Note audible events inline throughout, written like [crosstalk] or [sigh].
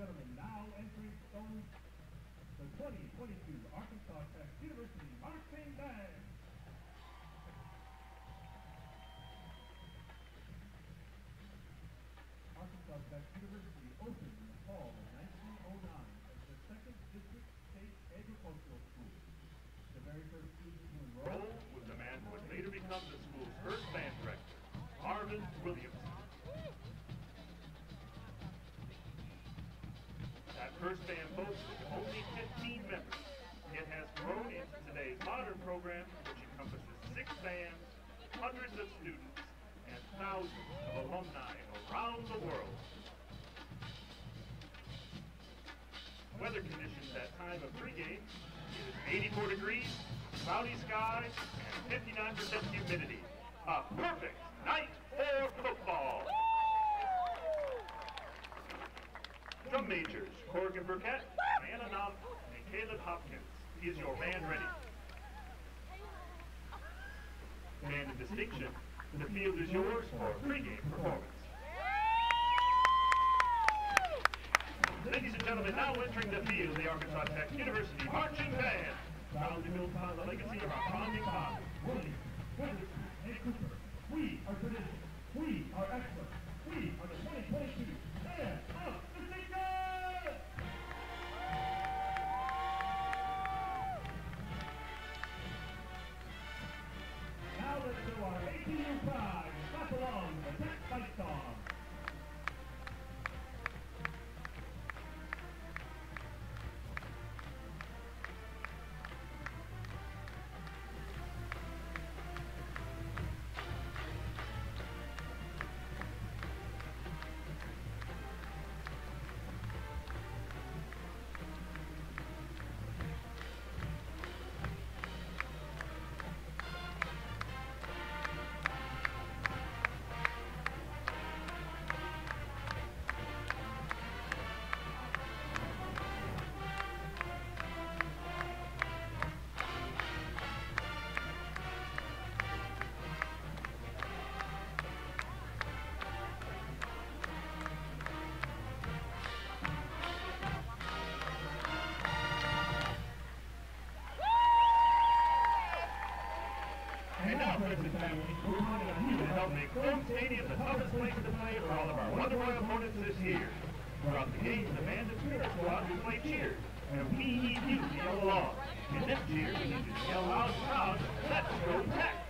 gentlemen, now entering stone the 2022 Arkansas Tech University Marching Band. Arkansas Tech University 54 degrees, cloudy skies, and 59% humidity. A perfect night for football. Drum majors Corrigan Burkett, Diana Knopf, and Caleb Hopkins. Is your band ready? Band of distinction, the field is yours for pregame performance. Ladies and gentlemen, now entering the field, the Arkansas Tech University Marching Band. Proudly built upon the legacy of our founding fathers. Willie, Henderson, and Cooper. We are tradition. We are excellence. We are the 2022 help make Thone Stadium the toughest place to play for all of our wonderful opponents this year. Throughout the game, the band and spirit squad will play cheers, and we need you to yell along. In this cheer, we need you to yell loud proud, let's go Tech!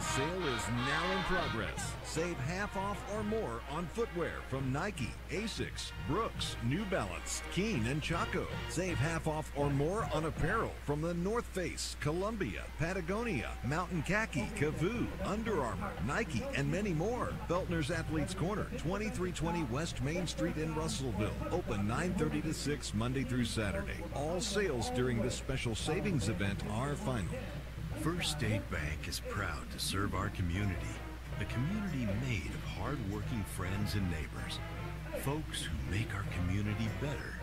Sale is now in progress. Save half off or more on footwear from Nike, Asics, Brooks, New Balance, Keen, and Chaco. Save half off or more on apparel from the North Face, Columbia, Patagonia, Mountain Khaki, KAVU, Under Armour, Nike, and many more. Feltner's Athletes Corner, 2320 West Main Street in Russellville. Open 9:30 to 6 Monday through Saturday. All sales during this special savings event are final. First State Bank is proud to serve our community, a community made of hard-working friends and neighbors, folks who make our community better.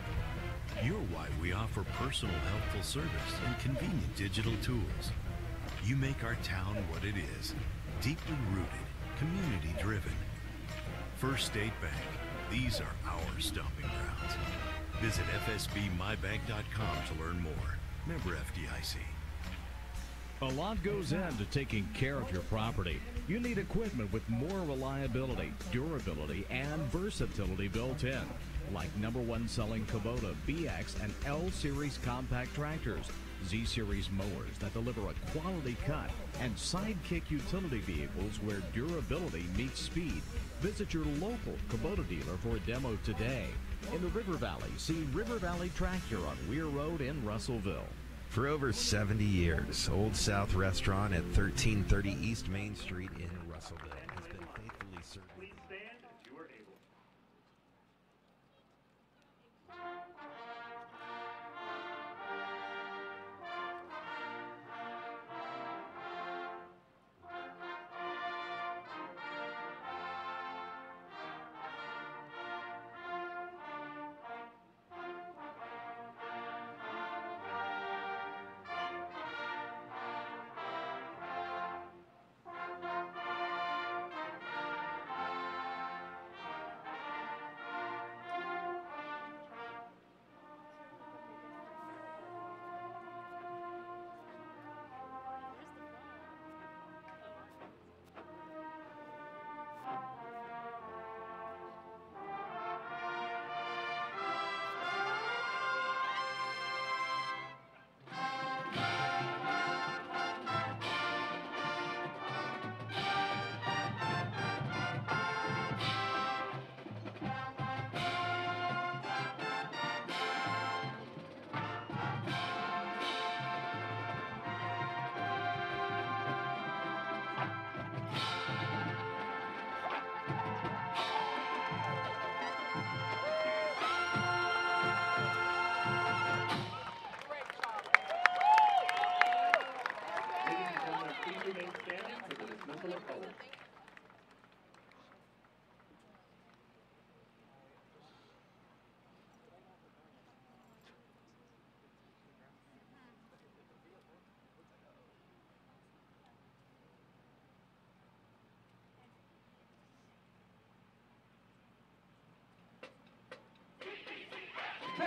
You're why we offer personal helpful service and convenient digital tools. You make our town what it is, deeply rooted, community driven. First State Bank, these are our stomping grounds. Visit fsbmybank.com to learn more. Member FDIC. A lot goes into taking care of your property. You need equipment with more reliability, durability, and versatility built in. Like number one selling Kubota BX and L Series compact tractors, Z Series mowers that deliver a quality cut, and Sidekick utility vehicles where durability meets speed. Visit your local Kubota dealer for a demo today. In the River Valley, see River Valley Tractor on Weir Road in Russellville. For over 70 years, Old South Restaurant at 1330 East Main Street in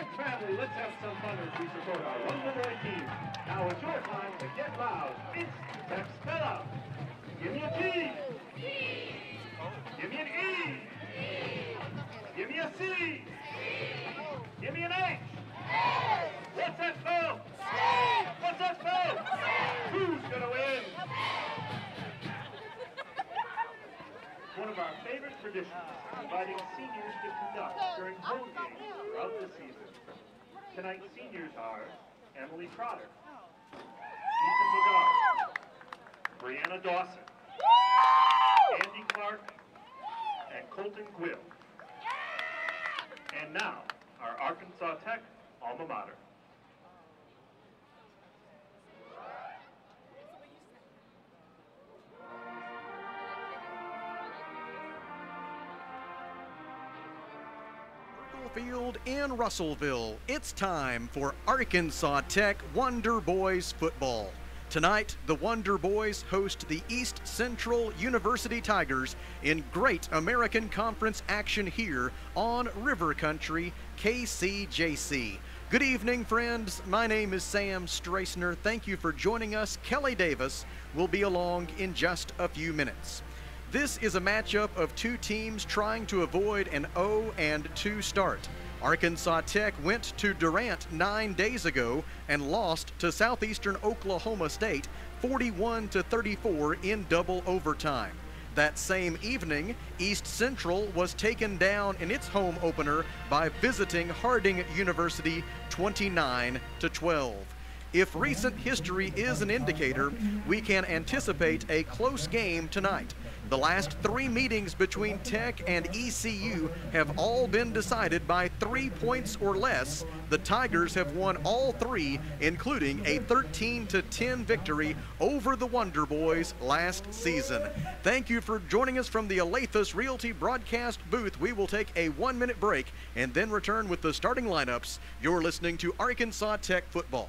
Family, let's have some fun as we support our Boy team. Now it's your time to get loud. It's out. Give me a G. Give me an E. Give me a C. Give me an H. H. What's that spell? What's that spell? Who's gonna win? One of our favorite traditions inviting seniors to conduct during home games the season. Tonight's seniors are Emily Trotter, Ethan Bogard, Brianna Dawson, Andy Clark, and Colton Quill. And now, our Arkansas Tech alma mater. Field in Russellville. It's time for Arkansas Tech Wonder Boys football. Tonight, the Wonder Boys host the East Central University Tigers in great American Conference action here on River Country, KCJC. Good evening, friends. My name is Sam Strassner. Thank you for joining us. Kelly Davis will be along in just a few minutes. This is a matchup of two teams trying to avoid an 0 and 2 start. Arkansas Tech went to Durant nine days ago and lost to Southeastern Oklahoma State 41 to 34 in double overtime. That same evening, East Central was taken down in its home opener by visiting Harding University 29 to 12. If recent history is an indicator, we can anticipate a close game tonight. The last three meetings between Tech and ECU have all been decided by three points or less. The Tigers have won all three, including a 13 10 victory over the Wonder Boys last season. Thank you for joining us from the Alathus Realty broadcast booth. We will take a one minute break and then return with the starting lineups. You're listening to Arkansas Tech football.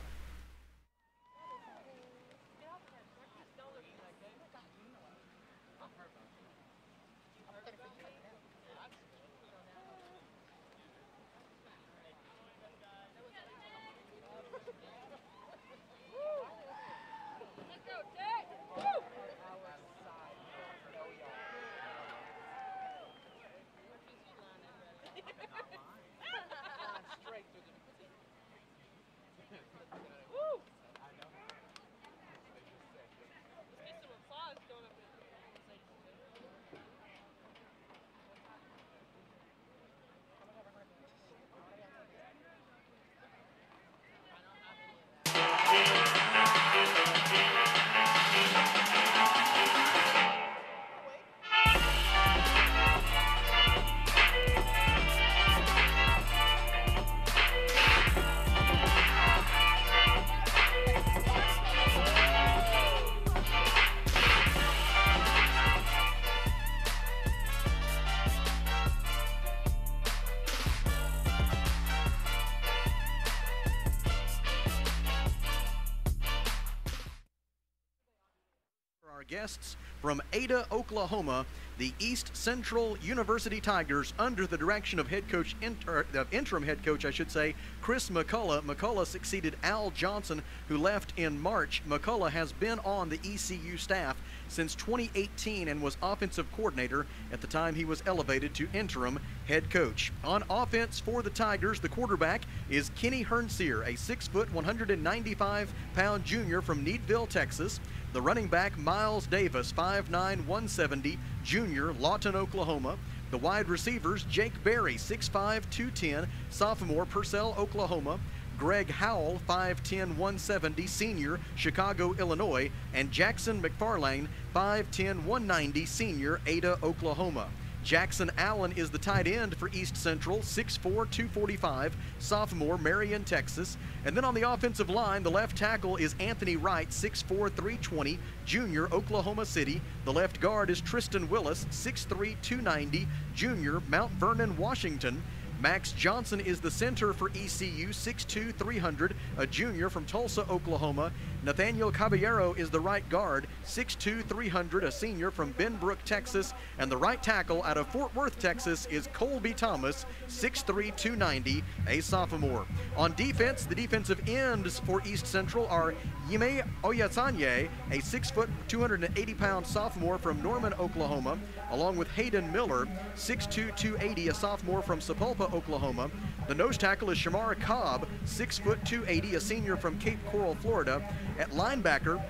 Guests from Ada, Oklahoma, the East Central University Tigers, under the direction of head coach, inter, interim head coach, I should say, Chris McCullough. McCullough succeeded Al Johnson, who left in March. McCullough has been on the ECU staff since 2018 and was offensive coordinator at the time he was elevated to interim head coach. On offense for the Tigers, the quarterback is Kenny Hernseer, a 6 foot, 195 pound junior from Needville, Texas. The running back, Miles Davis, 5'9, 170, junior, Lawton, Oklahoma. The wide receivers, Jake Berry, 6'5, 210, sophomore, Purcell, Oklahoma. Greg Howell, 5'10, 170, senior, Chicago, Illinois. And Jackson McFarlane, 5'10, 190, senior, Ada, Oklahoma. Jackson Allen is the tight end for East Central, 6'4, 245, sophomore, Marion, Texas. And then on the offensive line, the left tackle is Anthony Wright, 6'4, 320, junior, Oklahoma City. The left guard is Tristan Willis, 6'3, 290, junior, Mount Vernon, Washington. Max Johnson is the center for ECU, 6'2, 300, a junior from Tulsa, Oklahoma. Nathaniel Caballero is the right guard, 6'2, 300, a senior from Benbrook, Texas. And the right tackle out of Fort Worth, Texas is Colby Thomas, 6'3, 290, a sophomore. On defense, the defensive ends for East Central are Yime Oyatanye, a 6 foot, 280 pound sophomore from Norman, Oklahoma, along with Hayden Miller, 6'2, 280, a sophomore from Sapulpa, Oklahoma. The nose tackle is Shamar Cobb, 6 foot, 280, a senior from Cape Coral, Florida. At linebacker,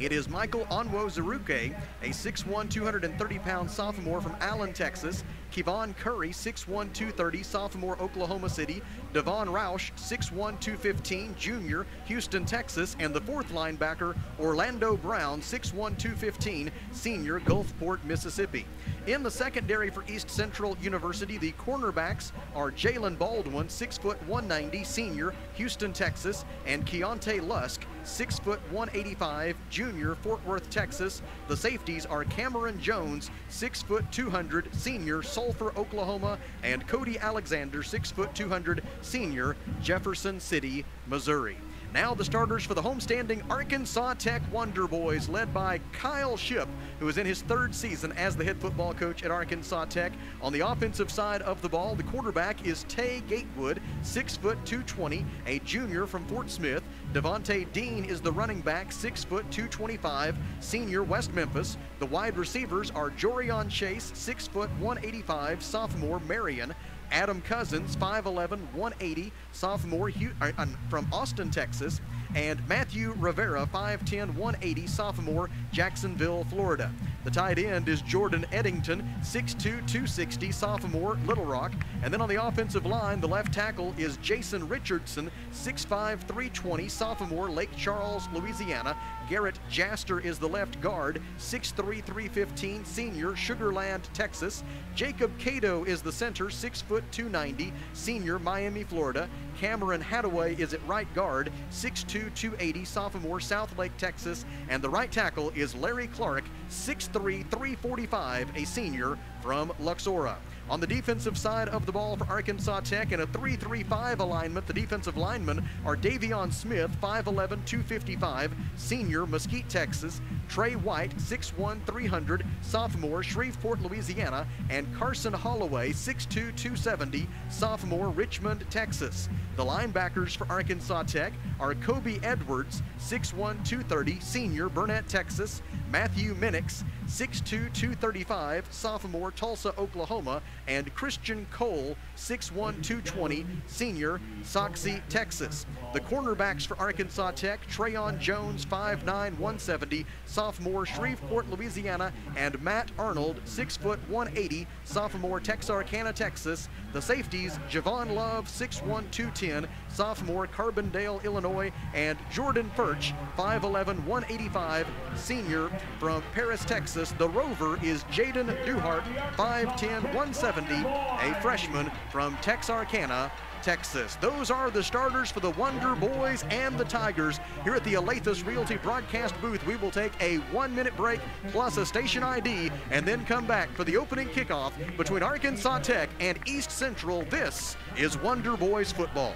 it is Michael Onwo Zaruke, a 6'1", 230-pound sophomore from Allen, Texas. Kevon Curry, 6'1", 230, sophomore, Oklahoma City. Devon Roush, 6'1", 215, junior, Houston, Texas. And the fourth linebacker, Orlando Brown, 6'1", 215, senior, Gulfport, Mississippi. In the secondary for East Central University, the cornerbacks are Jalen Baldwin, 6 foot 190, senior, Houston, Texas, and Keontae Lusk, 6 foot 185, junior, Fort Worth, Texas. The safeties are Cameron Jones, 6 foot 200, senior, Sulphur, Oklahoma, and Cody Alexander, 6 foot 200, senior, Jefferson City, Missouri. Now the starters for the homestanding Arkansas Tech Wonder Boys, led by Kyle Ship, who is in his third season as the head football coach at Arkansas Tech. On the offensive side of the ball, the quarterback is Tay Gatewood, 6 foot 220, a junior from Fort Smith. Devonte Dean is the running back, 6 foot 225, senior West Memphis. The wide receivers are Jorion Chase, 6 foot 185, sophomore Marion. Adam Cousins, 5'11, 180, sophomore uh, from Austin, Texas, and Matthew Rivera, 5'10, 180, sophomore, Jacksonville, Florida. The tight end is Jordan Eddington, 6'2, 260, sophomore, Little Rock. And then on the offensive line, the left tackle is Jason Richardson, 6'5, 320, sophomore, Lake Charles, Louisiana. Garrett Jaster is the left guard, 6'3, 315, senior, Sugarland, Texas. Jacob Cato is the center, 6 foot 290, senior, Miami, Florida. Cameron Hadaway is at right guard, 6'2", 280, sophomore, Southlake, Texas. And the right tackle is Larry Clark, 6'3", 345, a senior from Luxora. On the defensive side of the ball for Arkansas Tech in a 3-3-5 alignment, the defensive linemen are Davion Smith, 5'11", 255, senior, Mesquite, Texas, Trey White, 6'1", 300, sophomore, Shreveport, Louisiana, and Carson Holloway, 6'2", 270, sophomore, Richmond, Texas. The linebackers for Arkansas Tech are Kobe Edwards, 6'1", 230, senior, Burnet, Texas, Matthew Minix, 6'2", 235, sophomore, Tulsa, Oklahoma, and Christian Cole, 6'1", 220, senior, Sachse, Texas. The cornerbacks for Arkansas Tech, Trayon Jones, 5'9", 170, sophomore, Shreveport, Louisiana, and Matt Arnold, 6 foot 180, sophomore, Texarkana, Texas. The safeties, Javon Love, 6'1", 210, sophomore, Carbondale, Illinois, and Jordan Furch, 5'11", 185, senior from Paris, Texas. The rover is Jaden Duhart, 5'10", 170, a freshman from Texarkana, Texas. Those are the starters for the Wonder Boys and the Tigers. Here at the Alathus Realty broadcast booth, we will take a one-minute break plus a station ID and then come back for the opening kickoff between Arkansas Tech and East Central. This is Wonder Boys football.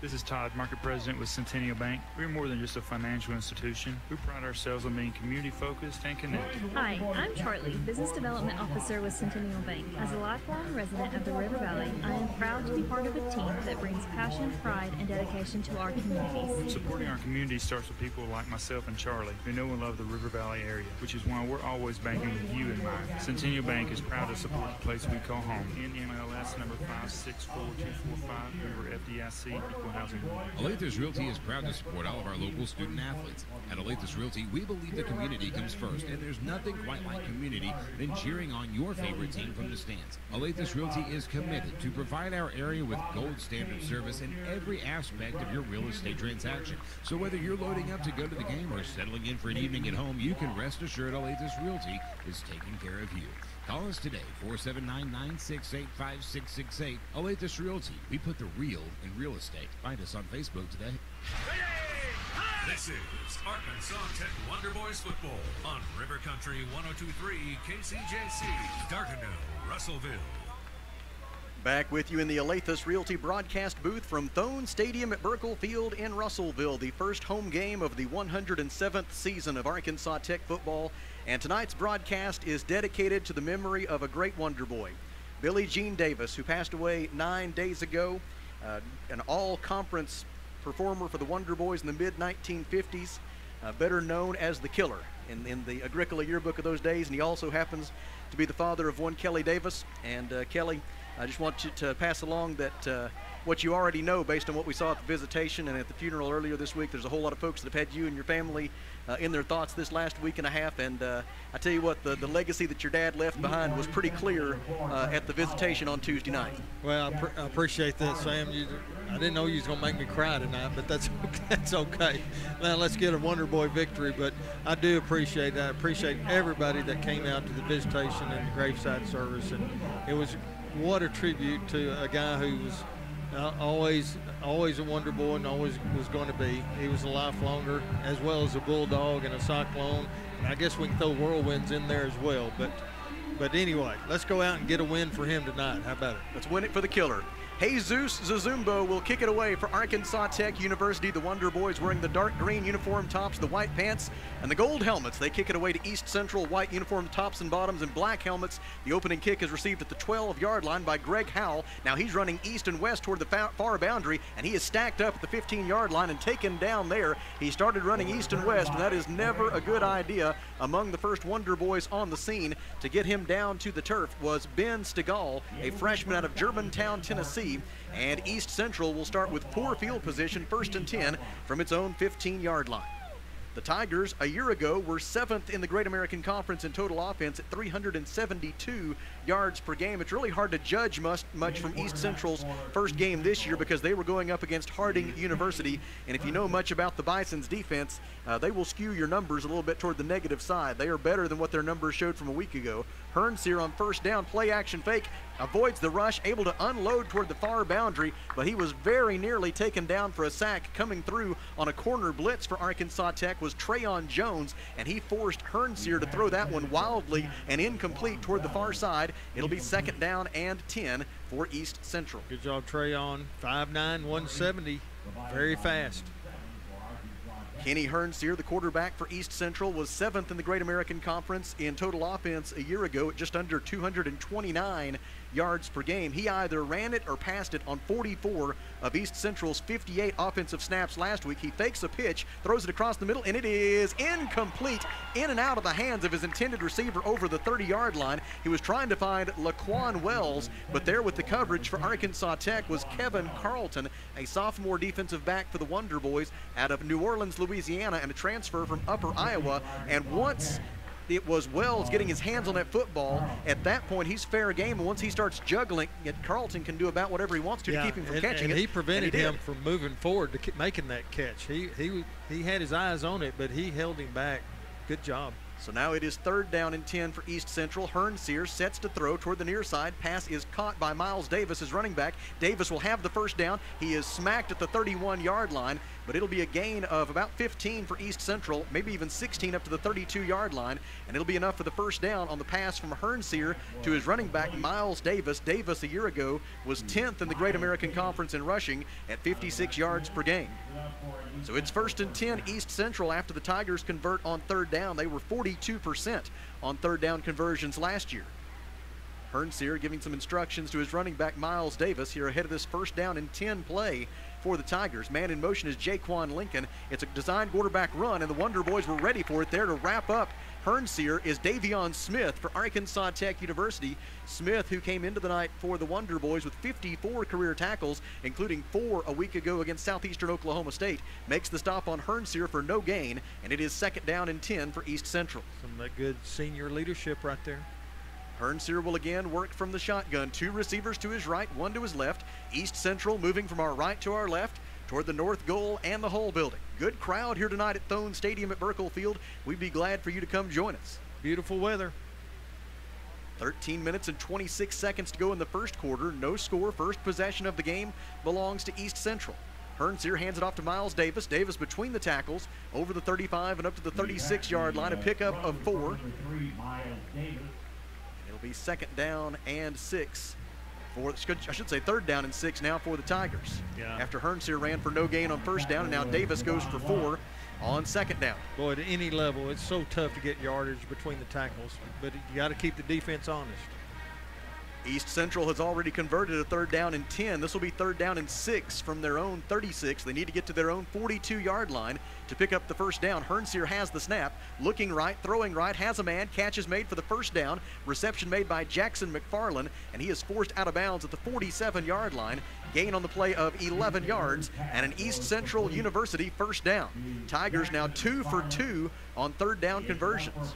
This is Todd, Market President with Centennial Bank. We're more than just a financial institution. We pride ourselves on being community focused and connected. Hi, I'm Charlie, Business Development Officer with Centennial Bank. As a lifelong resident of the River Valley, I am proud to be part of a team that brings passion, pride, and dedication to our communities. Supporting our community starts with people like myself and Charlie, who know and love the River Valley area, which is why we're always banking with you in mind. Centennial Bank is proud to support the place we call home. NMLS number 564245, member FDIC, equal housing. Realty is proud to support all of our local student athletes. At Alathus Realty, we believe the community comes first, and there's nothing quite like community than cheering on your favorite team from the stands. Alathus Realty is committed to provide our area with gold standard service in every aspect of your real estate transaction. So whether you're loading up to go to the game or settling in for an evening at home, you can rest assured Alathus Realty is taking care of you. Call us today, 479-968-5668. Alathus Realty. We put the real in real estate. Find us on Facebook today. This is Arkansas Tech Wonder Boys football on River Country 1023 KCJC, Dardanelle, Russellville. Back with you in the Alathus Realty broadcast booth from Thone Stadium at Buerkle Field in Russellville, the first home game of the 107th season of Arkansas Tech football. And tonight's broadcast is dedicated to the memory of a great Wonder Boy, Billy Jean Davis, who passed away nine days ago, uh, an all conference performer for the Wonder Boys in the mid 1950s, uh, better known as the Killer in, in the Agricola yearbook of those days. And he also happens to be the father of one Kelly Davis. And uh, Kelly, I just want you to pass along that uh, what you already know based on what we saw at the visitation and at the funeral earlier this week. There's a whole lot of folks that have had you and your family uh, in their thoughts this last week and a half. And uh, I tell you what, the, the legacy that your dad left behind was pretty clear uh, at the visitation on Tuesday night. Well, I, pr- I appreciate that, Sam. You, I didn't know you was going to make me cry tonight, but that's [laughs] that's okay. Now let's get a Wonder Boy victory. But I do appreciate that. I appreciate everybody that came out to the visitation and the graveside service, and it was what a tribute to a guy who was uh, always always a wonder boy and always was going to be. He was a lifelonger as well as a bulldog and a cyclone. And I guess we can throw whirlwinds in there as well. But but anyway, let's go out and get a win for him tonight. How about it? Let's win it for the killer. Jesus Zazumbo will kick it away for Arkansas Tech University. The Wonder Boys wearing the dark green uniform tops, the white pants, and the gold helmets. They kick it away to East Central, white uniform tops and bottoms, and black helmets. The opening kick is received at the 12 yard line by Greg Howell. Now he's running east and west toward the far boundary, and he is stacked up at the 15 yard line and taken down there. He started running east and west, and that is never a good idea. Among the first Wonder Boys on the scene to get him down to the turf was Ben Stegall, a freshman out of Germantown, Tennessee. And East Central will start with poor field position, first and 10 from its own 15 yard line. The Tigers a year ago were seventh in the Great American Conference in total offense at 372 yards per game. It's really hard to judge much, much from East Central's first game this year because they were going up against Harding University. And if you know much about the Bison's defense, uh, they will skew your numbers a little bit toward the negative side. They are better than what their numbers showed from a week ago. Hernseer on first down, play action fake, avoids the rush, able to unload toward the far boundary, but he was very nearly taken down for a sack. Coming through on a corner blitz for Arkansas Tech was Trayon Jones, and he forced Hernseer to throw that one wildly and incomplete toward the far side. It'll be second down and 10 for East Central. Good job, Trayon. 5'9", 170. Very fast. Kenny Hernseer, the quarterback for East Central, was seventh in the Great American Conference in total offense a year ago at just under 229 yards per game. He either ran it or passed it on 44 of East Central's 58 offensive snaps last week. He fakes a pitch, throws it across the middle, and it is incomplete in and out of the hands of his intended receiver over the 30 yard line. He was trying to find Laquan Wells, but there with the coverage for Arkansas Tech was Kevin Carlton, a sophomore defensive back for the Wonder Boys out of New Orleans, Louisiana, and a transfer from Upper Iowa. And once it was Wells getting his hands on that football. At that point, he's fair game. And once he starts juggling, Carlton can do about whatever he wants to yeah, to keep him from and, catching and it. he prevented he him from moving forward to making that catch. He he he had his eyes on it, but he held him back. Good job. So now it is third down and 10 for East Central. Hearn Sears sets to throw toward the near side. Pass is caught by Miles Davis as running back. Davis will have the first down. He is smacked at the 31 yard line, but it'll be a gain of about 15 for East Central, maybe even 16 up to the 32 yard line, and it'll be enough for the first down on the pass from Hernseer to his running back, Miles Davis. Davis a year ago was 10th in the Great American Conference in rushing at 56 yards per game. So it's first and 10 East Central after the Tigers convert on third down. They were 42% on third down conversions last year. Hearnseer giving some instructions to his running back Miles Davis here ahead of this first down and 10 play for the Tigers. Man in motion is Jaquan Lincoln. It's a designed quarterback run, and the Wonder Boys were ready for it there to wrap up. Hernseer is Davion Smith for Arkansas Tech University. Smith, who came into the night for the Wonder Boys with 54 career tackles, including four a week ago against Southeastern Oklahoma State, makes the stop on Hernseer for no gain, and it is second down and 10 for East Central. Some good senior leadership right there. Hernseer will again work from the shotgun. Two receivers to his right, one to his left. East Central moving from our right to our left toward the north goal and the whole building. Good crowd here tonight at Thone Stadium at Buerkle Field. We'd be glad for you to come join us. Beautiful weather. 13 minutes and 26 seconds to go in the first quarter. No score. First possession of the game belongs to East Central. Hernseer hands it off to Miles Davis. Davis between the tackles, over the 35 and up to the 36 yard line. A pickup of four. It'll be second down and six for, I should say third down and six now for the Tigers. Yeah. After Hernseer ran for no gain on first down, and now Davis goes for four on second down. Boy, at any level, it's so tough to get yardage between the tackles, but you got to keep the defense honest. East Central has already converted a third down and 10. This will be third down and six from their own 36. They need to get to their own 42 yard line to pick up the first down. Hernseer has the snap, looking right, throwing right, has a man, catch is made for the first down, reception made by Jackson McFarland, and he is forced out of bounds at the 47 yard line. Gain on the play of 11 yards and an East Central University first down. Tigers now two for two on third down conversions.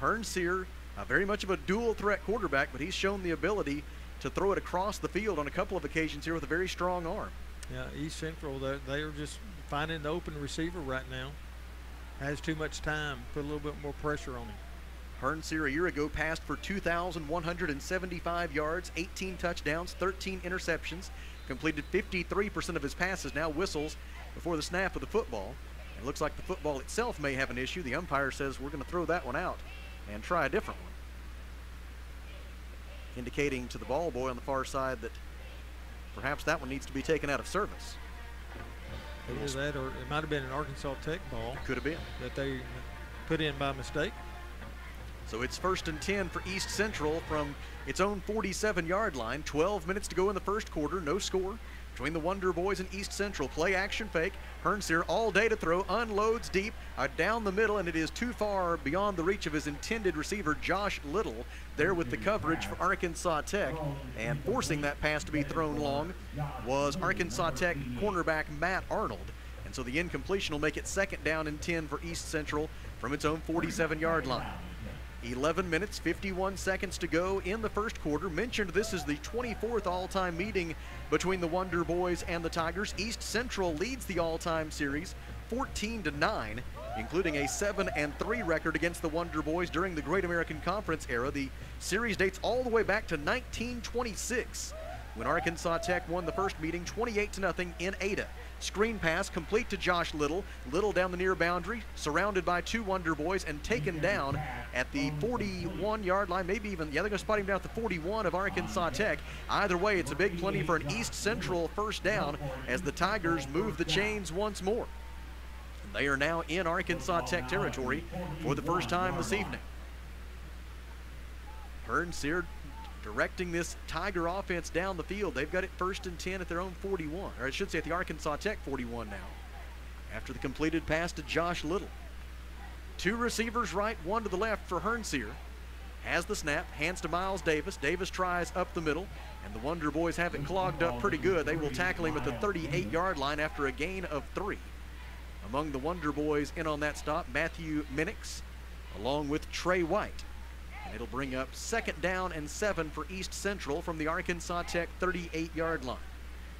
Hernseer uh, very much of a dual threat quarterback, but he's shown the ability to throw it across the field on a couple of occasions here with a very strong arm. Yeah, East Central, they're, they're just finding the open receiver right now. Has too much time, put a little bit more pressure on him. Hernseer a year ago passed for 2,175 yards, 18 touchdowns, 13 interceptions, completed 53% of his passes, now whistles before the snap of the football. It looks like the football itself may have an issue. The umpire says we're going to throw that one out and try a different one. Indicating to the ball boy on the far side that perhaps that one needs to be taken out of service. Either that or it might have been an Arkansas Tech ball. Could have been. That they put in by mistake. So it's first and 10 for East Central from its own 47 yard line. 12 minutes to go in the first quarter. No score between the Wonder Boys and East Central. Play action fake. Hernseer all day to throw, unloads deep, uh, down the middle, and it is too far beyond the reach of his intended receiver, Josh Little, there with the coverage for Arkansas Tech. And forcing that pass to be thrown long was Arkansas Tech cornerback Matt Arnold. And so the incompletion will make it second down and 10 for East Central from its own 47 yard line. 11 minutes, 51 seconds to go in the first quarter. Mentioned this is the 24th all time meeting between the Wonder Boys and the Tigers. East Central leads the all time series 14 to 9, including a 7 and 3 record against the Wonder Boys during the Great American Conference era. The series dates all the way back to 1926 when Arkansas Tech won the first meeting 28 to nothing in Ada. Screen pass complete to Josh Little. Little down the near boundary, surrounded by two Wonder Boys and taken down at the 41 yard line, maybe even, yeah, they're going to spot him down at the 41 of Arkansas Tech. Either way, it's a big plenty for an East Central first down as the Tigers move the chains once more. They are now in Arkansas Tech territory for the first time this evening. Hernseer directing this Tiger offense down the field. They've got it first and 10 at their own 41, or I should say at the Arkansas Tech 41 now, after the completed pass to Josh Little. Two receivers right, one to the left for Hernseer. Has the snap, hands to Miles Davis. Davis tries up the middle, and the Wonder Boys have it clogged up pretty good. They will tackle him at the 38 yard line after a gain of three. Among the Wonder Boys in on that stop, Matthew Minix, along with Trey White. And it'll bring up second down and seven for East Central from the Arkansas Tech 38 yard line.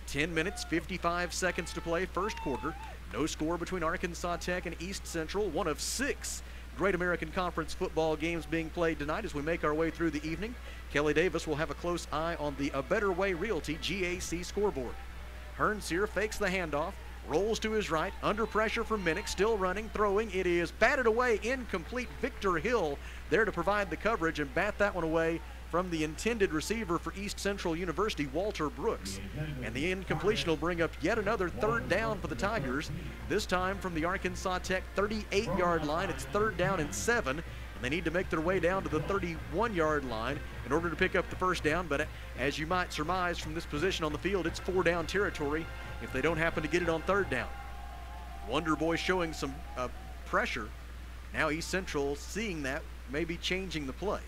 10 minutes, 55 seconds to play, first quarter. No score between Arkansas Tech and East Central, one of six Great American Conference football games being played tonight as we make our way through the evening. Kelly Davis will have a close eye on the A Better Way Realty GAC scoreboard. Hernseer fakes the handoff, rolls to his right, under pressure from Minnick, still running, throwing. It is batted away, incomplete. Victor Hill there to provide the coverage and bat that one away from the intended receiver for East Central University, Walter Brooks. And the incompletion will bring up yet another third down for the Tigers, this time from the Arkansas Tech 38 yard line. It's third down and seven. and They need to make their way down to the 31 yard line in order to pick up the first down. But as you might surmise from this position on the field, it's four down territory if they don't happen to get it on third down. Wonder Boy showing some uh, pressure. Now East Central seeing that, maybe changing the play.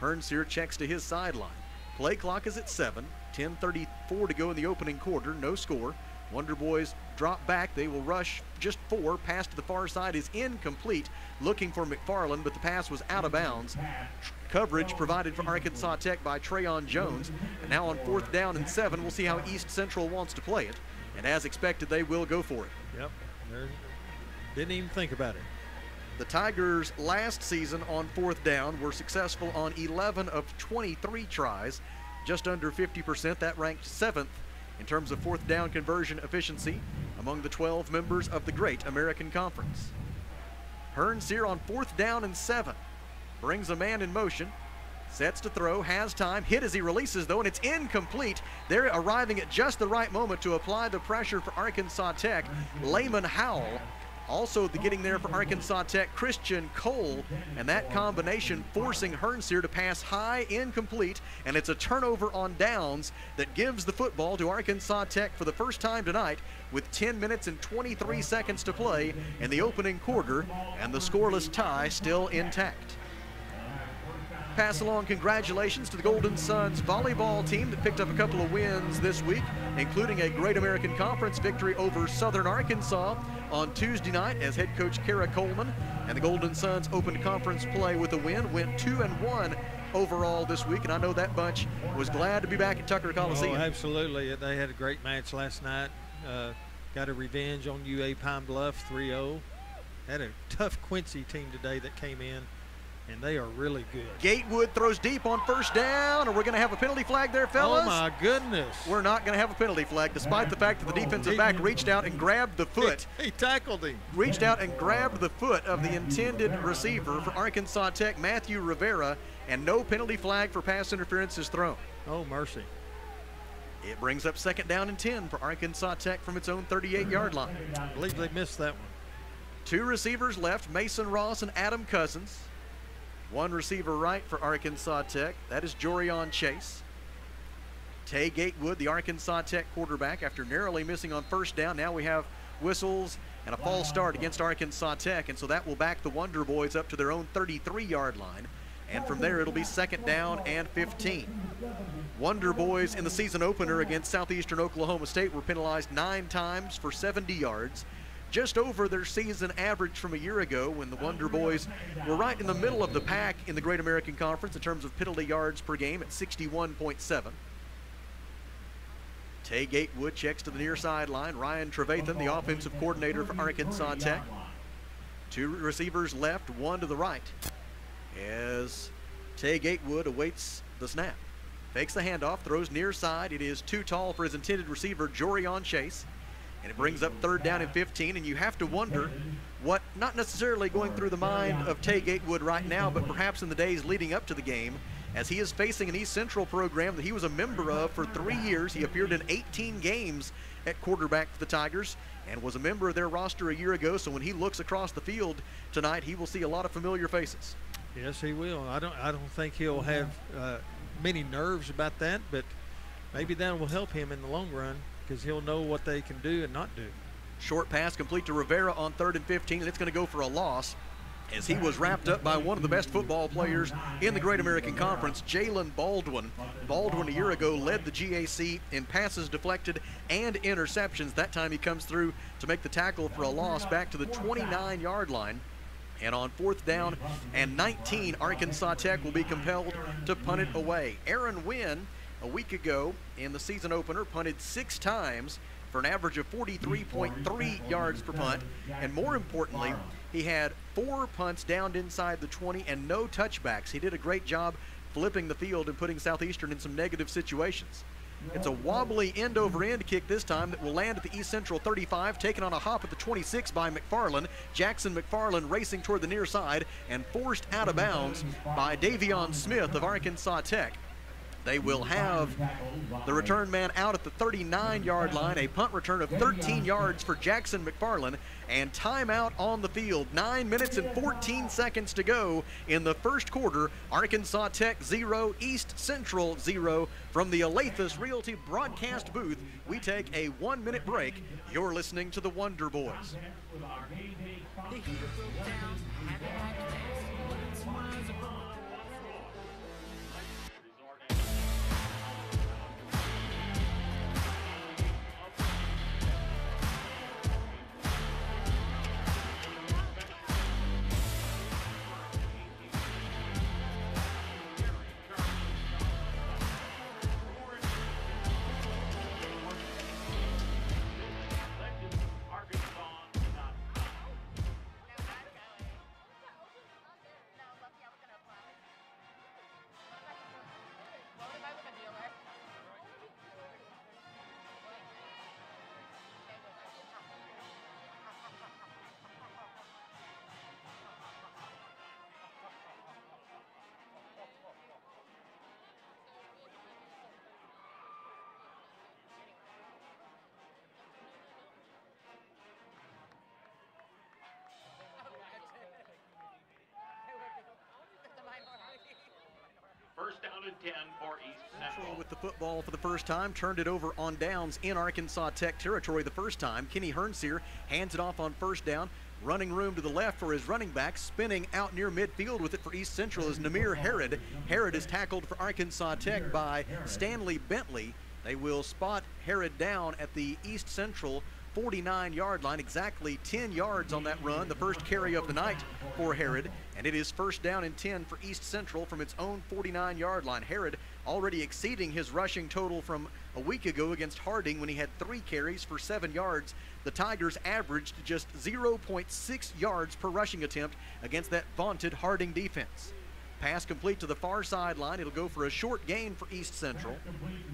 Hernseer checks to his sideline. Play clock is at 7. 10.34 to go in the opening quarter. No score. Wonder Boys drop back. They will rush just four. Pass to the far side is incomplete. Looking for McFarland, but the pass was out of bounds. Coverage provided for Arkansas Tech by Trayon Jones. And now on fourth down and seven, we'll see how East Central wants to play it. And as expected, they will go for it. Yep. They're, didn't even think about it. The Tigers last season on fourth down were successful on 11 of 23 tries, just under 50%. That ranked seventh in terms of fourth down conversion efficiency among the 12 members of the Great American Conference. Hernseer on fourth down and seven. Brings a man in motion. Sets to throw, has time, hit as he releases though, and it's incomplete. They're arriving at just the right moment to apply the pressure for Arkansas Tech. Layman Howell also the getting there for Arkansas Tech, Christian Cole, and that combination forcing Hernseer to pass high, incomplete, and it's a turnover on downs that gives the football to Arkansas Tech for the first time tonight with 10 minutes and 23 seconds to play in the opening quarter, and the scoreless tie still intact. Pass along congratulations to the Golden Suns volleyball team that picked up a couple of wins this week, including a Great American Conference victory over Southern Arkansas on Tuesday night as head coach Kara Coleman and the Golden Suns opened conference play with a win, went two and one overall this week, and I know that bunch was glad to be back at Tucker Coliseum. Oh, absolutely. They had a great match last night. Uh, got a revenge on UA Pine Bluff 3-0. Had a tough Quincy team today that came in and they are really good. Gatewood throws deep on first down, and we're going to have a penalty flag there, fellas. Oh, my goodness. We're not going to have a penalty flag, despite the fact that the oh, defensive oh, back reached out and grabbed the foot. He, he, tackled him. Reached out and grabbed the foot of the intended receiver for Arkansas Tech, Matthew Rivera, and no penalty flag for pass interference is thrown. Oh, mercy. It brings up second down and 10 for Arkansas Tech from its own 38 yard line. I believe they missed that one. Two receivers left Mason Ross and Adam Cousins. One receiver right for Arkansas Tech. That is Jorion Chase. Tay Gatewood, the Arkansas Tech quarterback, after narrowly missing on first down. Now we have whistles and a false start against Arkansas Tech, and so that will back the Wonder Boys up to their own 33-yard line. And from there, it'll be second down and 15. Wonder Boys in the season opener against Southeastern Oklahoma State were penalized nine times for 70 yards just over their season average from a year ago when the Wonder Boys were right in the middle of the pack in the Great American Conference in terms of penalty yards per game at 61.7. Tay Gatewood checks to the near sideline. Ryan Trevathan, the offensive coordinator for Arkansas Tech. Two receivers left, one to the right. As Tay Gatewood awaits the snap. Fakes the handoff, throws near side. It is too tall for his intended receiver, Jorion Chase. And it brings up third down and 15, and you have to wonder what, not necessarily going through the mind of Tay Gatewood right now, but perhaps in the days leading up to the game, as he is facing an East Central program that he was a member of for three years. He appeared in 18 games at quarterback for the Tigers and was a member of their roster a year ago. So when he looks across the field tonight, he will see a lot of familiar faces. Yes, he will. I don't. I don't think he'll have uh, many nerves about that, but maybe that will help him in the long run because he'll know what they can do and not do. Short pass complete to Rivera on third and 15, and it's going to go for a loss as he was wrapped up by one of the best football players in the Great American Conference, Jalen Baldwin. Baldwin a year ago led the GAC in passes deflected and interceptions. That time he comes through to make the tackle for a loss back to the 29 yard line. And on fourth down and 19, Arkansas Tech will be compelled to punt it away. Aaron Wynn a week ago in the season opener, punted six times for an average of 43.3 yards per punt. And more importantly, he had four punts downed inside the 20 and no touchbacks. He did a great job flipping the field and putting Southeastern in some negative situations. It's a wobbly end over end kick this time that will land at the East Central 35, taken on a hop at the 26 by McFarland. Jackson McFarland racing toward the near side and forced out of bounds by Davion Smith of Arkansas Tech. They will have the return man out at the 39 yard line, a punt return of 13 yards for Jackson McFarland, and timeout on the field. Nine minutes and 14 seconds to go in the first quarter. Arkansas Tech 0, East Central 0. From the Alathus Realty broadcast booth, we take a one minute break. You're listening to the Wonder Boys. First down and 10 for East Central. With the football for the first time, turned it over on downs in Arkansas Tech territory the first time. Kenny Hernseer hands it off on first down. Running room to the left for his running back, spinning out near midfield with it for East Central is Namir Harrod. Harrod is tackled for Arkansas Tech by Stanley Bentley. They will spot Harrod down at the East Central 49 yard line, exactly 10 yards on that run, the first carry of the night for Harrod. And it is first down and 10 for East Central from its own 49 yard line. Harrod already exceeding his rushing total from a week ago against Harding when he had three carries for seven yards. The Tigers averaged just 0.6 yards per rushing attempt against that vaunted Harding defense. Pass complete to the far sideline. It'll go for a short gain for East Central.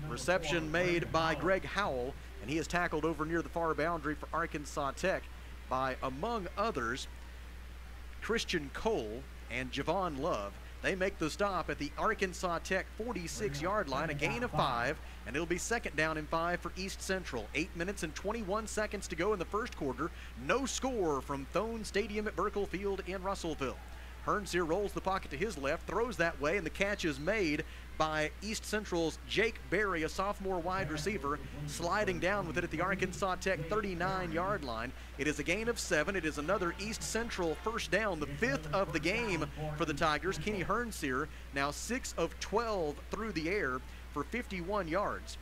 Reception made by Greg Howell, and he is tackled over near the far boundary for Arkansas Tech by, among others, Christian Cole and Javon Love. They make the stop at the Arkansas Tech 46 yard line, a gain of five, and it'll be second down and five for East Central. Eight minutes and 21 seconds to go in the first quarter. No score from Thone Stadium at Buerkle Field in Russellville. Hernseer rolls the pocket to his left, throws that way, and the catch is made by East Central's Jake Berry, a sophomore wide receiver, sliding down with it at the Arkansas Tech 39 yard line. It is a gain of seven. It is another East Central first down, the fifth of the game for the Tigers. Kenny Hernseer, now six of 12 through the air for 51 yards.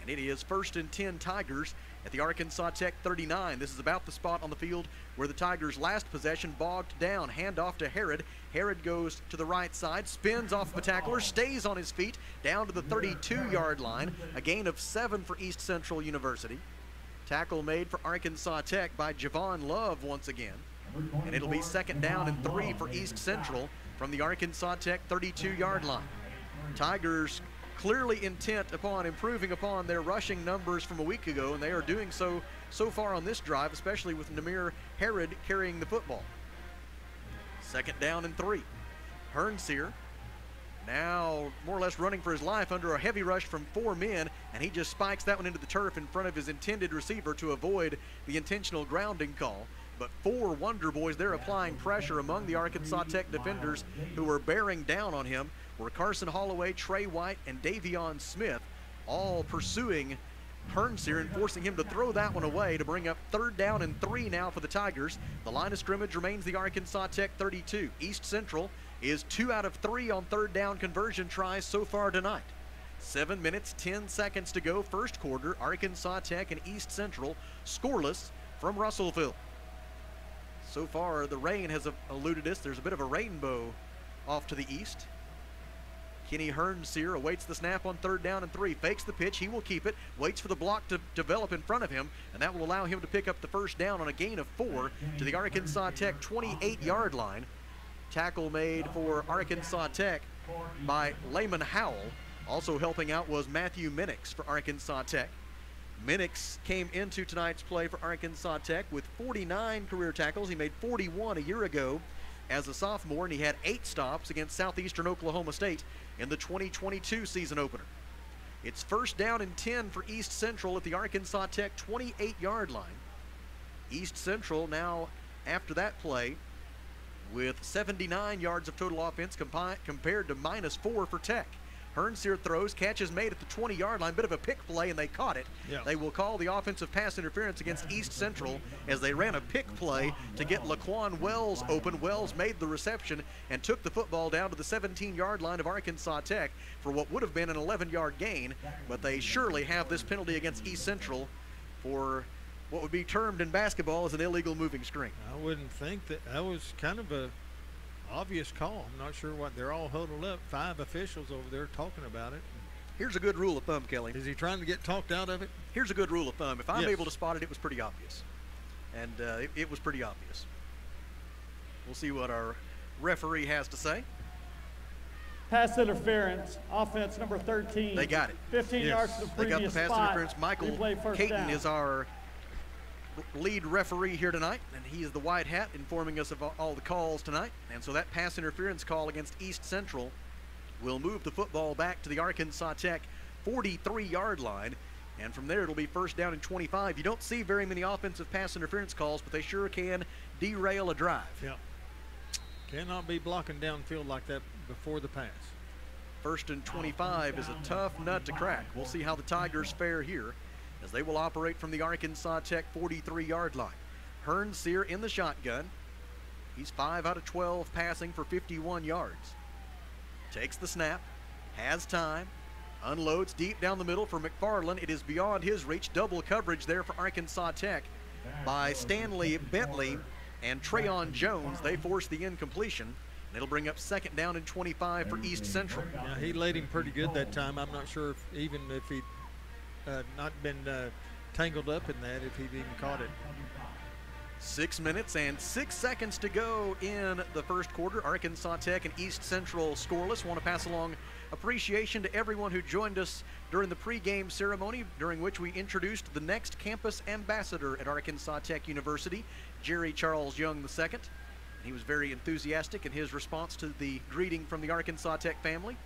And it is first and 10 Tigers at the Arkansas Tech 39. This is about the spot on the field where the Tigers' last possession bogged down. Hand off to Harrod. Harrod goes to the right side, spins off of a tackler, stays on his feet down to the 32 yard line. A gain of seven for East Central University. Tackle made for Arkansas Tech by Javon Love once again. And it'll be second down and three for East Central from the Arkansas Tech 32 yard line. Tigers clearly intent upon improving upon their rushing numbers from a week ago, and they are doing so so far on this drive, especially with Namir Harrod carrying the football. Second down and three. Hernseer now more or less running for his life under a heavy rush from four men, and he just spikes that one into the turf in front of his intended receiver to avoid the intentional grounding call. But four Wonder Boys, they're applying pressure among the Arkansas Tech defenders who are bearing down on him were Carson Holloway, Trey White, and Davion Smith, all pursuing Hernseer and forcing him to throw that one away to bring up third down and three now for the Tigers. The line of scrimmage remains the Arkansas Tech 32. East Central is two out of three on third down conversion tries so far tonight. Seven minutes, 10 seconds to go, first quarter. Arkansas Tech and East Central scoreless from Russellville. So far, the rain has eluded us. There's a bit of a rainbow off to the east. Kenny Hernseer awaits the snap on third down and three. Fakes the pitch. He will keep it. Waits for the block to develop in front of him, and that will allow him to pick up the first down on a gain of four to the Arkansas Tech 28 yard line. Tackle made for Arkansas Tech by Layman Howell. Also helping out was Matthew Minix for Arkansas Tech. Minix came into tonight's play for Arkansas Tech with 49 career tackles. He made 41 a year ago as a sophomore, and he had eight stops against Southeastern Oklahoma State in the 2022 season opener. It's first down and 10 for East Central at the Arkansas Tech 28 yard line. East Central now, after that play, with 79 yards of total offense compared to minus four for Tech. Hernseer throws, catches made at the 20 yard line, bit of a pick play, and they caught it. Yeah. They will call the offensive pass interference against East Central as they ran a pick play to get Laquan Wells open. Wells made the reception and took the football down to the 17 yard line of Arkansas Tech for what would have been an 11 yard gain, but they surely have this penalty against East Central for what would be termed in basketball as an illegal moving screen. I wouldn't think that that was kind of a obvious call. I'm not sure what they're all huddled up. Five officials over there talking about it. Here's a good rule of thumb, Kelly. Is he trying to get talked out of it? Here's a good rule of thumb. If I'm Yes. able to spot it, it was pretty obvious. And uh, it, it was pretty obvious. We'll see what our referee has to say. Pass interference, offense number 13. They got it. 15 yards to the previous They got the pass spot. interference. Michael Replay Caton down. is our lead referee here tonight, and he is the white hat informing us of all- the calls tonight. And so that pass interference call against East Central will move the football back to the Arkansas Tech 43 yard line. And from there, it'll be first down and 25. You don't see very many offensive pass interference calls, but they sure can derail a drive. Yeah. Cannot be blocking downfield like that before the pass. First and 25 is a tough nut to crack. We'll see how the Tigers fare here as they will operate from the Arkansas Tech 43 yard line. Hernseer in the shotgun. He's 5 out of 12 passing for 51 yards. Takes the snap, has time, unloads deep down the middle for McFarland. It is beyond his reach. Double coverage there for Arkansas Tech by Stanley Bentley and Trayon Jones. They force the incompletion. And it'll bring up second down and 25 for East Central. Yeah, he laid him pretty good that time. I'm not sure if even if he'd uh, not been uh, tangled up in that, if he'd even caught it. Six minutes and six seconds to go in the first quarter. Arkansas Tech and East Central scoreless. Want to pass along appreciation to everyone who joined us during the pregame ceremony, during which we introduced the next campus ambassador at Arkansas Tech University, Jerry Charles Young II. He was very enthusiastic in his response to the greeting from the Arkansas Tech family.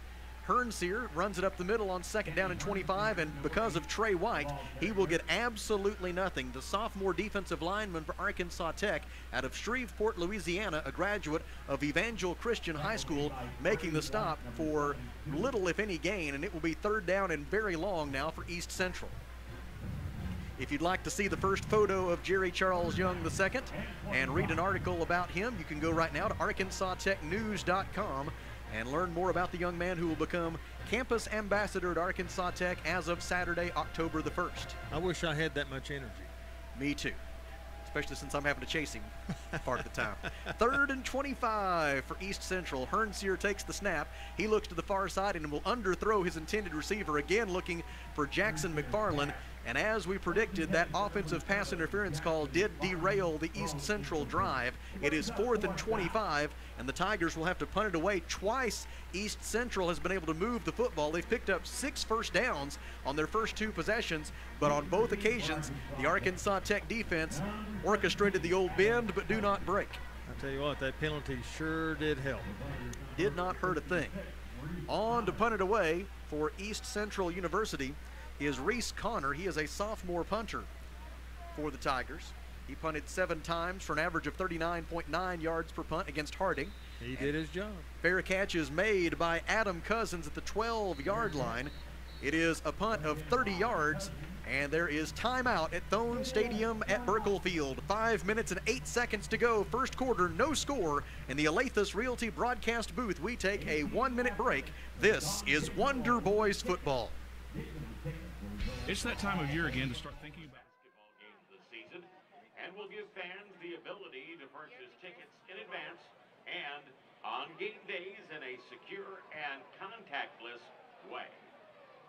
Hernseer runs it up the middle on second down and 25, and because of Trey White, he will get absolutely nothing. The sophomore defensive lineman for Arkansas Tech out of Shreveport, Louisiana, a graduate of Evangel Christian High School, making the stop for little, if any, gain, and it will be third down and very long now for East Central. If you'd like to see the first photo of Jerry Charles Young II and read an article about him, you can go right now to arkansastechnews.com and learn more about the young man who will become campus ambassador at Arkansas Tech as of Saturday, October the 1st. I wish I had that much energy. Me too. Especially since I'm having to chase him part of the time. [laughs] Third and 25 for East Central. Hernseer takes the snap. He looks to the far side and will underthrow his intended receiver. Again, looking for Jackson McFarland. And as we predicted, that offensive pass interference call did derail the East Central drive. It is fourth and 25, and the Tigers will have to punt it away. Twice, East Central has been able to move the football. They've picked up six first downs on their first two possessions, but on both occasions, the Arkansas Tech defense orchestrated the old bend but do not break. I tell you what, that penalty sure did help. Did not hurt a thing. On to punt it away for East Central University is Reese Connor. He is a sophomore punter for the Tigers. He punted seven times for an average of 39.9 yards per punt against Harding. He did his job. Fair catch is made by Adam Cousins at the 12 yard mm-hmm. line. It is a punt of 30 yards, and there is timeout at Thone Stadium at Buerkle Field. Five minutes and eight seconds to go. First quarter, no score. In the Alathus Realty broadcast booth, we take a one minute break. This is Wonder Boys football. It's that time of year again to start thinking about basketball games this season, and will give fans the ability to purchase tickets in advance and on game days in a secure and contactless way.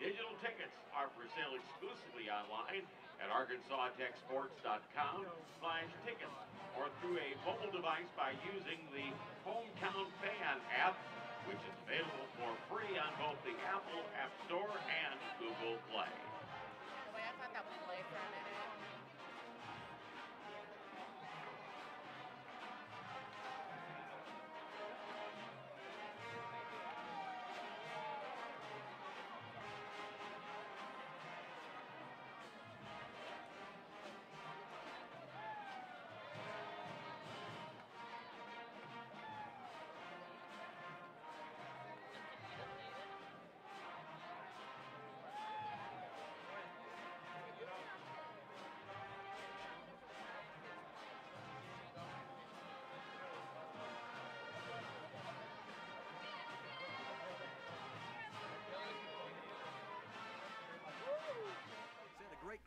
Digital tickets are for sale exclusively online at arkansastechsports.com slash tickets or through a mobile device by using the Hometown Fan app, which is available for free on both the Apple App Store and Google Play. Wait, that was late for a.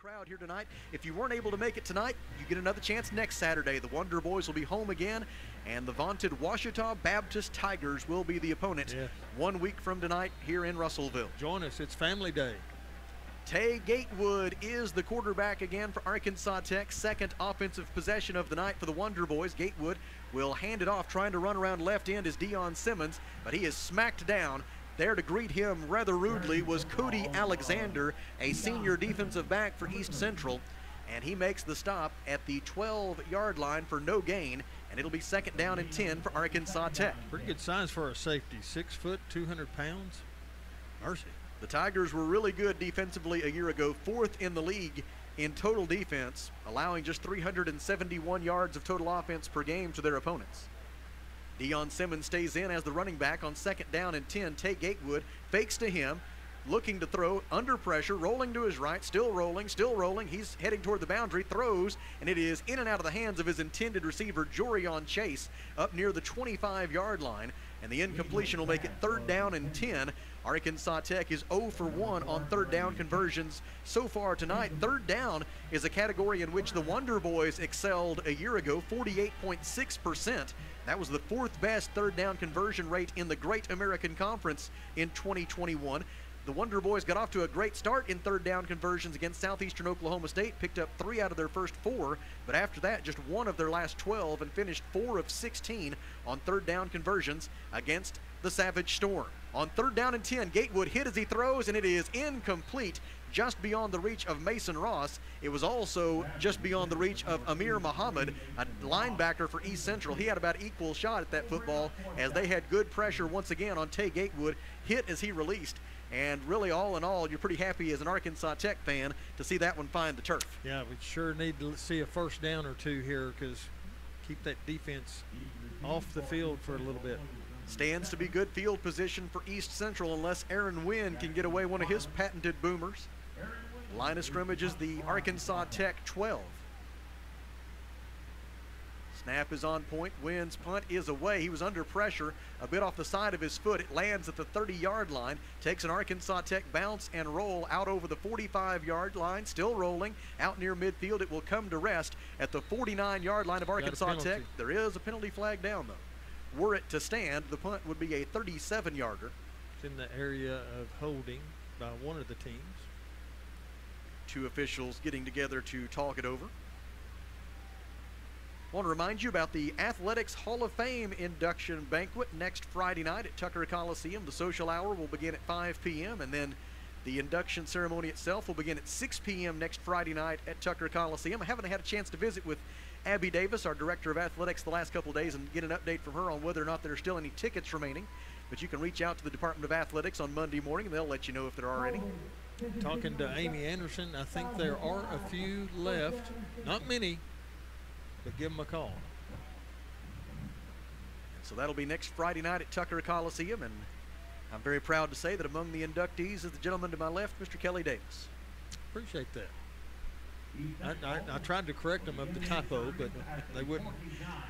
crowd here tonight. If you weren't able to make it tonight, you get another chance next Saturday. The Wonder Boys will be home again, and the vaunted Ouachita Baptist Tigers will be the opponent Yes. one week from tonight here in Russellville. Join us. It's family day. Tay Gatewood is the quarterback again for Arkansas Tech. Second offensive possession of the night for the Wonder Boys. Gatewood will hand it off, trying to run around left end is Dion Simmons, but he is smacked down. There to greet him rather rudely was Cody Alexander, a senior defensive back for East Central, and he makes the stop at the 12 yard line for no gain, and it'll be second down and 10 for Arkansas Tech. Pretty good size for a safety. Six foot, 200 pounds. Mercy. The Tigers were really good defensively a year ago, fourth in the league in total defense, allowing just 371 yards of total offense per game to their opponents. Dion Simmons stays in as the running back on second down and 10. Tate Gatewood fakes to him, looking to throw under pressure, rolling to his right, still rolling, still rolling. He's heading toward the boundary, throws, and it is in and out of the hands of his intended receiver, Jorion Chase, up near the 25 yard line. And the incompletion will make it third down and 10. Arkansas Tech is 0 for 1 on third down conversions so far tonight. Third down is a category in which the Wonder Boys excelled a year ago, 48.6%. That was the fourth best third down conversion rate in the Great American Conference in 2021. The Wonder Boys got off to a great start in third down conversions against Southeastern Oklahoma State, picked up three out of their first four, but after that, just one of their last 12 and finished four of 16 on third down conversions against the Savage Storm. On third down and 10, Gatewood hit as he throws, and it is incomplete, just beyond the reach of Mason Ross. It was also just beyond the reach of Amir Muhammad, a linebacker for East Central. He had about equal shot at that football as they had good pressure once again on Tay Gatewood, hit as he released. And really, all in all, you're pretty happy as an Arkansas Tech fan to see that one find the turf. Yeah, we sure need to see a first down or two here because keep that defense off the field for a little bit. Stands to be good field position for East Central unless Aaron Wynn can get away one of his patented boomers. Line of scrimmage is the Arkansas Tech 12. Snap is on point. Wynn's punt is away. He was under pressure, a bit off the side of his foot. It lands at the 30 yard line. Takes an Arkansas Tech bounce and roll out over the 45 yard line. Still rolling out near midfield. It will come to rest at the 49 yard line of Arkansas Tech. There is a penalty flag down, though. Were it to stand, the punt would be a 37 yarder. It's in the area of holding by one of the teams. Two officials getting together to talk it over. I want to remind you about the Athletics Hall of Fame induction banquet next Friday night at Tucker Coliseum. The social hour will begin at 5 p.m. and then the induction ceremony itself will begin at 6 p.m. next Friday night at Tucker Coliseum. I haven't had a chance to visit with Abby Davis, our director of athletics, the last couple days and get an update from her on whether or not there are still any tickets remaining. But you can reach out to the Department of Athletics on Monday morning and they'll let you know if there are any. Talking to Amy Anderson, I think there are a few left. Not many, but give them a call. So that'll be next Friday night at Tucker Coliseum, and I'm very proud to say that among the inductees is the gentleman to my left, Mr. Kelly Davis. Appreciate that. I, I, I tried to correct them of the typo, but they wouldn't.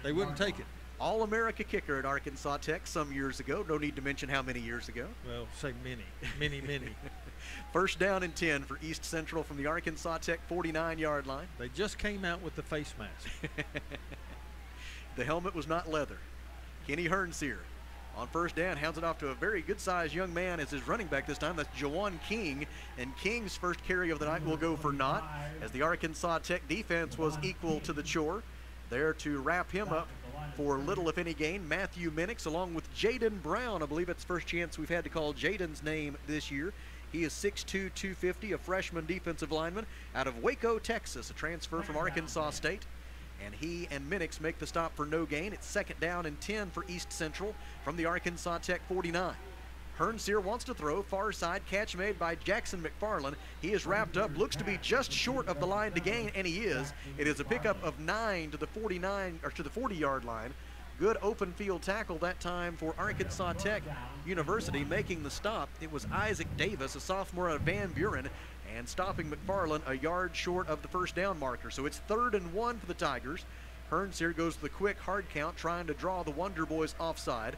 They wouldn't take it. All America kicker at Arkansas Tech some years ago. No need to mention how many years ago. Well, say many, many, many. [laughs] First down and 10 for East Central from the Arkansas Tech 49 yard line. They just came out with the face mask. [laughs] The helmet was not leather. Kenny Hernseer on first down hounds it off to a very good sized young man as his running back this time. That's Jawan King. And King's first carry of the night will go for naught as the Arkansas Tech defense was equal to the chore. There to wrap him up for little, if any, gain. Matthew Minix along with Jaden Brown. I believe it's first chance we've had to call Jaden's name this year. He is 6'2", 250, a freshman defensive lineman out of Waco, Texas, a transfer from Arkansas State. And he and Minix make the stop for no gain. It's second down and 10 for East Central from the Arkansas Tech 49. Hernseer wants to throw, far side, catch made by Jackson McFarland. He is wrapped up, looks to be just short of the line to gain, and he is. It is a pickup of nine to the 49 or to the 40 yard line. Good open field tackle that time for Arkansas Tech University making the stop. It was Isaac Davis, a sophomore out of Van Buren, and stopping McFarland a yard short of the first down marker. So it's third and one for the Tigers. Hernseer goes the quick hard count, trying to draw the Wonder Boys offside.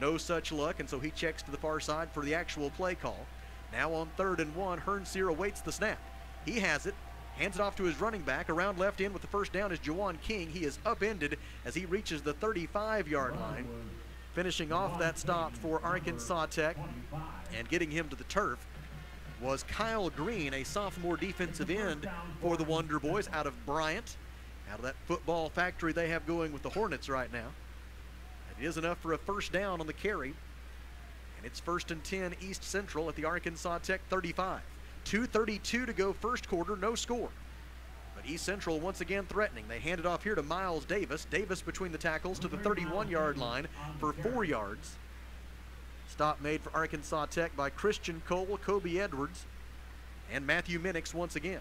No such luck, and so he checks to the far side for the actual play call. Now on third and one, Hernseer awaits the snap. He has it, Hands it off to his running back. Around left end with the first down is Jawan King. He is upended as he reaches the 35 yard line. Finishing off that stop for Arkansas Tech and getting him to the turf was Kyle Green, a sophomore defensive end for the Wonder Boys out of Bryant, out of that football factory they have going with the Hornets right now. It is enough for a first down on the carry. And it's first and 10 East Central at the Arkansas Tech 35. 2.32 to go first quarter, no score. But East Central once again threatening. They hand it off here to Miles Davis. Davis between the tackles to the 31 yard line for four yards. Stop made for Arkansas Tech by Christian Cole, Kobe Edwards, and Matthew Minix once again.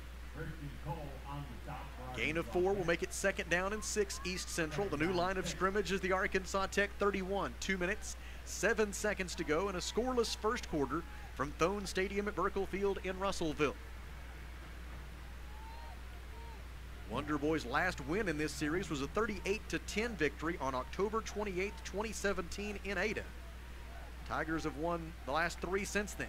Gain of four will make it second down and six East Central. The new line of scrimmage is the Arkansas Tech 31. Two minutes, seven seconds to go, and a scoreless first quarter from Thone Stadium at Buerkle Field in Russellville. Wonder Boys' last win in this series was a 38 10 victory on October 28, 2017 in Ada. Tigers have won the last three since then.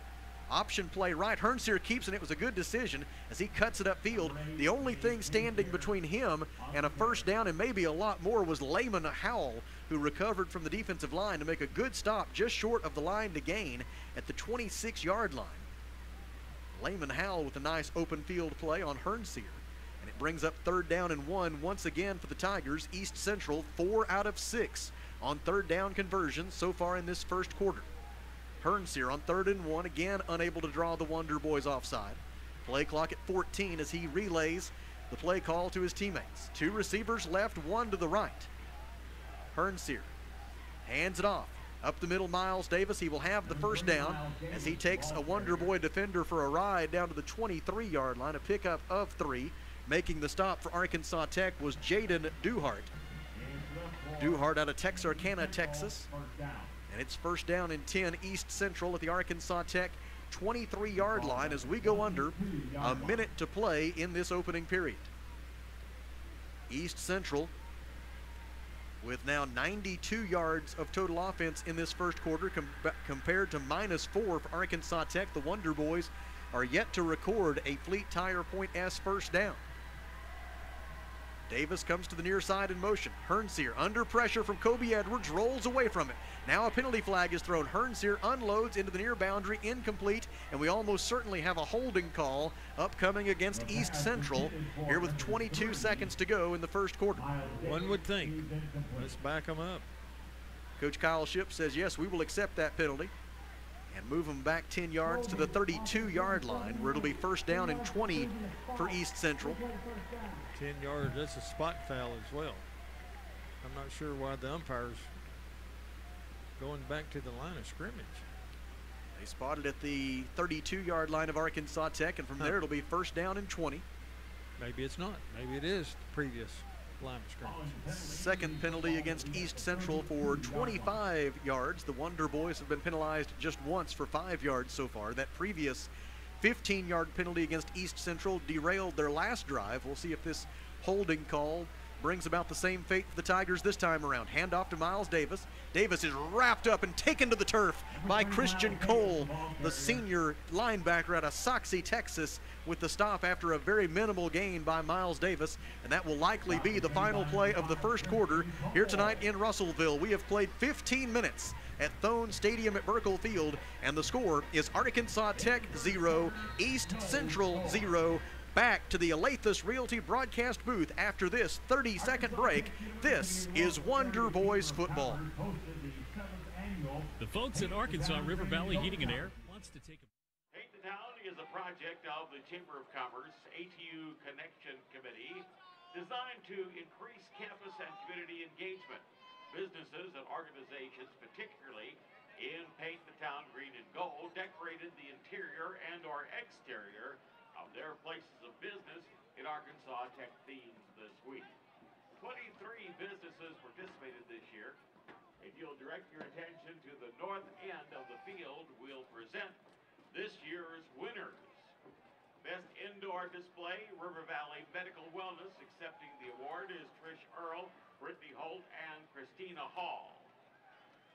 Option play right. Hernseer keeps and it was a good decision as he cuts it upfield. The only thing standing between him and a first down and maybe a lot more was Layman Howell, who recovered from the defensive line to make a good stop just short of the line to gain at the 26 yard line. Layman Howell with a nice open field play on Hernseer. And it brings up third down and one once again for the Tigers. East Central, four out of six on third down conversions so far in this first quarter. Hernseer on third and one, again unable to draw the Wonder Boys offside. Play clock at 14 as he relays the play call to his teammates. Two receivers left, one to the right. Hernseer hands it off. Up the middle, Miles Davis. He will have the first down as he takes a Wonder Boy defender for a ride down to the 23 yard line, a pickup of three. Making the stop for Arkansas Tech was Jaden Duhart. Duhart out of Texarkana, Texas. It's first down and 10 East Central at the Arkansas Tech 23 yard line as we go under a minute to play in this opening period. East Central with now 92 yards of total offense in this first quarter com compared to minus four for Arkansas Tech. The Wonder Boys are yet to record a Fleet Tire Point S first down. Davis comes to the near side in motion. Hernseer under pressure from Kobe Edwards rolls away from it. Now a penalty flag is thrown. Hernseer unloads into the near boundary, incomplete, and we almost certainly have a holding call upcoming against East Central here with 22 seconds to go in the first quarter. One would think. Let's back them up. Coach Kyle Ship says, yes, we will accept that penalty and move them back 10 yards to the 32 yard line where it'll be first down and 20 for East Central. 10 yards, that's a spot foul as well. I'm not sure why the umpire's going back to the line of scrimmage. They spotted at the 32 yard line of Arkansas Tech, and from there it'll be first down and 20. Maybe it's not. Maybe it is the previous line of scrimmage. Second penalty against East Central for 25 yards. The Wonder Boys have been penalized just once for five yards so far. That previous 15 yard penalty against East Central derailed their last drive. We'll see if this holding call brings about the same fate for the Tigers this time around. Handoff to Miles Davis. Davis is wrapped up and taken to the turf by Christian Cole, the senior linebacker out of Sachse, Texas, with the stop after a very minimal gain by Miles Davis. And that will likely be the final play of the first quarter here tonight in Russellville. We have played 15 minutes at Thone Stadium at Buerkle Field, and the score is Arkansas Tech 0, East Central 0 back to the Alathus Realty broadcast booth after this 30 second break. This is Wonder Boys football. The folks at Arkansas River Valley Heating and Air wants to take a Paint the Town is a project of the Chamber of Commerce ATU Connection Committee designed to increase campus and community engagement. Businesses and organizations, particularly in Paint the Town Green and Gold, decorated the interior and or exterior of their places of business in Arkansas Tech themes this week. 23 businesses participated this year. If you'll direct your attention to the north end of the field, we'll present this year's winners. Best indoor display, River Valley Medical Wellness. Accepting the award is Trish Earl, Brittany Holt, and Christina Hall.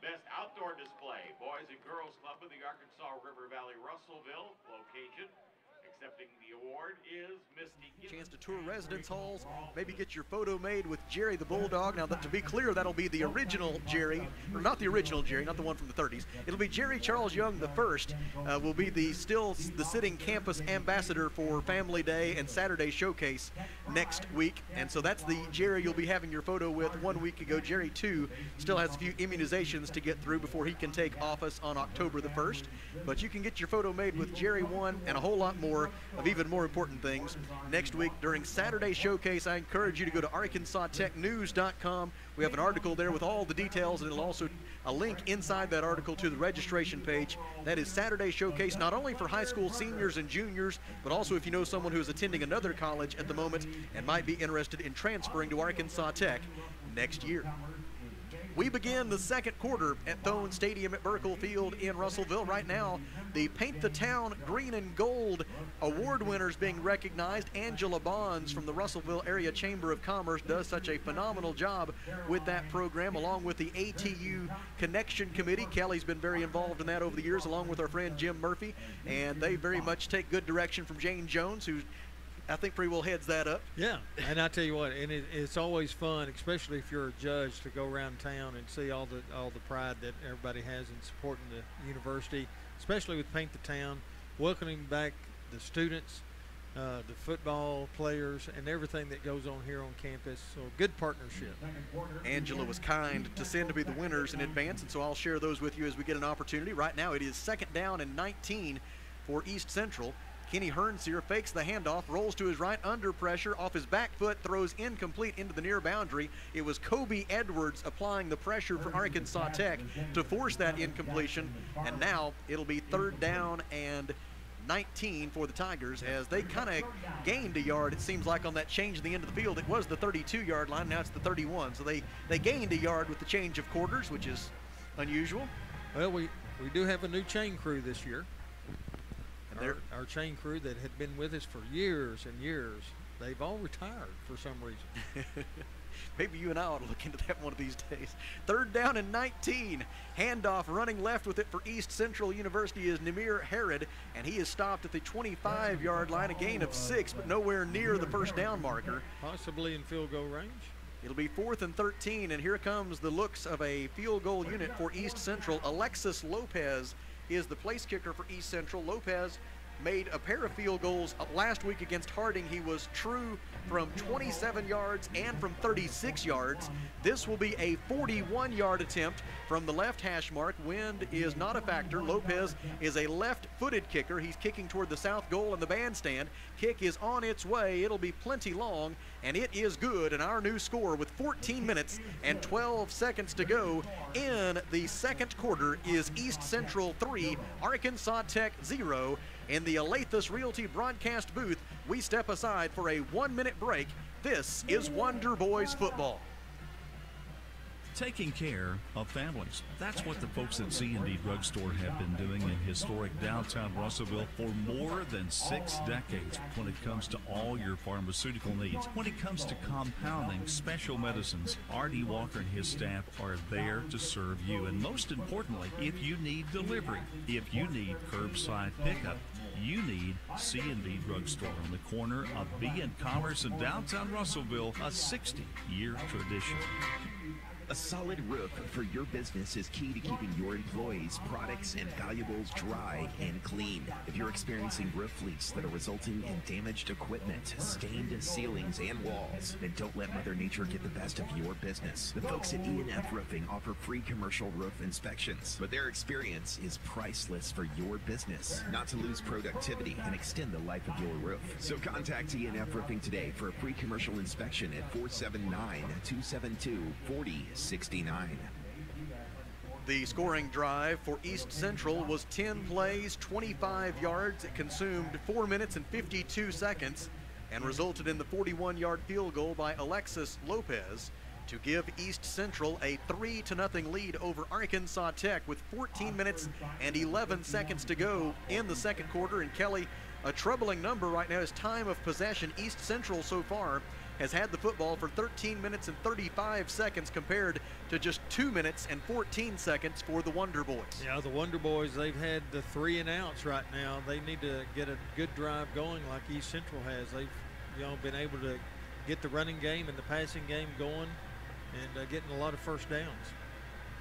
Best outdoor display, Boys and Girls Club of the Arkansas River Valley Russellville location Accepting the award is Misty Chance to tour residence halls, maybe get your photo made with Jerry the Bulldog. Now, that, to be clear, that'll be the original Jerry, or not the original Jerry, not the one from the 30s. It'll be Jerry Charles Young the first. Uh, will be the still the sitting campus ambassador for Family Day and Saturday Showcase next week, and so that's the Jerry you'll be having your photo with one week ago. Jerry two still has a few immunizations to get through before he can take office on October the 1st, but you can get your photo made with Jerry one and a whole lot more of even more important things next week during Saturday Showcase. I encourage you to go to ArkansasTechNews.com. We have an article there with all the details, and it'll also a link inside that article to the registration page. That is Saturday Showcase, not only for high school seniors and juniors, but also if you know someone who is attending another college at the moment and might be interested in transferring to Arkansas Tech next year. We begin the second quarter at Thone Stadium at Buerkle Field in Russellville. Right now, the Paint the Town Green and Gold award winners being recognized. Angela Bonds from the Russellville Area Chamber of Commerce does such a phenomenal job with that program, along with the ATU Connection Committee. Kelly's been very involved in that over the years, along with our friend Jim Murphy, and they very much take good direction from Jane Jones, who I think pretty well heads that up. Yeah, and I tell you what, and it, it's always fun, especially if you're a judge, to go around town and see all the all the pride that everybody has in supporting the university, especially with Paint the Town, welcoming back the students, uh, the football players, and everything that goes on here on campus. So good partnership. Angela was kind to send to be the winners in advance, and so I'll share those with you as we get an opportunity. Right now, it is second down and 19 for East Central. Kenny Hernseer fakes the handoff, rolls to his right under pressure, off his back foot, throws incomplete into the near boundary. It was Kobe Edwards applying the pressure for Arkansas Tech to force that incompletion, and now it'll be third down and 19 for the Tigers as they kind of gained a yard, it seems like, on that change at the end of the field. It was the 32 yard line, now it's the 31. So they, they gained a yard with the change of quarters, which is unusual. Well, we, we do have a new chain crew this year. Our, our chain crew that had been with us for years and years, they've all retired for some reason. [laughs] Maybe you and I ought to look into that one of these days. Third down and 19. Handoff running left with it for East Central University is Namir Harrod, and he is stopped at the 25 yard line, a gain of six, but nowhere near the first down marker. Possibly in field goal range. It'll be fourth and 13, and here comes the looks of a field goal unit for East Central. Alexis Lopez is the place kicker for East Central. Lopez made a pair of field goals last week against Harding. He was true from 27 yards and from 36 yards. This will be a 41 yard attempt from the left hash mark. Wind is not a factor. Lopez is a left footed kicker. He's kicking toward the south goal in the bandstand. Kick is on its way. It'll be plenty long, and it is good. And our new score with 14 minutes and 12 seconds to go in the second quarter is East Central 3, Arkansas Tech 0. In the Alathus Realty broadcast booth, we step aside for a one minute break. This is Wonder Boys football. Taking care of families. That's what the folks at C&D Drugstore have been doing in historic downtown Russellville for more than six decades when it comes to all your pharmaceutical needs. When it comes to compounding special medicines, R.D. Walker and his staff are there to serve you. And most importantly, if you need delivery, if you need curbside pickup, you need C&D Drugstore on the corner of B and Commerce in downtown Russellville, a 60-year tradition. A solid roof for your business is key to keeping your employees, products, and valuables dry and clean. If you're experiencing roof leaks that are resulting in damaged equipment, stained ceilings, and walls, then don't let Mother Nature get the best of your business. The folks at E&F Roofing offer free commercial roof inspections, but their experience is priceless for your business. Not to lose productivity and extend the life of your roof. So contact E&F Roofing today for a free commercial inspection at 479 272 40 69. The scoring drive for East Central was 10 plays, 25 yards. It consumed 4 minutes and 52 seconds and resulted in the 41 yard field goal by Alexis Lopez to give East Central a 3 to nothing lead over Arkansas Tech with 14 minutes and 11 seconds to go in the second quarter. And Kelly, a troubling number right now is time of possession. East Central so far has had the football for 13 minutes and 35 seconds compared to just 2 minutes and 14 seconds for the Wonder Boys. Yeah, the Wonder Boys, they've had the three and outs right now. They need to get a good drive going like East Central has. They've you know been able to get the running game and the passing game going and uh, getting a lot of first downs.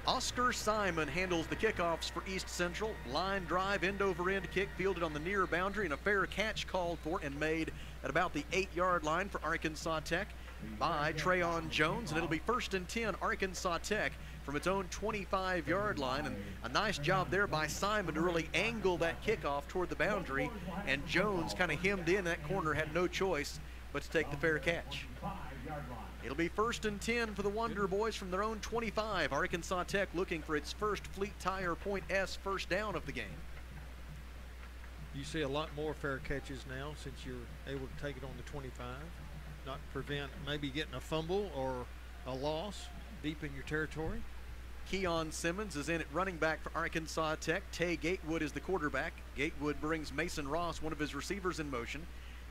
Oscar Simon handles the kickoffs for East Central. Line drive, end over end kick fielded on the near boundary, and a fair catch called for and made at about the eight yard line for Arkansas Tech by Trayon Jones. And it'll be first and 10 Arkansas Tech from its own 25 yard line. And a nice job there by Simon to really angle that kickoff toward the boundary. And Jones kind of hemmed in that corner, had no choice but to take the fair catch. It'll be first and 10 for the Wonder Boys from their own 25. Arkansas Tech looking for its first Fleet Tire Point S first down of the game. You see a lot more fair catches now since you're able to take it on the 25, not prevent maybe getting a fumble or a loss deep in your territory. Keon Simmons is in at running back for Arkansas Tech. Tay Gatewood is the quarterback. Gatewood brings Mason Ross, one of his receivers, in motion.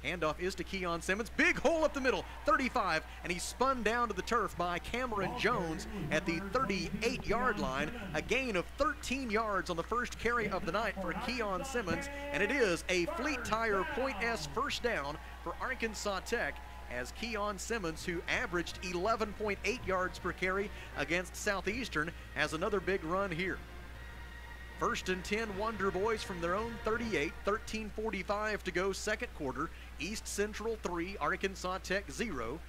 Handoff is to Keon Simmons. Big hole up the middle, 35, and he's spun down to the turf by Cameron Jones at the 38 yard line. A gain of 13 yards on the first carry of the night for Keon Simmons, and it is a Fleet Tire Point S first down for Arkansas Tech as Keon Simmons, who averaged 11.8 yards per carry against Southeastern, has another big run here. First and 10 Wonder Boys from their own 38, 13.45 to go, second quarter. East Central 3, Arkansas Tech 0.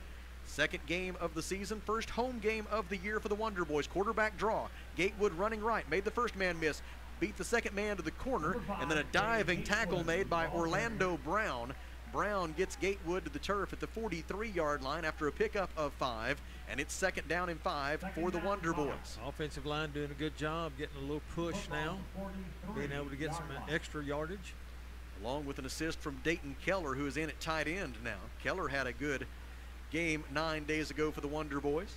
Second game of the season, first home game of the year for the Wonder Boys. Quarterback draw. Gatewood running right, made the first man miss, beat the second man to the corner, and then a diving tackle made by Orlando Brown. Brown gets Gatewood to the turf at the 43 yard line after a pickup of five, and it's second down and five for the Wonder Boys. Offensive line doing a good job getting a little push now, being able to get some extra yardage. Along with an assist from Dayton Keller, who is in at tight end now. Keller had a good game nine days ago for the Wonder Boys.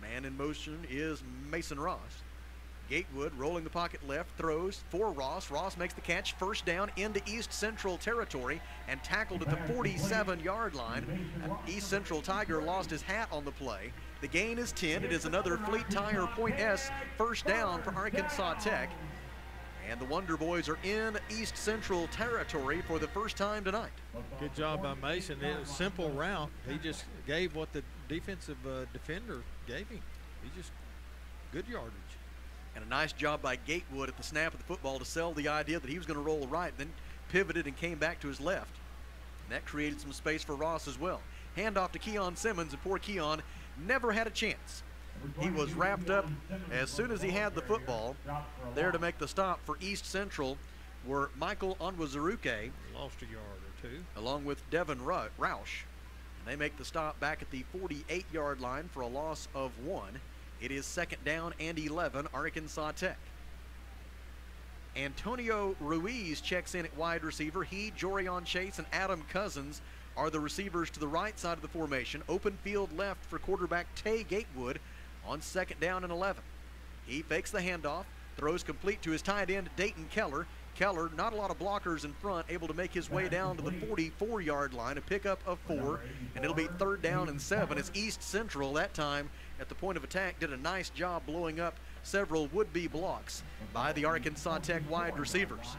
Man in motion is Mason Ross. Gatewood rolling the pocket left, throws for Ross. Ross makes the catch, first down into East Central territory and tackled at the 47 yard line. East Central Tiger lost his hat on the play. The gain is 10. It is another Fleet Tire Point S first down for Arkansas Tech. And the Wonder Boys are in East Central territory for the first time tonight. Good job by Mason. It was a simple route. He just gave what the defensive uh, defender gave him. He just good yardage. And a nice job by Gatewood at the snap of the football to sell the idea that he was going to roll right, then pivoted and came back to his left. And that created some space for Ross as well. Handoff to Keon Simmons, and poor Keon never had a chance. He was wrapped up as soon as he had the football. There to make the stop for East Central were Michael Onwazaruke. Lost a yard or two. Along with Devin Roush. And they make the stop back at the 48 yard line for a loss of one. It is second down and 11, Arkansas Tech. Antonio Ruiz checks in at wide receiver. He, Jorion Chase, and Adam Cousins are the receivers to the right side of the formation. Open field left for quarterback Tay Gatewood on second down and 11. He fakes the handoff, throws complete to his tight end, Dayton Keller. Keller, not a lot of blockers in front, able to make his way down to the 44 yard line, a pickup of four, and it'll be third down and seven as East Central that time at the point of attack did a nice job blowing up several would-be blocks by the Arkansas Tech wide receivers.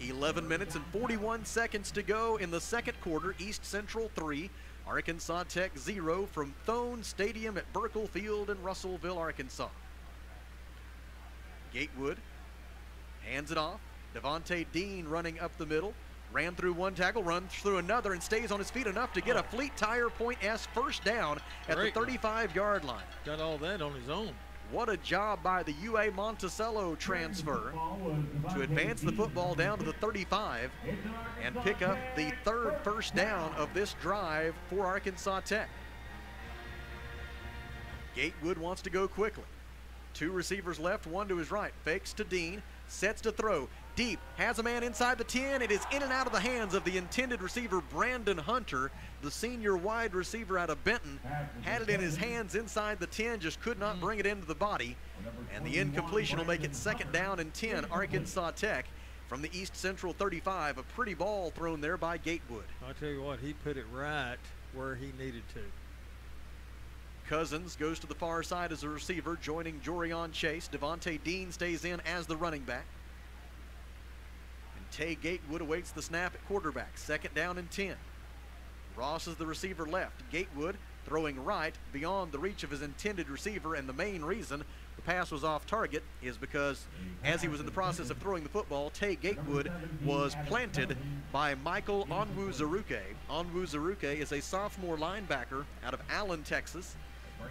11 minutes and 41 seconds to go in the second quarter. East Central 3, Arkansas Tech 0 from Thone Stadium at Buerkle Field in Russellville, Arkansas. Gatewood hands it off. Devontae Dean running up the middle. Ran through one tackle, runs through another, and stays on his feet enough to get a Fleet Tire Point S first down at Great. the 35 yard line. Got all that on his own. What a job by the UA Monticello transfer to advance the football down to the 35 and pick up the third first down of this drive for Arkansas Tech. Gatewood wants to go quickly. Two receivers left, one to his right. Fakes to Dean, sets to throw. Deep, has a man inside the 10. It is in and out of the hands of the intended receiver, Brandon Hunter, the senior wide receiver out of Benton. Had it in his hands inside the 10, just could not bring it into the body. And the incompletion will make it second down and 10, Arkansas Tech from the East Central 35. A pretty ball thrown there by Gatewood. I'll tell you what, he put it right where he needed to. Cousins goes to the far side as a receiver, joining Jorion Chase. Devontae Dean stays in as the running back. Tay Gatewood awaits the snap at quarterback. Second down and 10. Ross is the receiver left. Gatewood throwing right beyond the reach of his intended receiver, and the main reason the pass was off target is because as he was in the process of throwing the football, Tay Gatewood was planted by Michael Onwuzaruke. Onwuzaruke is a sophomore linebacker out of Allen, Texas,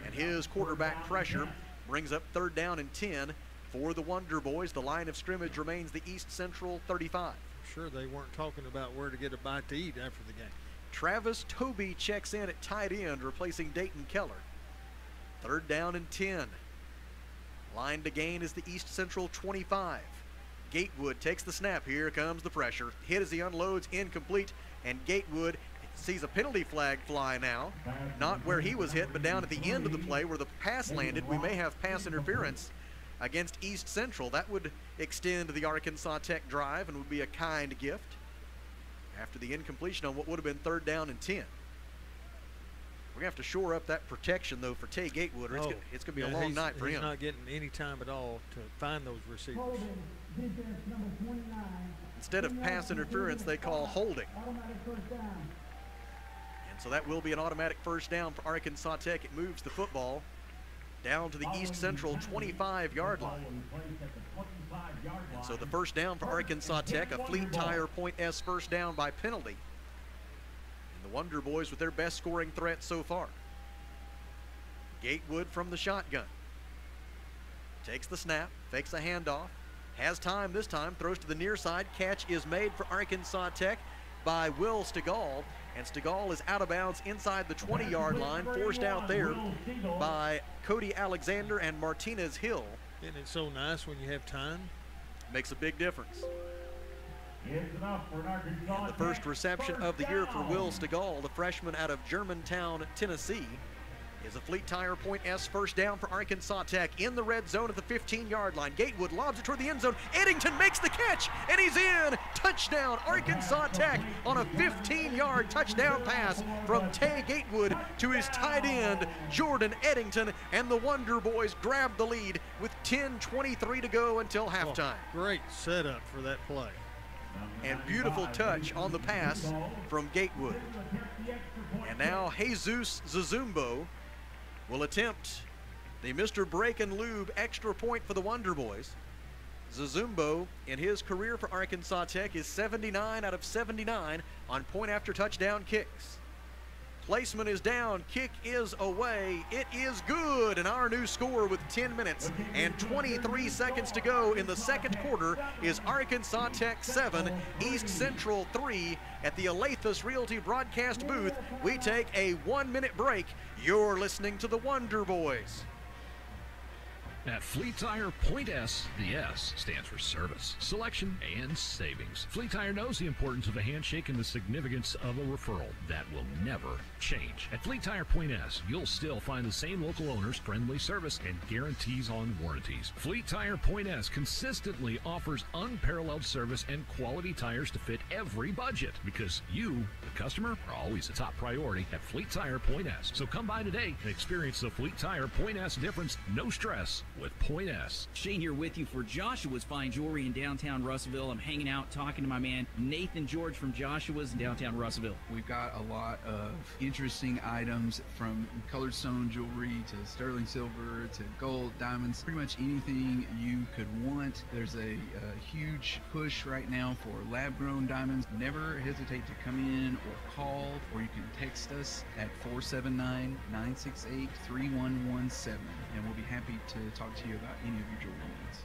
and his quarterback pressure brings up third down and 10 for the Wonder Boys. The line of scrimmage remains the East Central 35. Sure, they weren't talking about where to get a bite to eat after the game. Travis Toby checks in at tight end, replacing Dayton Keller. Third down and 10. Line to gain is the East Central 25. Gatewood takes the snap. Here comes the pressure. Hit as he unloads, incomplete, and Gatewood sees a penalty flag fly now. Not where he was hit, but down at the end of the play where the pass landed. We may have pass interference against East Central. That would extend the Arkansas Tech drive and would be a kind gift after the incompletion on what would have been third down and 10. We're going to have to shore up that protection, though, for Tay Gatewood, or it's Oh, gonna- it's going to be yeah, a long night for he's him. He's not getting any time at all to find those receivers. Instead of pass interference, they call holding. And so that will be an automatic first down for Arkansas Tech. It moves the football down to the East Central 25 yard line. And so the first down for Arkansas Tech, a Fleet Tire Point S first down by penalty. And the Wonder Boys with their best scoring threat so far. Gatewood from the shotgun. Takes the snap, fakes a handoff, has time this time, throws to the near side. Catch is made for Arkansas Tech by Will Stegall. And Stegall is out of bounds inside the 20 yard line, forced out there by Cody Alexander and Martinez Hill. Isn't it so nice when you have time? Makes a big difference. It's enough for an Arkansas And the first reception of the year for Will Stegall, the freshman out of Germantown, Tennessee, is a Fleet Tire Point S first down for Arkansas Tech in the red zone at the 15 yard line. Gatewood lobs it toward the end zone. Eddington makes the catch, and he's in. Touchdown, Arkansas Tech on a 15 yard touchdown pass from Tay Gatewood to his tight end, Jordan Eddington, and the Wonder Boys grab the lead with 10.23 to go until oh, halftime. Great setup for that play. and beautiful touch on the pass from Gatewood. And now Jesus Zazumbo will attempt the Mr. Break and Lube extra point for the Wonder Boys. Zazumbo, in his career for Arkansas Tech, is 79 out of 79 on point after touchdown kicks. Placement is down, kick is away. It is good. And our new score with 10 minutes and 23 seconds to go in the second quarter is Arkansas Tech 7, East Central 3 at the Alathus Realty broadcast booth. We take a one minute break. You're listening to the Wonder Boys. At Fleet Tire Point S, the S stands for service, selection, and savings. Fleet Tire knows the importance of a handshake and the significance of a referral. That will never change. At Fleet Tire Point S, you'll still find the same local owners, friendly service, and guarantees on warranties. Fleet Tire Point S consistently offers unparalleled service and quality tires to fit every budget because you, the customer, are always the top priority at Fleet Tire Point S. So come by today and experience the Fleet Tire Point S difference, no stress, with Point S. Shane here with you for Joshua's Fine Jewelry in downtown Russellville. I'm hanging out talking to my man Nathan George from Joshua's in downtown Russellville. We've got a lot of interesting items from colored stone jewelry to sterling silver to gold, diamonds, pretty much anything you could want. There's a, a huge push right now for lab grown diamonds. Never hesitate to come in or call, or you can text us at 479 968 3117, and we'll be happy to talk to you about any of your needs.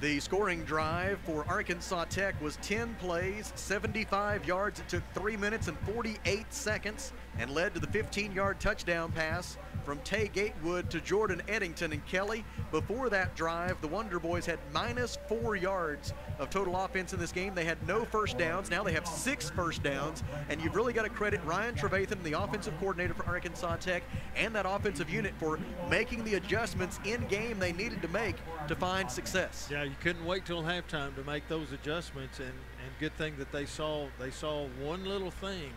The scoring drive for Arkansas Tech was 10 plays, 75 yards. It took 3 minutes and 48 seconds and led to the 15 yard touchdown pass from Tay Gatewood to Jordan Eddington and Kelly. Before that drive, the Wonder Boys had minus four yards of total offense in this game. They had no first downs. Now they have six first downs. And you've really got to credit Ryan Trevathan, the offensive coordinator for Arkansas Tech, and that offensive unit for making the adjustments in game they needed to make to find success. Yeah, you couldn't wait till halftime to make those adjustments, and, and good thing that they saw they saw one little thing,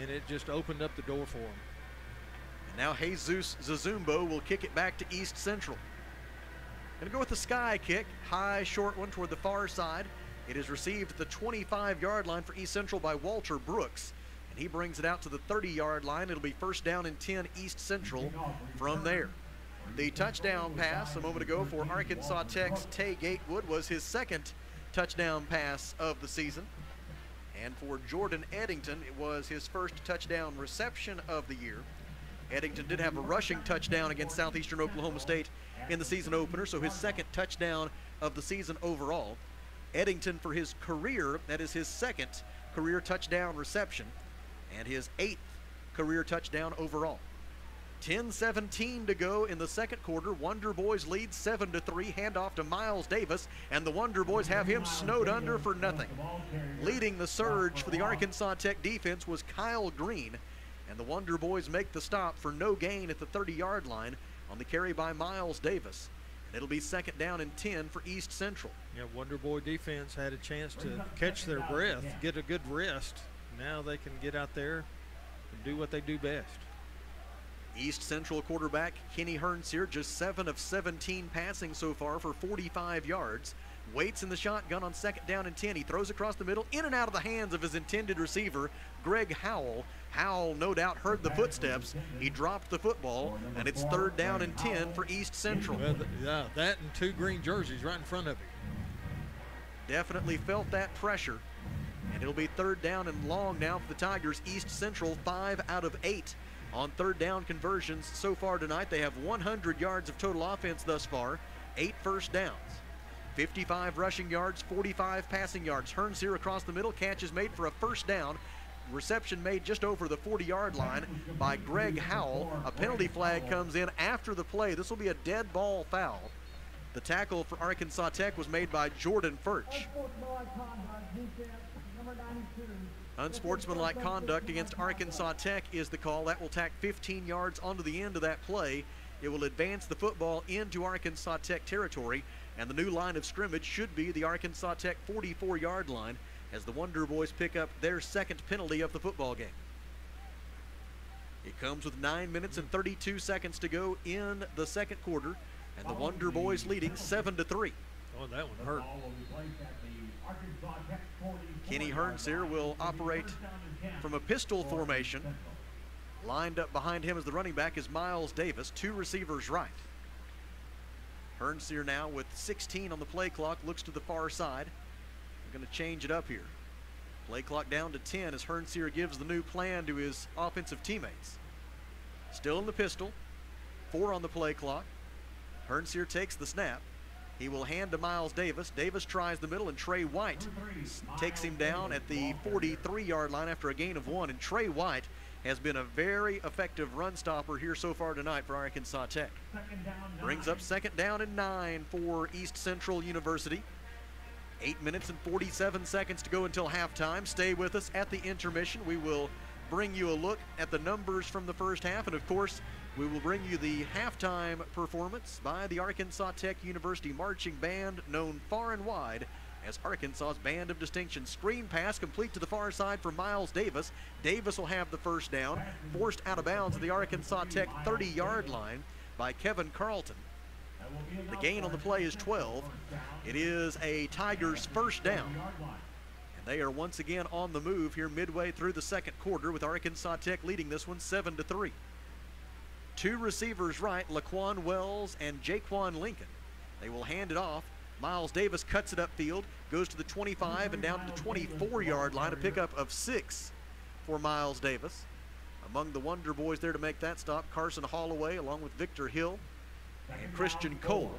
and it just opened up the door for them. And now Jesus Zazumbo will kick it back to East Central. Gonna go with the sky kick, high, short one toward the far side. It is received at the 25-yard line for East Central by Walter Brooks, and he brings it out to the 30-yard line. It'll be first down and 10 East Central from there. The touchdown pass a moment ago for Arkansas Tech's Tay Gatewood was his second touchdown pass of the season. And for Jordan Eddington, it was his first touchdown reception of the year. Eddington did have a rushing touchdown against Southeastern Oklahoma State in the season opener, so his second touchdown of the season overall. Eddington, for his career, that is his second career touchdown reception and his eighth career touchdown overall. 10-17 to go in the second quarter. Wonder Boys lead 7 to 3. Handoff to Miles Davis, and the Wonder Boys have him snowed under for nothing. Leading the surge for the Arkansas Tech defense was Kyle Green, and the Wonder Boys make the stop for no gain at the 30-yard line on the carry by Miles Davis. And it'll be second down and 10 for East Central. Yeah, Wonder Boy defense had a chance to catch their breath, get a good rest. Now they can get out there and do what they do best. East Central quarterback Kenny Hernseer, just 7 of 17 passing so far for 45 yards. Waits in the shotgun on second down and 10. He throws across the middle, in and out of the hands of his intended receiver, Greg Howell. Howell, no doubt, heard the footsteps. He dropped the football, and it's third down and 10 for East Central. Well, yeah, that and two green jerseys right in front of him. Definitely felt that pressure. And it'll be third down and long now for the Tigers. East Central, five out of eight on third down conversions so far tonight. They have 100 yards of total offense thus far, eight first downs. 55 rushing yards, 45 passing yards. Hernseer across the middle. Catch is made for a first down. Reception made just over the 40 yard line by Greg Howell. A penalty flag comes in after the play. This will be a dead ball foul. The tackle for Arkansas Tech was made by Jordan Furch. Unsportsmanlike conduct against Arkansas Tech is the call. That will tack 15 yards onto the end of that play. It will advance the football into Arkansas Tech territory, and the new line of scrimmage should be the Arkansas Tech 44 yard line as the Wonder Boys pick up their second penalty of the football game. It comes with 9 minutes and 32 seconds to go in the second quarter, and the Wonder Boys leading 7 to 3. Oh, that one hurt. Kenny Hearns here will operate from a pistol formation. Lined up behind him as the running back is Miles Davis, two receivers right. Hearns now with 16 on the play clock, looks to the far side. We're going to change it up here. Play clock down to 10 as Hernseer gives the new plan to his offensive teammates. Still in the pistol, four on the play clock. Hernseer takes the snap. He will hand to Miles Davis. Davis tries the middle, and Trey White takes him down at the 43 yard line after a gain of one. And Trey White has been a very effective run stopper here so far tonight for Arkansas Tech. Brings up second down and nine for East Central University. Eight minutes and 47 seconds to go until halftime. Stay with us at the intermission. We will bring you a look at the numbers from the first half, and of course, we will bring you the halftime performance by the Arkansas Tech University Marching Band, known far and wide as Arkansas's Band of Distinction. Screen pass complete to the far side for Miles Davis. Davis will have the first down, forced out of bounds at the Arkansas Tech 30 yard line by Kevin Carlton. The gain on the play is 12. It is a Tigers first down. And they are once again on the move here midway through the second quarter with Arkansas Tech leading this one 7 to 3. Two receivers right, Laquan Wells and Jaquan Lincoln. They will hand it off. Miles Davis cuts it upfield, goes to the 25 and down to the 24 yard line, a pickup of six for Miles Davis. Among the Wonder Boys there to make that stop, Carson Holloway along with Victor Hill and Christian Cole.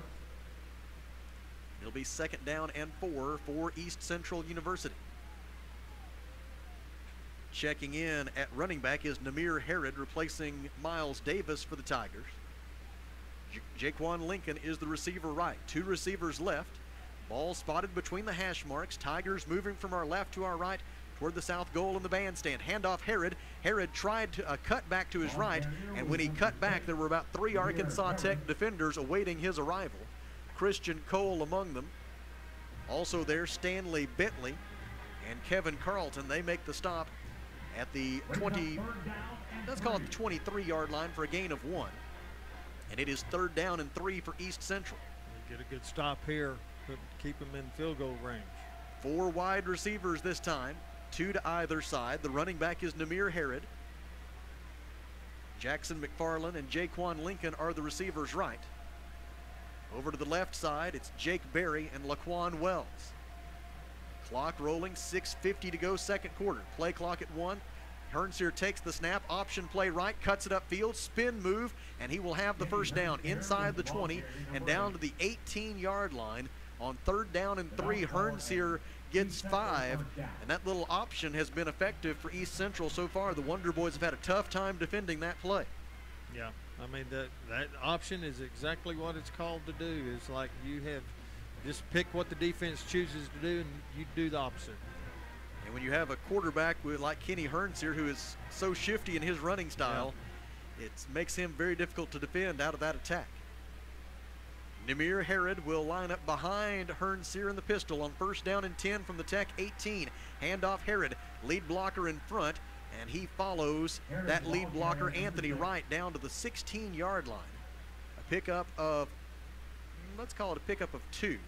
It'll be second down and four for East Central University. Checking in at running back is Namir Harrod, replacing Miles Davis for the Tigers. Jaquan Lincoln is the receiver right. Two receivers left. Ball spotted between the hash marks. Tigers moving from our left to our right toward the south goal in the bandstand. Handoff Harrod. Harrod tried to uh, cut back to his right, and when he cut back, there were about three Arkansas Tech defenders awaiting his arrival. Christian Cole among them. Also there, Stanley Bentley and Kevin Carlton. They make the stop at the 20, let's call it the 23 yard line for a gain of one. And it is third down and three for East Central. Get a good stop here, but keep them in field goal range. Four wide receivers this time, two to either side. The running back is Namir Harrod. Jackson McFarland and Jaquan Lincoln are the receivers right. Over to the left side, it's Jake Berry and Laquan Wells. Clock rolling, 6.50 to go, second quarter. Play clock at one. Hernseer takes the snap, option play right, cuts it upfield, spin move, and he will have the first down inside the 20 and down to the 18 yard line. On third down and three, Hernseer gets five, and that little option has been effective for East Central so far. The Wonder Boys have had a tough time defending that play. Yeah, I mean that that option is exactly what it's called to do. It's like you have just pick what the defense chooses to do, and you do the opposite. And when you have a quarterback with like Kenny Hernseer, who is so shifty in his running style, yeah. it makes him very difficult to defend out of that attack. Namir Harrod will line up behind Hernseer in the pistol on first down and 10 from the Tech 18. Handoff Harrod, lead blocker in front, and he follows that lead blocker, Anthony Wright, down to the 16 yard line. A pickup of, let's call it a pickup of two.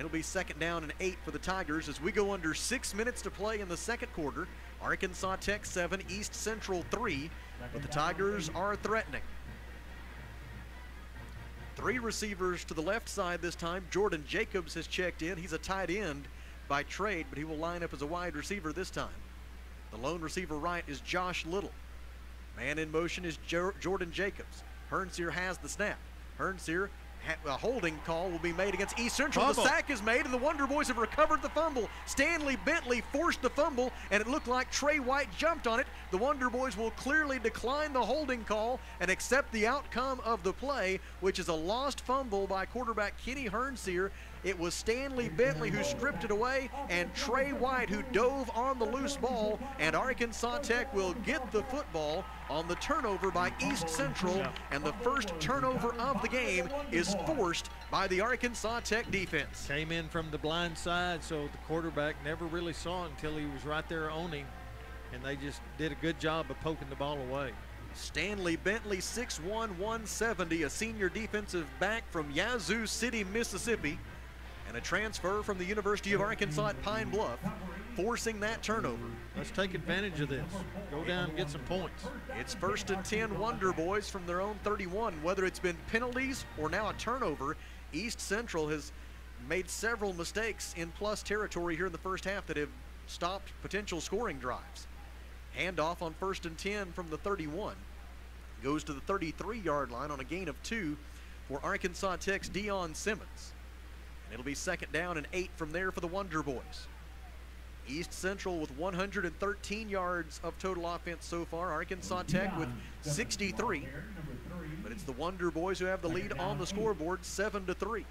It'll be second down and eight for the Tigers as we go under six minutes to play in the second quarter. Arkansas Tech seven, East Central three, but the Tigers are threatening. Three receivers to the left side this time. Jordan Jacobs has checked in. He's a tight end by trade, but he will line up as a wide receiver this time. The lone receiver right is Josh Little. Man in motion is jo Jordan Jacobs. Hernseer has the snap. Hernseer a holding call will be made against East Central. Fumble. The sack is made, and the Wonder Boys have recovered the fumble. Stanley Bentley forced the fumble, and it looked like Trey White jumped on it. The Wonder Boys will clearly decline the holding call and accept the outcome of the play, which is a lost fumble by quarterback Kenny Hernseer. It was Stanley Bentley who stripped it away and Trey White who dove on the loose ball. And Arkansas Tech will get the football on the turnover by East Central. And the first turnover of the game is forced by the Arkansas Tech defense. Came in from the blind side, so the quarterback never really saw it until he was right there on him. And they just did a good job of poking the ball away. Stanley Bentley, 6'1", 170, a senior defensive back from Yazoo City, Mississippi and a transfer from the University of Arkansas at Pine Bluff, forcing that turnover. Let's take advantage of this. Go down and get some points. It's first and 10 Wonder Boys from their own 31. Whether it's been penalties or now a turnover, East Central has made several mistakes in plus territory here in the first half that have stopped potential scoring drives. Handoff on first and 10 from the 31. Goes to the 33 yard line on a gain of two for Arkansas Tech's Dion Simmons. It'll be second down and eight from there for the Wonder Boys. East Central with 113 yards of total offense so far. Arkansas Tech with 63. But it's the Wonder Boys who have the lead on the scoreboard, 7 to 3.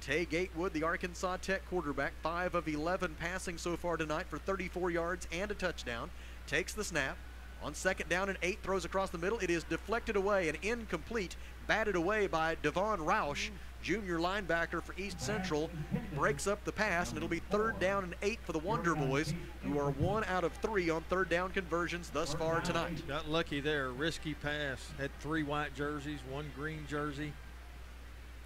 Tay Gatewood, the Arkansas Tech quarterback, 5 of 11 passing so far tonight for 34 yards and a touchdown. Takes the snap. On second down and eight, throws across the middle. It is deflected away and incomplete, batted away by Devon Roush, junior linebacker for East Central, breaks up the pass, and it'll be third down and eight for the Wonder Boys, who are one out of three on third down conversions thus far tonight. Got lucky there. Risky pass. Had three white jerseys, one green jersey.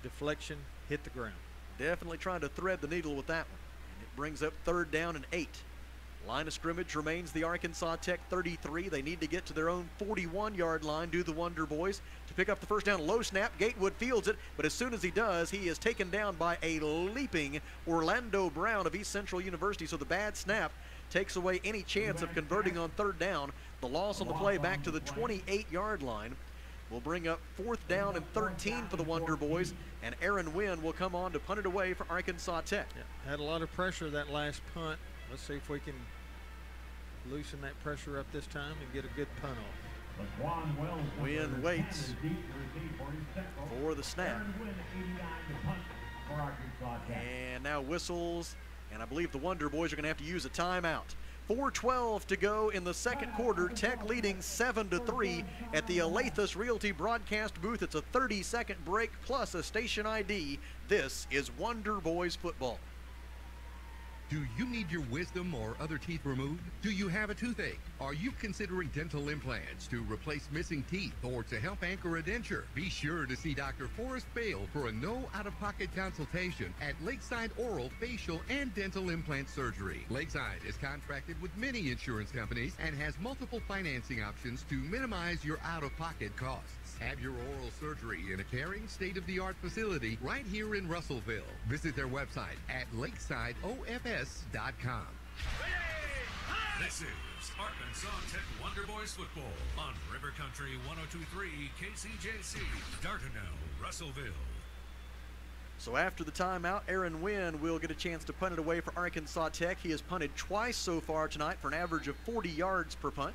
Deflection, hit the ground. Definitely trying to thread the needle with that one. And it brings up third down and eight. Line of scrimmage remains the Arkansas Tech 33. They need to get to their own 41 yard line, do the Wonder Boys, to pick up the first down. Low snap. Gatewood fields it, but as soon as he does, he is taken down by a leaping Orlando Brown of East Central University. So the bad snap takes away any chance of converting on third down. The loss on the play back to the 28 yard line will bring up fourth down and 13 for the Wonder Boys, and Aaron Wynn will come on to punt it away for Arkansas Tech. Yeah, had a lot of pressure that last punt. Let's see if we can loosen that pressure up this time and get a good punt off. Laquan Wells. Wynn waits for the snap. And now whistles, and I believe the Wonder Boys are going to have to use a timeout. 4:12 to go in the second quarter. Tech leading seven to three at the Alathus Realty broadcast booth. It's a 30-second break plus a station ID. This is Wonder Boys football. Do you need your wisdom or other teeth removed? Do you have a toothache? Are you considering dental implants to replace missing teeth or to help anchor a denture? Be sure to see Dr. Forrest Bale for a no out-of-pocket consultation at Lakeside Oral, Facial, and Dental Implant Surgery. Lakeside is contracted with many insurance companies and has multiple financing options to minimize your out-of-pocket costs. Have your oral surgery in a caring, state-of-the-art facility right here in Russellville. Visit their website at lakesideofs.com. This is Arkansas Tech Wonder Boys football on River Country 1023 KCJC, Dardanelle, Russellville. So after the timeout, Aaron Wynn will get a chance to punt it away for Arkansas Tech. He has punted twice so far tonight for an average of 40 yards per punt.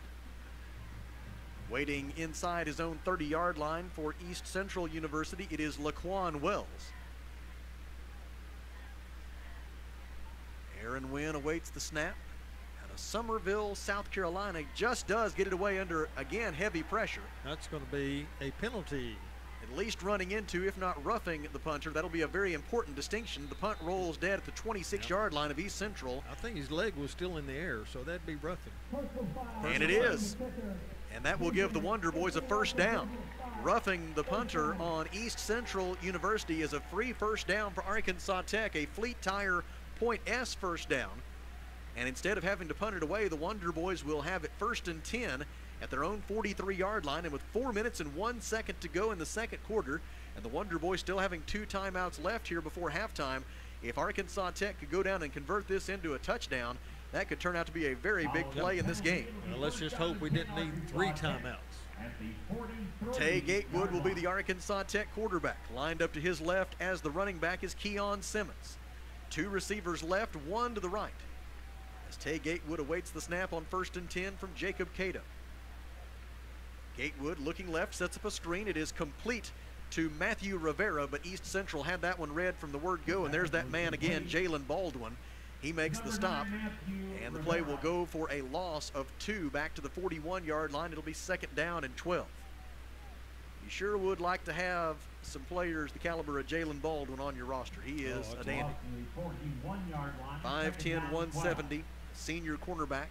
Waiting inside his own 30 yard line for East Central University, it is Laquan Wells. Aaron Wynn awaits the snap. And of Summerville, South Carolina, just does get it away under, again, heavy pressure. That's going to be a penalty. At least running into, if not roughing the punter. That'll be a very important distinction. The punt rolls dead at the 26 yard line of East Central. I think his leg was still in the air, so that'd be roughing. And it is. And that will give the Wonder Boys a first down. Roughing the punter on East Central University is a free first down for Arkansas Tech, a fleet tire point S first down. And instead of having to punt it away, the Wonder Boys will have it first and 10 at their own 43 yard line. And with four minutes and one second to go in the second quarter, and the Wonder Boys still having two timeouts left here before halftime, if Arkansas Tech could go down and convert this into a touchdown, that could turn out to be a very oh, big play in this game. Well, let's just hope we didn't need three timeouts. Tay Gatewood will be the Arkansas Tech quarterback. Lined up to his left as the running back is Keon Simmons. Two receivers left, one to the right. As Tay Gatewood awaits the snap on first and 10 from Jacob Cato. Gatewood looking left, sets up a screen. It is complete to Matthew Rivera, but East Central had that one read from the word go, and there's that man again, Jalen Baldwin. He makes the stop, and the play will go for a loss of two back to the 41 yard line. It'll be second down and 12. You sure would like to have some players the caliber of Jalen Baldwin on your roster. He is Oh, a dandy. 5'10, 170, senior cornerback.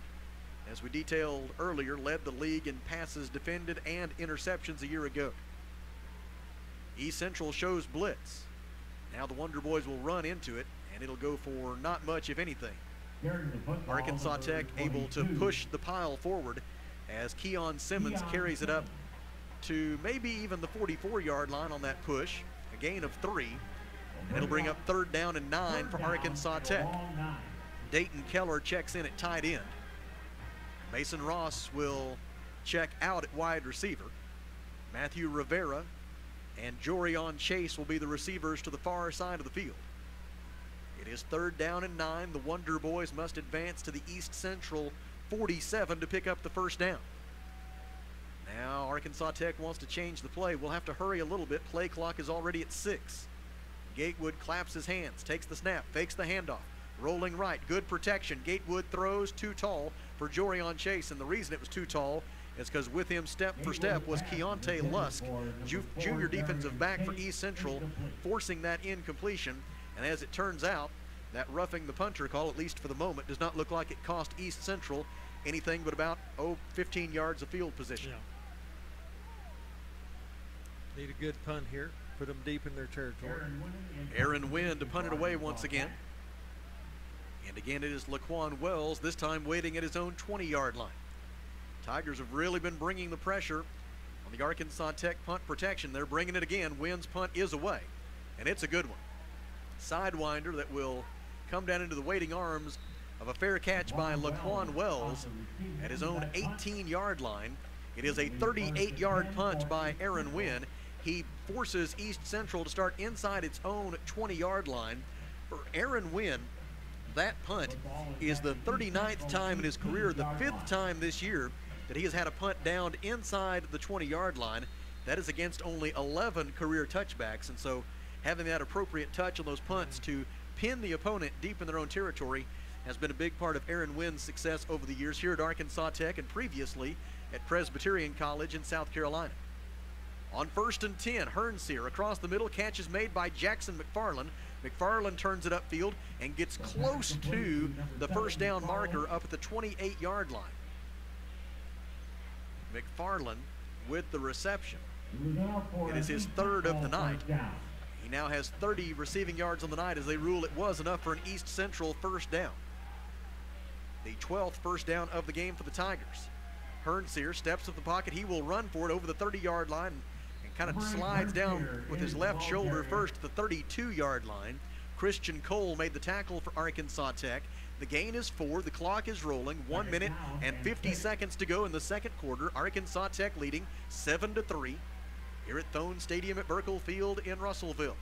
As we detailed earlier, led the league in passes defended and interceptions a year ago. East Central shows blitz. Now the Wonder Boys will run into it, and it'll go for not much, if anything. Arkansas Tech able to push the pile forward as Keon Simmons carries it up to maybe even the 44 yard line on that push. A gain of three. And it'll bring up third down and nine for Arkansas Tech. Dayton Keller checks in at tight end. Mason Ross will check out at wide receiver. Matthew Rivera and Jorion Chase will be the receivers to the far side of the field. It is third down and nine. The Wonder Boys must advance to the East Central 47 to pick up the first down. Now Arkansas Tech wants to change the play. We'll have to hurry a little bit. Play clock is already at six. Gatewood claps his hands, takes the snap, fakes the handoff. Rolling right, good protection. Gatewood throws too tall for Jorion Chase, and the reason it was too tall is because with him step for step was Keontae Lusk, ju- junior defensive back for East Central, forcing that incompletion. And as it turns out, that roughing the punter call, at least for the moment, does not look like it cost East Central anything but about, oh, 15 yards of field position. Need a good punt here. Put them deep in their territory. Aaron Wynn to punt it away once again. And again, it is Laquan Wells, this time waiting at his own 20 yard line. Tigers have really been bringing the pressure on the Arkansas Tech punt protection. They're bringing it again. Wynn's punt is away, and it's a good one. Sidewinder that will come down into the waiting arms of a fair catch by Laquan Wells at his own 18 yard line. It is a 38 yard punt by Aaron Wynn. He forces East Central to start inside its own 20 yard line. For Aaron Wynn, That punt is the 39th time in his career, the fifth time this year that he has had a punt down inside the 20 yard line. That is against only 11 career touchbacks. And so having that appropriate touch on those punts to pin the opponent deep in their own territory has been a big part of Aaron Wynn's success over the years here at Arkansas Tech and previously at Presbyterian College in South Carolina. On first and 10, Hernseer across the middle, catch is made by Jackson McFarland. McFarland turns it upfield and gets close to the first down marker up at the 28 yard line. McFarland with the reception. It is his third of the night. He now has 30 receiving yards on the night as they rule it was enough for an East Central first down. The 12th first down of the game for the Tigers. Hernseer steps with the pocket. He will run for it over the 30 yard line and kind of slides down with his left shoulder first to the 32 yard line. Christian Cole made the tackle for Arkansas Tech. The gain is four. The clock is rolling. One minute and 50 seconds to go in the second quarter. Arkansas Tech leading seven to three here at Thone Stadium at Buerkle Field in Russellville.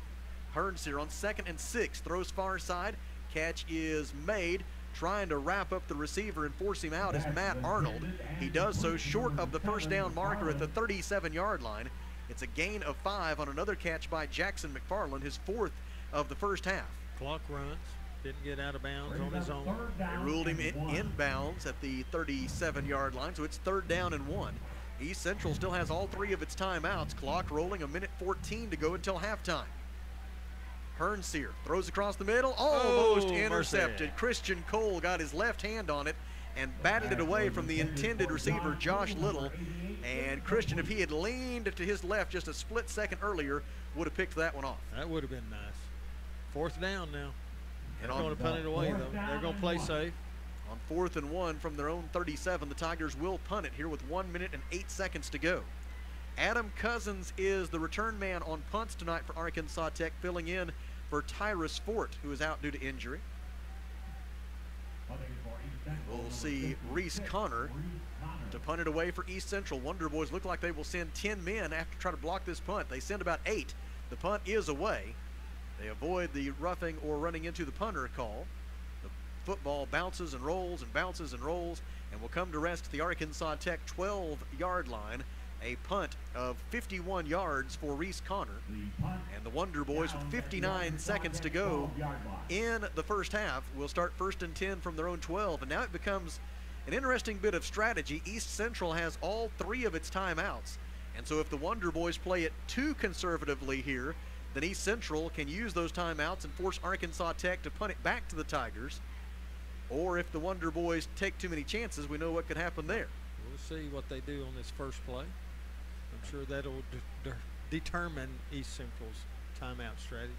Hernseer on second and six throws far side. Catch is made. Trying to wrap up the receiver and force him out is Matt Arnold. He does so short of the first down marker at the 37 yard line. It's a gain of five on another catch by Jackson McFarland, his fourth of the first half. Clock runs. Didn't get out of bounds on his own. They ruled him in inbounds at the 37 yard line, so it's third down and one. East Central still has all three of its timeouts. Clock rolling, a minute 14 to go until halftime. Hernseer throws across the middle, almost Oh, intercepted. mercy. Christian Cole got his left hand on it and batted it away from the intended receiver, Josh Little. And Christian, if he had leaned to his left just a split second earlier, would have picked that one off. That would have been nice. Fourth down now. They're going to punt it away, though. They're going to play safe. On fourth and one from their own 37, the Tigers will punt it here with one minute and eight seconds to go. Adam Cousins is the return man on punts tonight for Arkansas Tech, filling in for Tyrus Fort, who is out due to injury. We'll see Reese Connor to punt it away for East Central. Wonder Boys look like they will send 10 men after trying to block this punt. They send about eight. The punt is away. They avoid the roughing or running into the punter call. Football bounces and rolls and bounces and rolls and will come to rest at the Arkansas Tech 12 yard line. A punt of 51 yards for Reese Connor. And the Wonder Boys, with 59 seconds to go in the first half, will start first and 10 from their own 12. And now it becomes an interesting bit of strategy. East Central has all three of its timeouts. And so if the Wonder Boys play it too conservatively here, then East Central can use those timeouts and force Arkansas Tech to punt it back to the Tigers. Or if the Wonder Boys take too many chances, we know what could happen there. We'll see what they do on this first play. I'm sure that'll de- de- determine East Central's timeout strategy.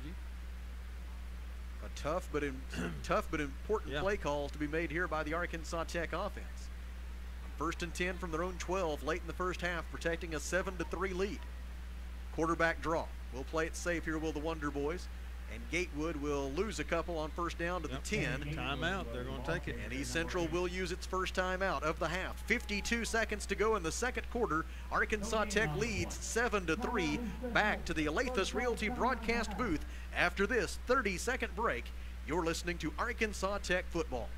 A tough but in, [clears throat] tough but important play calls to be made here by the Arkansas Tech offense. First and 10 from their own 12 late in the first half, protecting a 7 to 3 lead. Quarterback draw. We'll play it safe here, will the Wonder Boys. And Gatewood will lose a couple on first down to the 10. Timeout. They're going to take it. And East Central will use its first timeout of the half. 52 seconds to go in the second quarter. Arkansas Tech leads 7 to 3. Back to the Alathus Realty broadcast booth after this 30 second break. You're listening to Arkansas Tech football.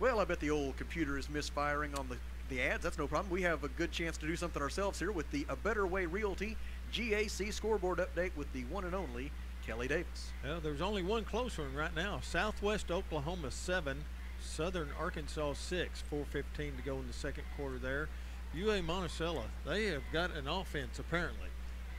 Well, I bet the old computer is misfiring on the, the ads. That's no problem. We have a good chance to do something ourselves here with the A Better Way Realty GAC scoreboard update with the one and only Kelly Davis. Well, there's only one close one right now. Southwest Oklahoma 7, Southern Arkansas 6, 4.15 to go in the second quarter there. UA Monticello, they have got an offense apparently.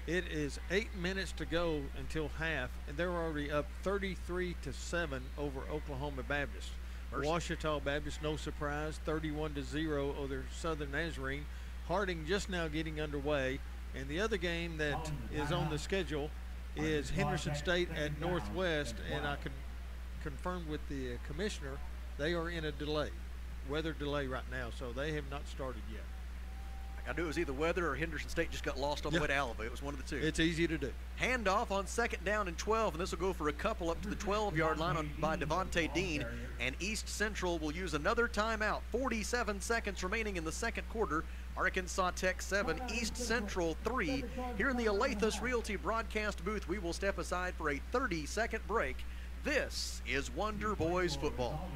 It is eight minutes to go until half, and they're already up 33 to 7 over Oklahoma Baptist. Mercy. Ouachita Baptist, no surprise, 31 to 0 over Southern Nazarene. Harding just now getting underway. And the other game that is on the schedule is Henderson State at Northwest, and I can confirm with the commissioner they are in a delay, weather delay right now, so they have not started yet. I knew it was either weather or Henderson State just got lost on the Yeah. way to Alva. It was one of the two. It's easy to do. Handoff on second down and 12, and this will go for a couple up to the 12-yard line on, by Devontae Dean. And East Central will use another timeout. 47 seconds remaining in the second quarter. Arkansas Tech 7, East Central 3. Here in the Alathus Realty broadcast booth, we will step aside for a 30-second break. This is Wonder Boys football.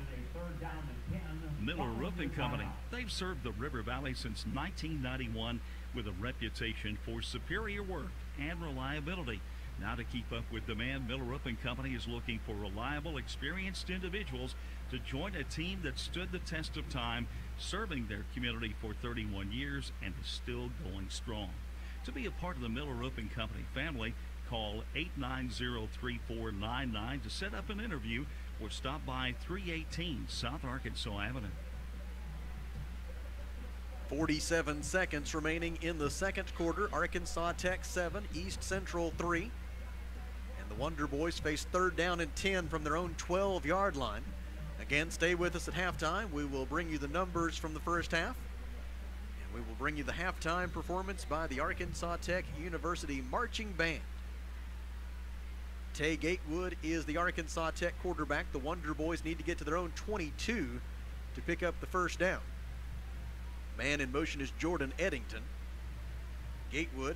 Miller Roofing Company. They've served the River Valley since 1991 with a reputation for superior work and reliability. Now, to keep up with demand, Miller Roofing Company is looking for reliable, experienced individuals to join a team that stood the test of time, serving their community for 31 years and is still going strong. To be a part of the Miller Roofing Company family, call 890-3499 to set up an interview or stop by 318 South Arkansas Avenue. 47 seconds remaining in the second quarter. Arkansas Tech 7, East Central 3. And the Wonder Boys face third down and 10 from their own 12 yard line. Again, stay with us at halftime. We will bring you the numbers from the first half. And we will bring you the halftime performance by the Arkansas Tech University Marching Band. Tay Gatewood is the Arkansas Tech quarterback. The Wonder Boys need to get to their own 22 to pick up the first down. Man in motion is Jordan Eddington. Gatewood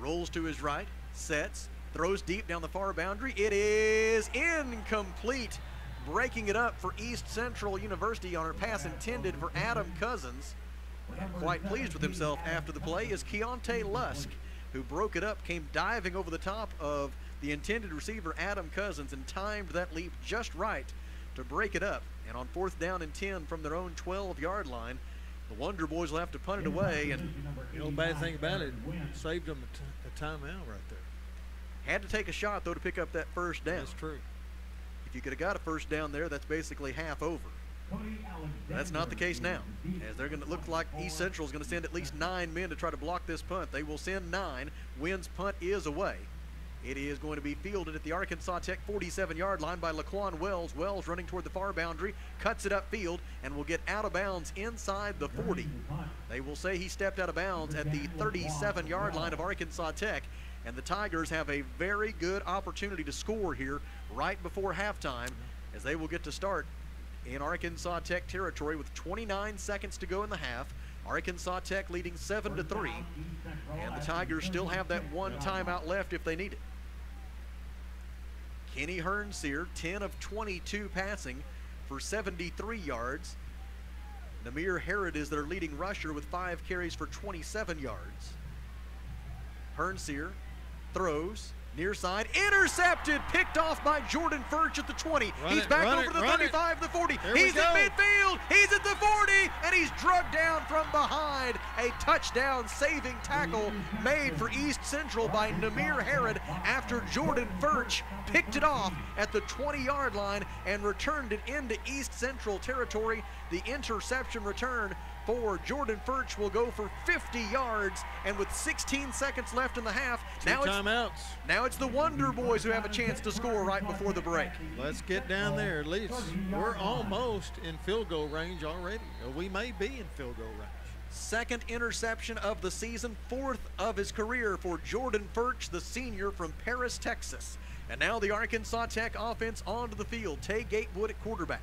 rolls to his right, sets, throws deep down the far boundary. It is incomplete. Breaking it up for East Central University on her pass intended for Adam Cousins. Quite pleased with himself after the play is Keontae Lusk, who broke it up, came diving over the top of the intended receiver Adam Cousins and timed that leap just right to break it up. And on fourth down and 10 from their own 12 yard line, the Wonder Boys will have to punt it away. And You know, bad thing about it, saved them a, t- a timeout right there. had to take a shot, though, to pick up that first down. That's true. If you could have got a first down there, that's basically half over. That's not the case now, as they're going to look like East Central is going to send at least nine men to try to block this punt. They will send nine. Wynn's punt is away. It is going to be fielded at the Arkansas Tech 47-yard line by Laquan Wells. Wells running toward the far boundary, cuts it upfield, and will get out of bounds inside the 40. They will say he stepped out of bounds at the 37-yard line of Arkansas Tech, and the Tigers have a very good opportunity to score here right before halftime, as they will get to start in Arkansas Tech territory with 29 seconds to go in the half. Arkansas Tech leading 7 to 3. And the Tigers still have that one timeout left if they need it. Kenny Hernseer, 10 of 22 passing for 73 yards. Namir Harrod is their leading rusher with five carries for 27 yards. Hernseer throws near side, intercepted, picked off by Jordan Furch at the 20. Run he's it, back over it, the run it. 35, the 40. Here he's at midfield. He's at the 40, and he's drugged down from behind. A touchdown saving tackle made for East Central by Namir Harrod after Jordan Furch picked it off at the 20 yard line and returned it into East Central territory. The interception return for Jordan Furch will go for 50 yards, and with 16 seconds left in the half, Two now it's timeouts. now it's the Wonder Boys who have a chance to score right before the break. Let's get down there. At least we're almost in field goal range already. We may be in field goal range. Second interception of the season, fourth of his career for Jordan Furch, the senior from Paris, Texas. And now the Arkansas Tech offense onto the field. Tay Gatewood at quarterback.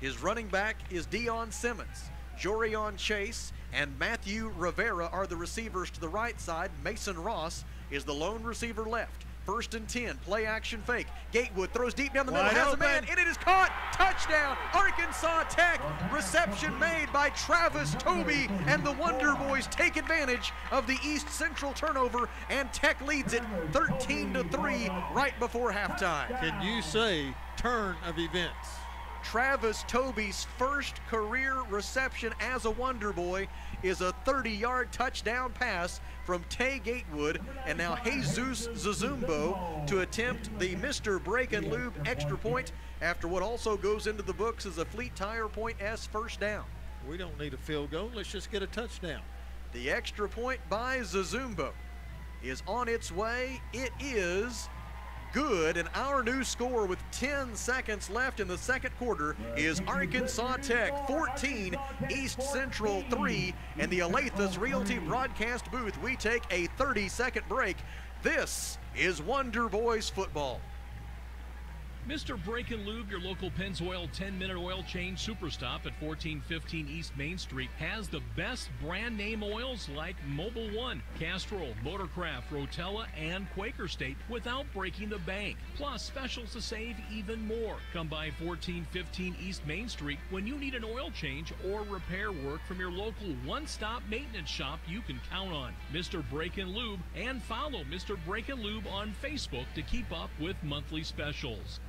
His running back is Dion Simmons. Jorion Chase and Matthew Rivera are the receivers to the right side. Mason Ross is the lone receiver left. First and 10, play action fake. Gatewood throws deep down the middle, Wide has a man, and it is caught. Touchdown, Arkansas Tech. Reception made by Travis Toby, and the Wonder Boys take advantage of the East Central turnover, and Tech leads it 13 to 3 right before halftime. Can you say turn of events? Travis Toby's first career reception as a Wonder Boy is a 30-yard touchdown pass from Tay Gatewood, and now Jesus Zazumbo to attempt the Mr. Brake and Lube extra point after what also goes into the books as a Fleet Tire Point S first down. We don't need a field goal. Let's just get a touchdown. The extra point by Zazumbo is on its way. It is good. And our new score with 10 seconds left in the second quarter is Arkansas Tech 14, East Central 3. And the Alathus Realty broadcast booth, we take a 30 second break. This is Wonder Boys football. Mr. Brake and Lube, your local Pennzoil 10 minute oil change super stop at 1415 East Main Street, has the best brand name oils like Mobil One, Castrol, Motorcraft, Rotella, and Quaker State without breaking the bank. Plus, specials to save even more. Come by 1415 East Main Street when you need an oil change or repair work from your local one stop maintenance shop you can count on. Mr. Brake and Lube, and follow Mr. Brake and Lube on Facebook to keep up with monthly specials.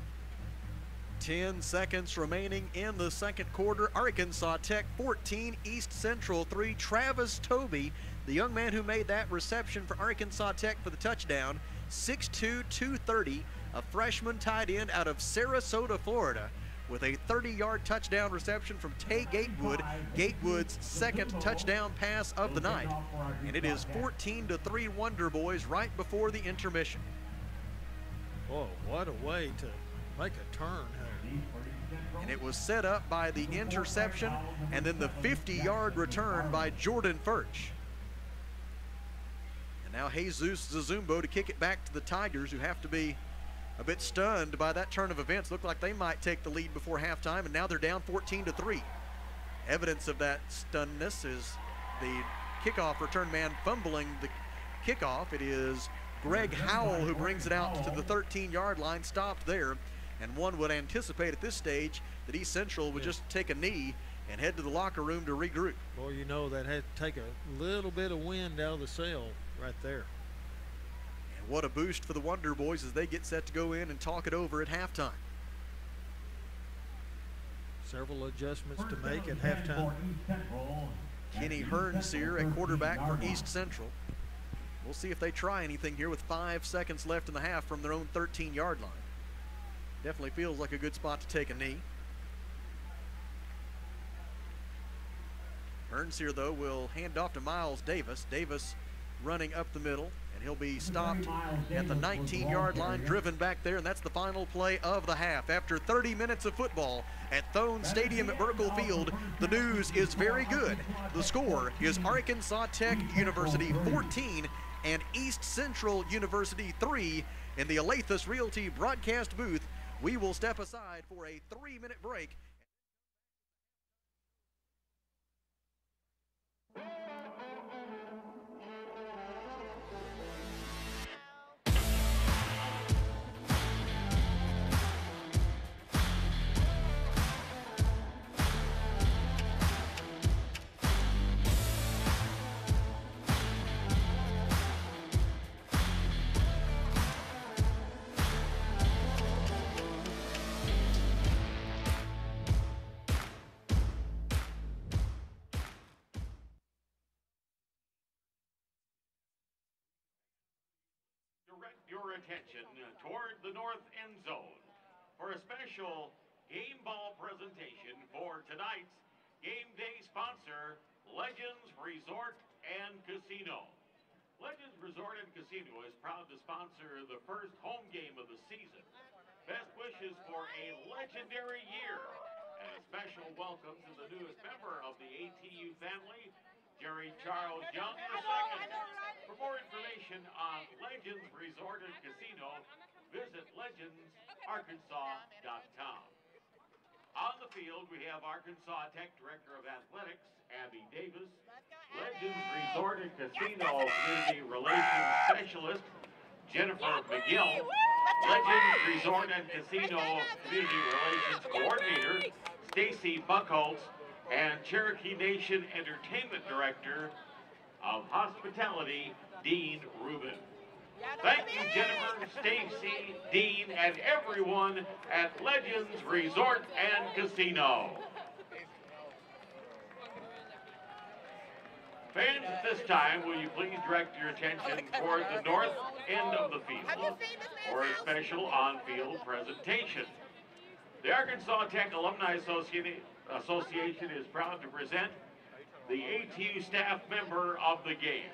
10 seconds remaining in the second quarter. Arkansas Tech 14, East Central 3. Travis Toby, the young man who made that reception for Arkansas Tech for the touchdown, 6'2, 230, a freshman tight end out of Sarasota, Florida, with a 30 yard touchdown reception from Tay Gatewood, Gatewood's second touchdown pass of the night. And it is 14 to 3 Wonder Boys right before the intermission. Whoa, what a way to make a turn. And it was set up by the interception and then the 50 yard return by Jordan Furch. And now Jesus Zazumbo to kick it back to the Tigers, who have to be a bit stunned by that turn of events. Looked like they might take the lead before halftime, and now they're down 14 to 3. Evidence of that stunnedness is the kickoff return man fumbling the kickoff. It is Greg Howell who brings it out to the 13 yard line, stopped there. And one would anticipate at this stage that East Central would just take a knee and head to the locker room to regroup. Well, you know that had to take a little bit of wind out of the sail right there. And what a boost for the Wonder Boys as they get set to go in and talk it over at halftime. Several adjustments to make at halftime. Kenny Hernseer at quarterback for East Central. We'll see if they try anything here with five seconds left in the half from their own 13 yard line. Definitely feels like a good spot to take a knee. Hernseer, though, will hand off to Miles Davis. Davis running up the middle, and he'll be stopped at the 19-yard line, driven back there, and that's the final play of the half. After 30 minutes of football at Thone Stadium at Buerkle Field, the news is very good. The score is Arkansas Tech University 14 and East Central University 3 in the Alathus Realty broadcast booth we will step aside for a three minute break. Attention toward the north end zone for a special game ball presentation for tonight's game day sponsor, Legends Resort and Casino. Legends Resort and Casino is proud to sponsor the first home game of the season. Best wishes for a legendary year and a special welcome to the newest member of the ATU family, Jerry Charles Young II. For more information on Legends Resort and Casino, visit legendsarkansas.com. On the field, we have Arkansas Tech Director of Athletics, Abby Davis, Legends Resort and Casino Community Relations Specialist, Jennifer McGill, Legends Resort and Casino Community Relations Coordinator, Stacy Buckholz, and Cherokee Nation Entertainment Director of Hospitality, Dean Rubin. Thank you, Jennifer, Stacy, Dean, and everyone at Legends Resort and Casino. Fans, at this time, will you please direct your attention toward the north end of the field for a special on-field presentation. The Arkansas Tech Alumni Association Association is proud to present the ATU staff member of the game.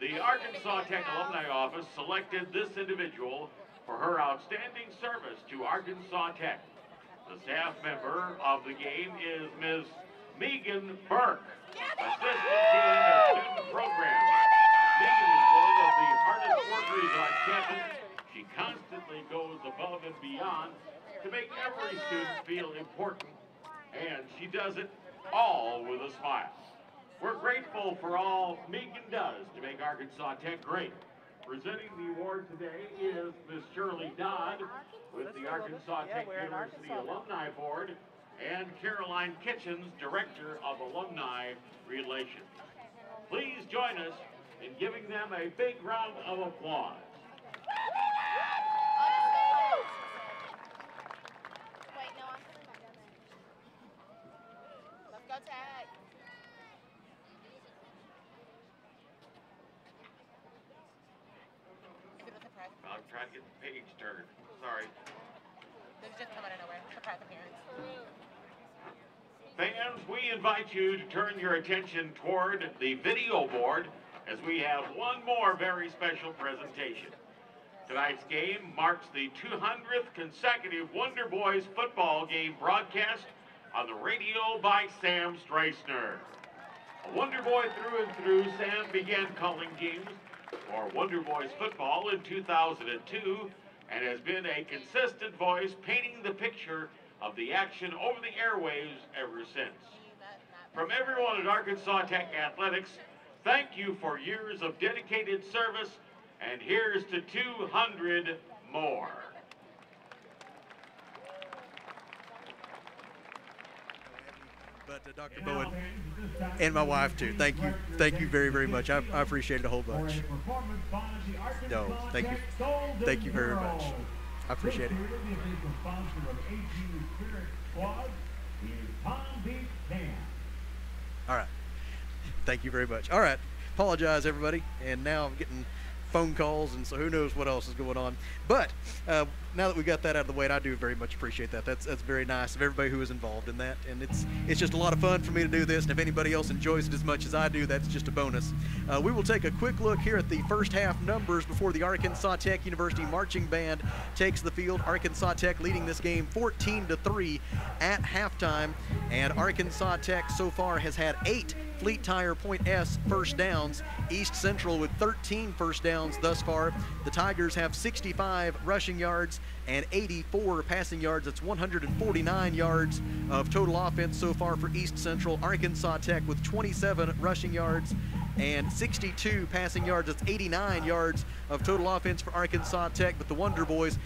The Arkansas Tech Alumni Office selected this individual for her outstanding service to Arkansas Tech. The staff member of the game is Ms. Megan Burke, Assistant Dean of Student Programs. Megan is one of the hardest workers on campus. She constantly goes above and beyond to make every student feel important, and she does it all with a smile. We're grateful for all Megan does to make Arkansas Tech great. Presenting the award today is Miss Shirley Dodd with the Arkansas Tech University Alumni Board and Caroline Kitchens, Director of Alumni Relations. Please join us in giving them a big round of applause. Wait, no, I'm coming back down there. Let's go tag. Is it a surprise? I'm trying to get the page turned. Sorry. This just come out of nowhere. Surprise appearance. Fans, we invite you to turn your attention toward the video board as we have one more very special presentation. Tonight's game marks the 200th consecutive Wonder Boys football game broadcast on the radio by Sam Strasner. A Wonder Boy through and through, Sam began calling games for Wonder Boys football in 2002 and has been a consistent voice painting the picture of the action over the airwaves ever since. From everyone at Arkansas Tech Athletics, thank you for years of dedicated service, and here's to 200 more. But uh, Dr. Bowen and my wife too. Thank you, thank you very, very much. I, I appreciate it a whole bunch. No, thank you, thank you very much. I appreciate it. All right. Thank you very much. All right. Apologize, everybody. And now I'm getting phone calls, and so who knows what else is going on. But uh, now that we got that out of the way, and I do very much appreciate that. That's that's very nice of everybody who was involved in that, and it's it's just a lot of fun for me to do this. And if anybody else enjoys it as much as I do, that's just a bonus. Uh, we will take a quick look here at the first half numbers before the Arkansas Tech University marching band takes the field. Arkansas Tech leading this game 14 to three at halftime, and Arkansas Tech so far has had eight Fleet Tire Point S first downs. East Central with 13 first downs thus far. The Tigers have 65 rushing yards and 84 passing yards. That's 149 yards of total offense so far for East Central. Arkansas Tech with 27 rushing yards and 62 passing yards. That's 89 yards of total offense for Arkansas Tech. But the Wonder Boys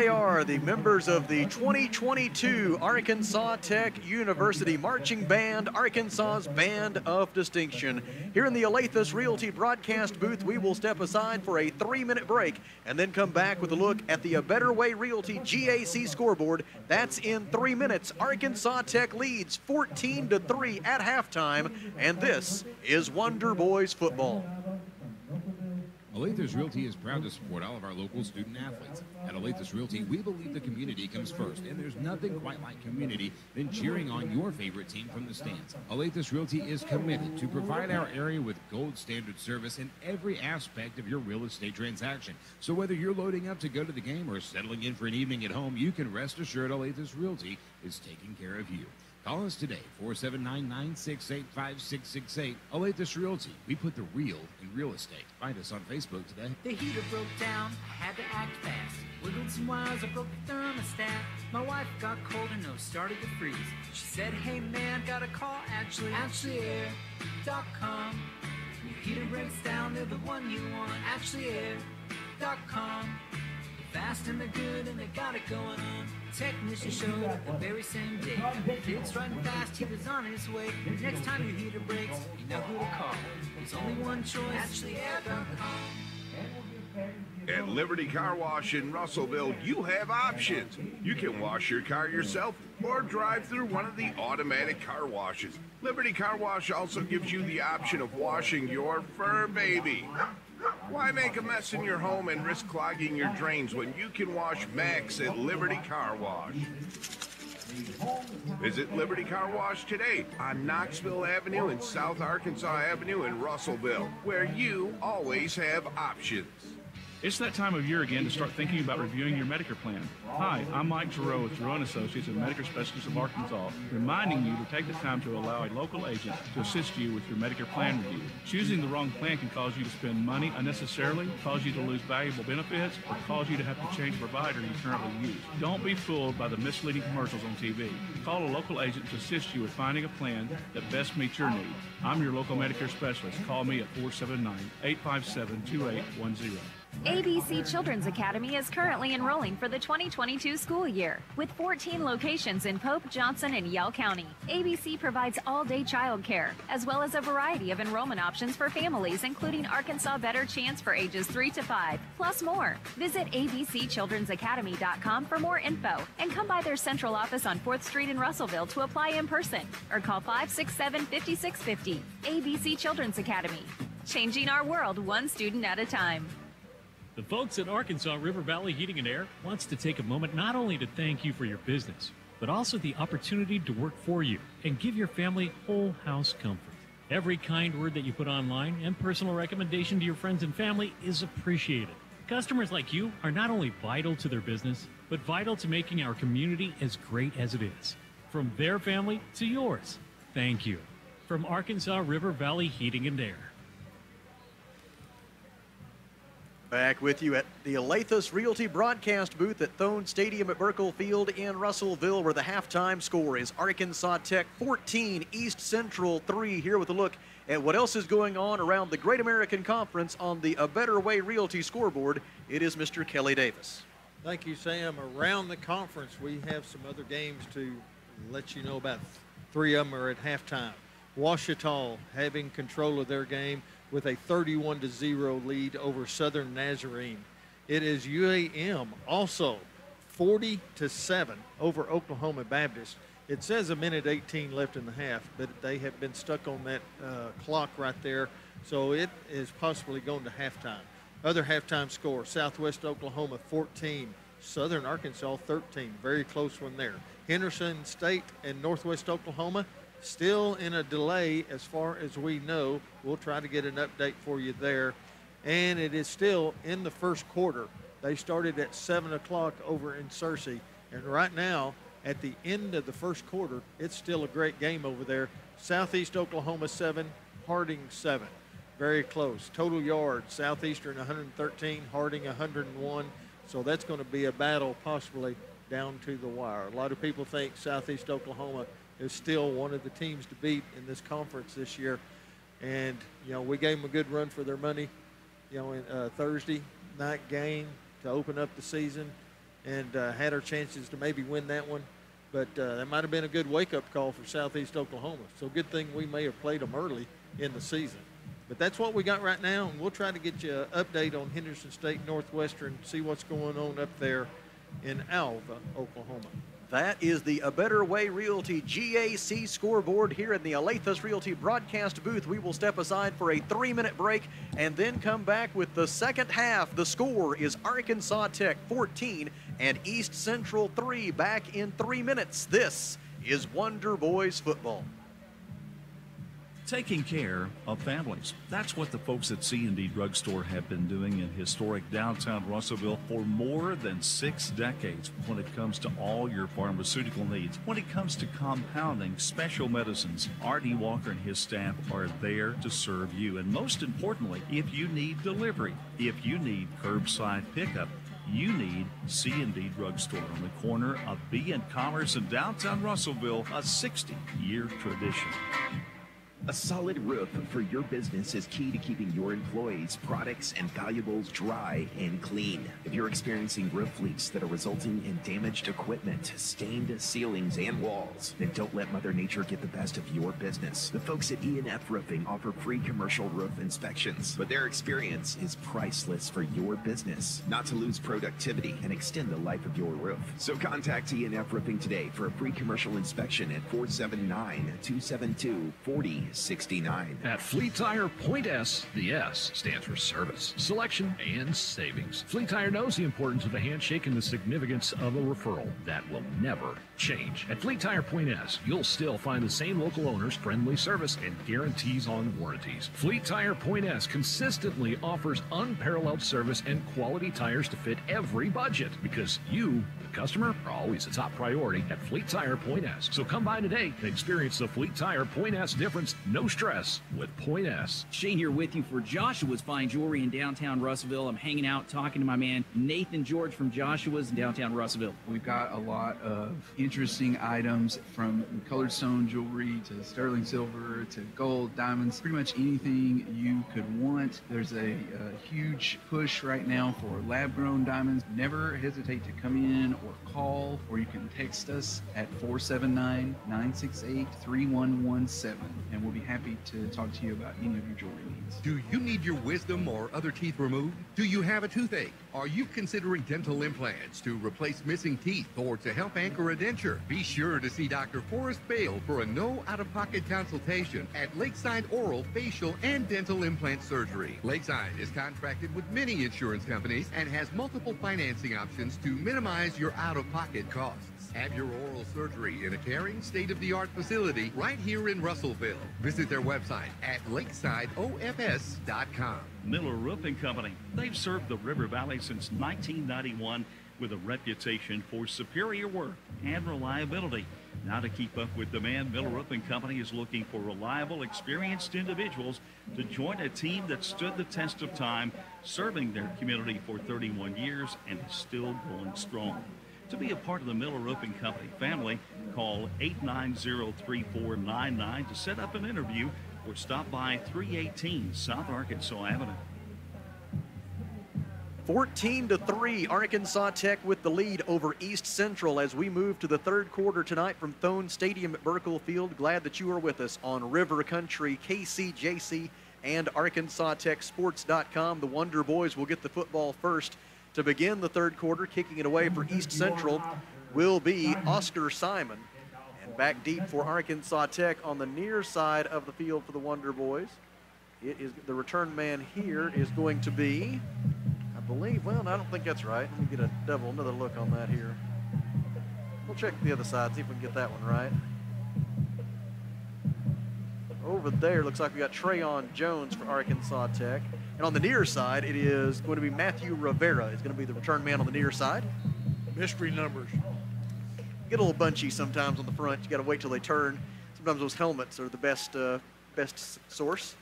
they are, the members of the 2022 Arkansas Tech University Marching Band, Arkansas's Band of Distinction. Here in the Alathus Realty broadcast booth, we will step aside for a three-minute break and then come back with a look at the A Better Way Realty GAC scoreboard. That's in three minutes. Arkansas Tech leads 14 to 3 at halftime, and this is Wonder Boys football. Alathus Realty is proud to support all of our local student athletes. At Alathus Realty, we believe the community comes first, and there's nothing quite like community than cheering on your favorite team from the stands. Alathus Realty is committed to provide our area with gold standard service in every aspect of your real estate transaction. So whether you're loading up to go to the game or settling in for an evening at home, you can rest assured Alathus Realty is taking care of you. Call us today, 479-968-5668. Alathus Realty. We put the real in real estate. Find us on Facebook today. The heater broke down, I had to act fast. Wiggled some wires, I broke the thermostat. My wife got cold and nose started to freeze. She said, hey man, gotta call, actually, AshleyAir.com. Your heater breaks down, they're the one you want, AshleyAir.com. Fast and they're good and they got it going on. Technician showed up the very same day. It's riding fast, he was on his way. Next time your heater breaks, you know who to call. There's only one choice, AshleyAir.com. At Liberty Car Wash in Russellville, you have options. You can wash your car yourself or drive through one of the automatic car washes. Liberty Car Wash also gives you the option of washing your fur baby. Why make a mess in your home and risk clogging your drains when you can wash Max at Liberty Car Wash? Visit Liberty Car Wash today on Knoxville Avenue and South Arkansas Avenue in Russellville, where you always have options. It's that time of year again to start thinking about reviewing your Medicare plan. Hi, I'm Mike Giroux with Giroux Associates and Medicare Specialists of Arkansas, reminding you to take the time to allow a local agent to assist you with your Medicare plan review. Choosing the wrong plan can cause you to spend money unnecessarily, cause you to lose valuable benefits, or cause you to have to change provider you currently use. Don't be fooled by the misleading commercials on TV. Call a local agent to assist you with finding a plan that best meets your needs. I'm your local Medicare specialist. Call me at 479 857 2810. ABC Children's Academy is currently enrolling for the 2022 school year. With 14 locations in Pope, Johnson, and Yell County, ABC provides all day childcare, as well as a variety of enrollment options for families, including Arkansas Better Chance for ages 3 to 5, plus more. Visit abcchildrensacademy.com for more info and come by their central office on 4th Street in Russellville to apply in person or call 567 5650. ABC Children's Academy, changing our world one student at a time. The folks at Arkansas River Valley Heating and Air wants to take a moment not only to thank you for your business, but also the opportunity to work for you and give your family whole house comfort. Every kind word that you put online and personal recommendation to your friends and family is appreciated. Customers like you are not only vital to their business, but vital to making our community as great as it is. From their family to yours, thank you. From Arkansas River Valley Heating and Air. Back with you at the Alathus Realty broadcast booth at Thone Stadium at Buerkle Field in Russellville, where the halftime score is Arkansas Tech 14, East Central 3. Here with a look at what else is going on around the Great American Conference on the A Better Way Realty scoreboard. It is Mr. Kelly Davis. Thank you, Sam. Around the conference, we have some other games to let you know about. Three of them are at halftime. Ouachita having control of their game with a 31 to 0 lead over Southern Nazarene. It is UAM also 40 to 7 over Oklahoma Baptist. It says a minute 18 left in the half, but they have been stuck on that uh, clock right there, so it is possibly going to halftime. Other halftime score Southwest Oklahoma 14, Southern Arkansas 13. Very close one there. Henderson State and Northwest Oklahoma still in a delay as far as we know. We'll try to get an update for you there. And it is still in the first quarter. They started at 7 o'clock over in Searcy. And right now, at the end of the first quarter, it's still a great game over there. Southeast Oklahoma 7, Harding 7. Very close. Total yards, Southeastern 113, Harding 101. So that's going to be a battle possibly down to the wire. A lot of people think Southeast Oklahoma is still one of the teams to beat in this conference this year. And, you know, we gave them a good run for their money, you know, in uh, Thursday night game to open up the season and uh, had our chances to maybe win that one. But uh, that might have been a good wake up call for Southeast Oklahoma. So, good thing we may have played them early in the season. But that's what we got right now, and we'll try to get you an update on Henderson State Northwestern, see what's going on up there in Alva, Oklahoma. That is the A Better Way Realty GAC scoreboard here in the Alathus Realty broadcast booth. We will step aside for a three minute break and then come back with the second half. The score is Arkansas Tech 14 and East Central 3 back in three minutes. This is Wonder Boys football taking care of families. That's what the folks at C&D Drugstore have been doing in historic downtown Russellville for more than six decades when it comes to all your pharmaceutical needs. When it comes to compounding special medicines, R.D. Walker and his staff are there to serve you. And most importantly, if you need delivery, if you need curbside pickup, you need C&D Drugstore on the corner of B and Commerce in downtown Russellville, a 60-year tradition. A solid roof for your business is key to keeping your employees, products, and valuables dry and clean. If you're experiencing roof leaks that are resulting in damaged equipment, stained ceilings, and walls, then don't let Mother Nature get the best of your business. The folks at E&F Roofing offer free commercial roof inspections, but their experience is priceless for your business. Not to lose productivity and extend the life of your roof. So contact E&F Roofing today for a free commercial inspection at 479 272 40 69. At Fleet Tire Point S, the S stands for service, selection, and savings. Fleet Tire knows the importance of a handshake and the significance of a referral. That will never change. At Fleet Tire Point S, you'll still find the same local owners, friendly service, and guarantees on warranties. Fleet Tire Point S consistently offers unparalleled service and quality tires to fit every budget because you the customer are always the top priority at Fleet Tire Point S. So come by today and experience the Fleet Tire Point S difference. No stress with Point S. Shane here with you for Joshua's Fine Jewelry in downtown Russellville. I'm hanging out talking to my man Nathan George from Joshua's in downtown Russellville. We've got a lot of interesting items from colored stone jewelry to sterling silver to gold, diamonds, pretty much anything you could want. There's a, a huge push right now for lab grown diamonds. Never hesitate to come in or call, or you can text us at 479 968 3117, and we'll be happy to talk to you about any of your jewelry needs. Do you need your wisdom or other teeth removed? Do you have a toothache? Are you considering dental implants to replace missing teeth or to help anchor a denture? Be sure to see Dr. Forrest Bale for a no out of pocket consultation at Lakeside Oral, Facial, and Dental Implant Surgery. Lakeside is contracted with many insurance companies and has multiple financing options to minimize your out of pocket costs. Have your oral surgery in a caring, state of the art facility right here in Russellville. Visit their website at lakesideofs.com. Miller Roofing Company. They've served the River Valley since 1991 with a reputation for superior work and reliability. Now, to keep up with demand, Miller Roofing Company is looking for reliable, experienced individuals to join a team that stood the test of time, serving their community for 31 years and is still going strong. To be a part of the Miller Roofing Company family, call 890-3499 to set up an interview or stop by 318 South Arkansas Avenue. 14 to 3, Arkansas Tech with the lead over East Central as we move to the third quarter tonight from Thone Stadium at Buerkle Field. Glad that you are with us on River Country, KCJC, and ArkansasTechSports.com. The Wonder Boys will get the football first to begin the third quarter. Kicking it away for East Central will be Oscar Simon. And back deep for Arkansas Tech on the near side of the field for the Wonder Boys. It is the return man here is going to be I believe, well, I don't think that's right. Let me get a double, another look on that here. We'll check the other side, see if we can get that one right. Over there, looks like we got Trayon Jones for Arkansas Tech. And on the near side, it is going to be Matthew Rivera. Is going to be the return man on the near side. Mystery numbers. Get a little bunchy sometimes on the front. You got to wait till they turn. Sometimes those helmets are the best, uh, best source.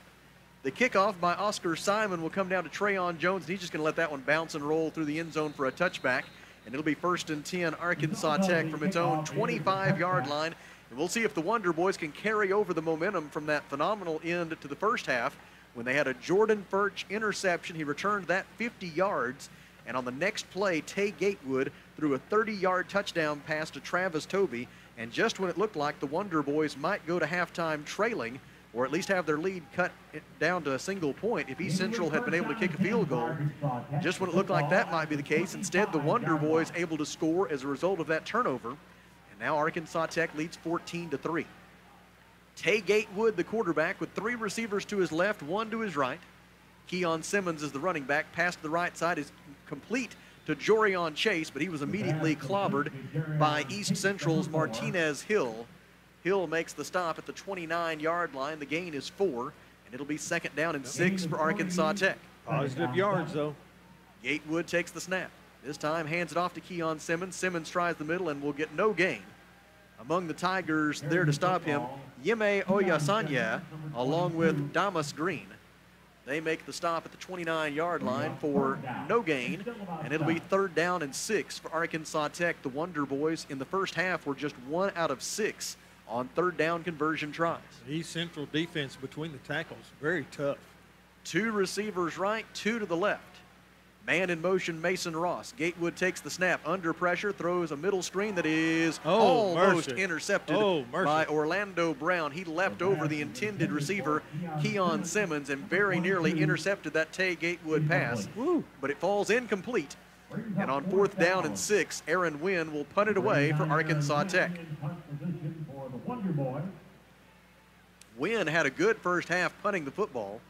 The kickoff by Oscar Simon will come down to Trayon Jones. And he's just going to let that one bounce and roll through the end zone for a touchback. And it'll be first and 10 Arkansas Tech from its own 25 yard line. And we'll see if the Wonder Boys can carry over the momentum from that phenomenal end to the first half when they had a Jordan Furch interception. He returned that 50 yards. And on the next play, Tay Gatewood threw a 30 yard touchdown pass to Travis Toby. And just when it looked like the Wonder Boys might go to halftime trailing, or at least have their lead cut down to a single point. If East Central had been able to kick a field goal, just when it looked like that might be the case, instead the Wonder Boys able to score as a result of that turnover. And now Arkansas Tech leads 14 to 3. Tay Gatewood, the quarterback, with three receivers to his left, one to his right. Keon Simmons is the running back. Pass to the right side is complete to Jorion Chase, but he was immediately clobbered by East Central's Martinez Hill. Hill makes the stop at the 29 yard line. The gain is four, and it'll be second down and six for Arkansas Tech. Positive yards, though. Gatewood takes the snap. This time hands it off to Keon Simmons. Simmons tries the middle and will get no gain. Among the Tigers there to stop him, Yeme Oyasanya, along with Damas Green. They make the stop at the 29 yard line for no gain, and it'll be third down and six for Arkansas Tech. The Wonder Boys in the first half were just one out of six on third down conversion tries. East Central defense between the tackles, very tough. Two receivers right, two to the left. Man in motion, Mason Ross. Gatewood takes the snap under pressure, throws a middle screen that is Oh, almost mercy. intercepted Oh, by Orlando Brown. He leapt over the intended receiver, Keon Simmons, and very nearly intercepted that Tay Gatewood pass. But it falls incomplete. And on fourth down and six, Aaron Wynn will punt it away for Arkansas Tech. For the Wonder Boy. Wynn had a good first half punting the football,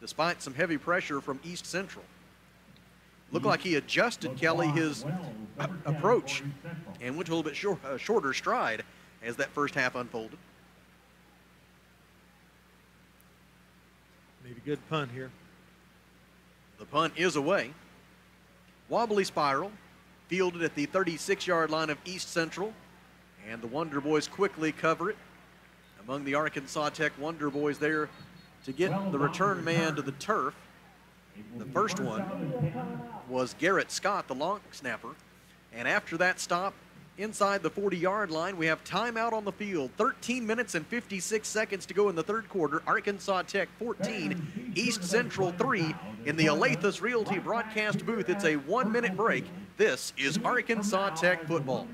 despite some heavy pressure from East Central. Looked like he adjusted Kelly his a- approach and went to a little bit short, uh, shorter stride as that first half unfolded. Need a good punt here. The punt is away. Wobbly spiral, fielded at the 36 yard line of East Central, and the Wonder Boys quickly cover it. Among the Arkansas Tech Wonder Boys there to get the return man to the turf. The first one was Garrett Scott, the long snapper. And after that stop inside the 40 yard line, we have timeout on the field. 13 minutes and 56 seconds to go in the third quarter. Arkansas Tech 14, East Central 3 in the Alathus Realty broadcast booth. It's a one minute break. This is Arkansas Tech football.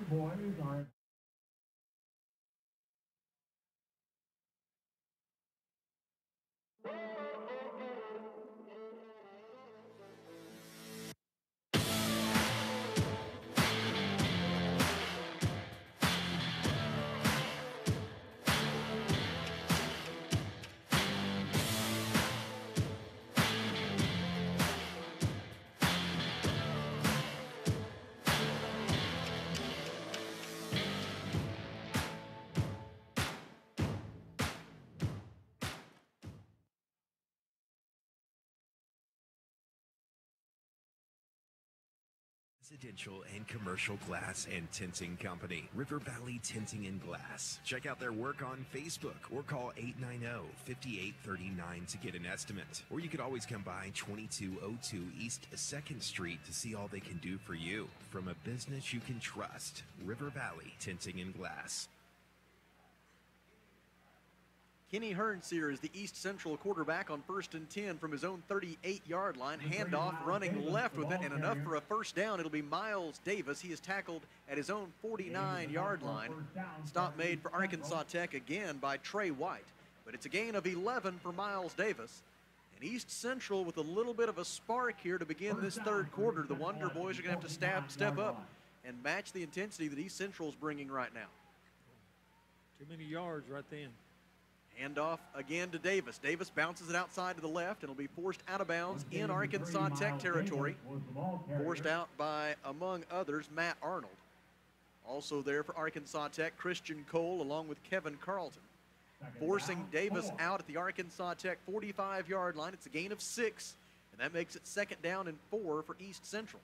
Residential and commercial glass and tinting company, River Valley Tinting and Glass. Check out their work on Facebook or call 890-5839 to get an estimate. Or you could always come by 2202 East 2nd Street to see all they can do for you. From a business you can trust, River Valley Tinting and Glass. Kenny Hernseer is the East Central quarterback on first and 10 from his own 38 yard line. Handoff running left with it and enough for a first down. It'll be Miles Davis. He is tackled at his own 49 yard line. Stop made for Arkansas Tech again by Trey White. But it's a gain of 11 for Miles Davis. And East Central with a little bit of a spark here to begin this third quarter. The Wonder Boys are going to have to step, step up and match the intensity that East Central is bringing right now. Too many yards right then. Handoff again to Davis. Davis bounces it outside to the left and will be forced out of bounds in Arkansas Tech territory. Forced out by, among others, Matt Arnold. Also there for Arkansas Tech, Christian Cole along with Kevin Carlton. Forcing Davis out at the Arkansas Tech 45 yard line. It's a gain of six, and that makes it second down and four for East Central.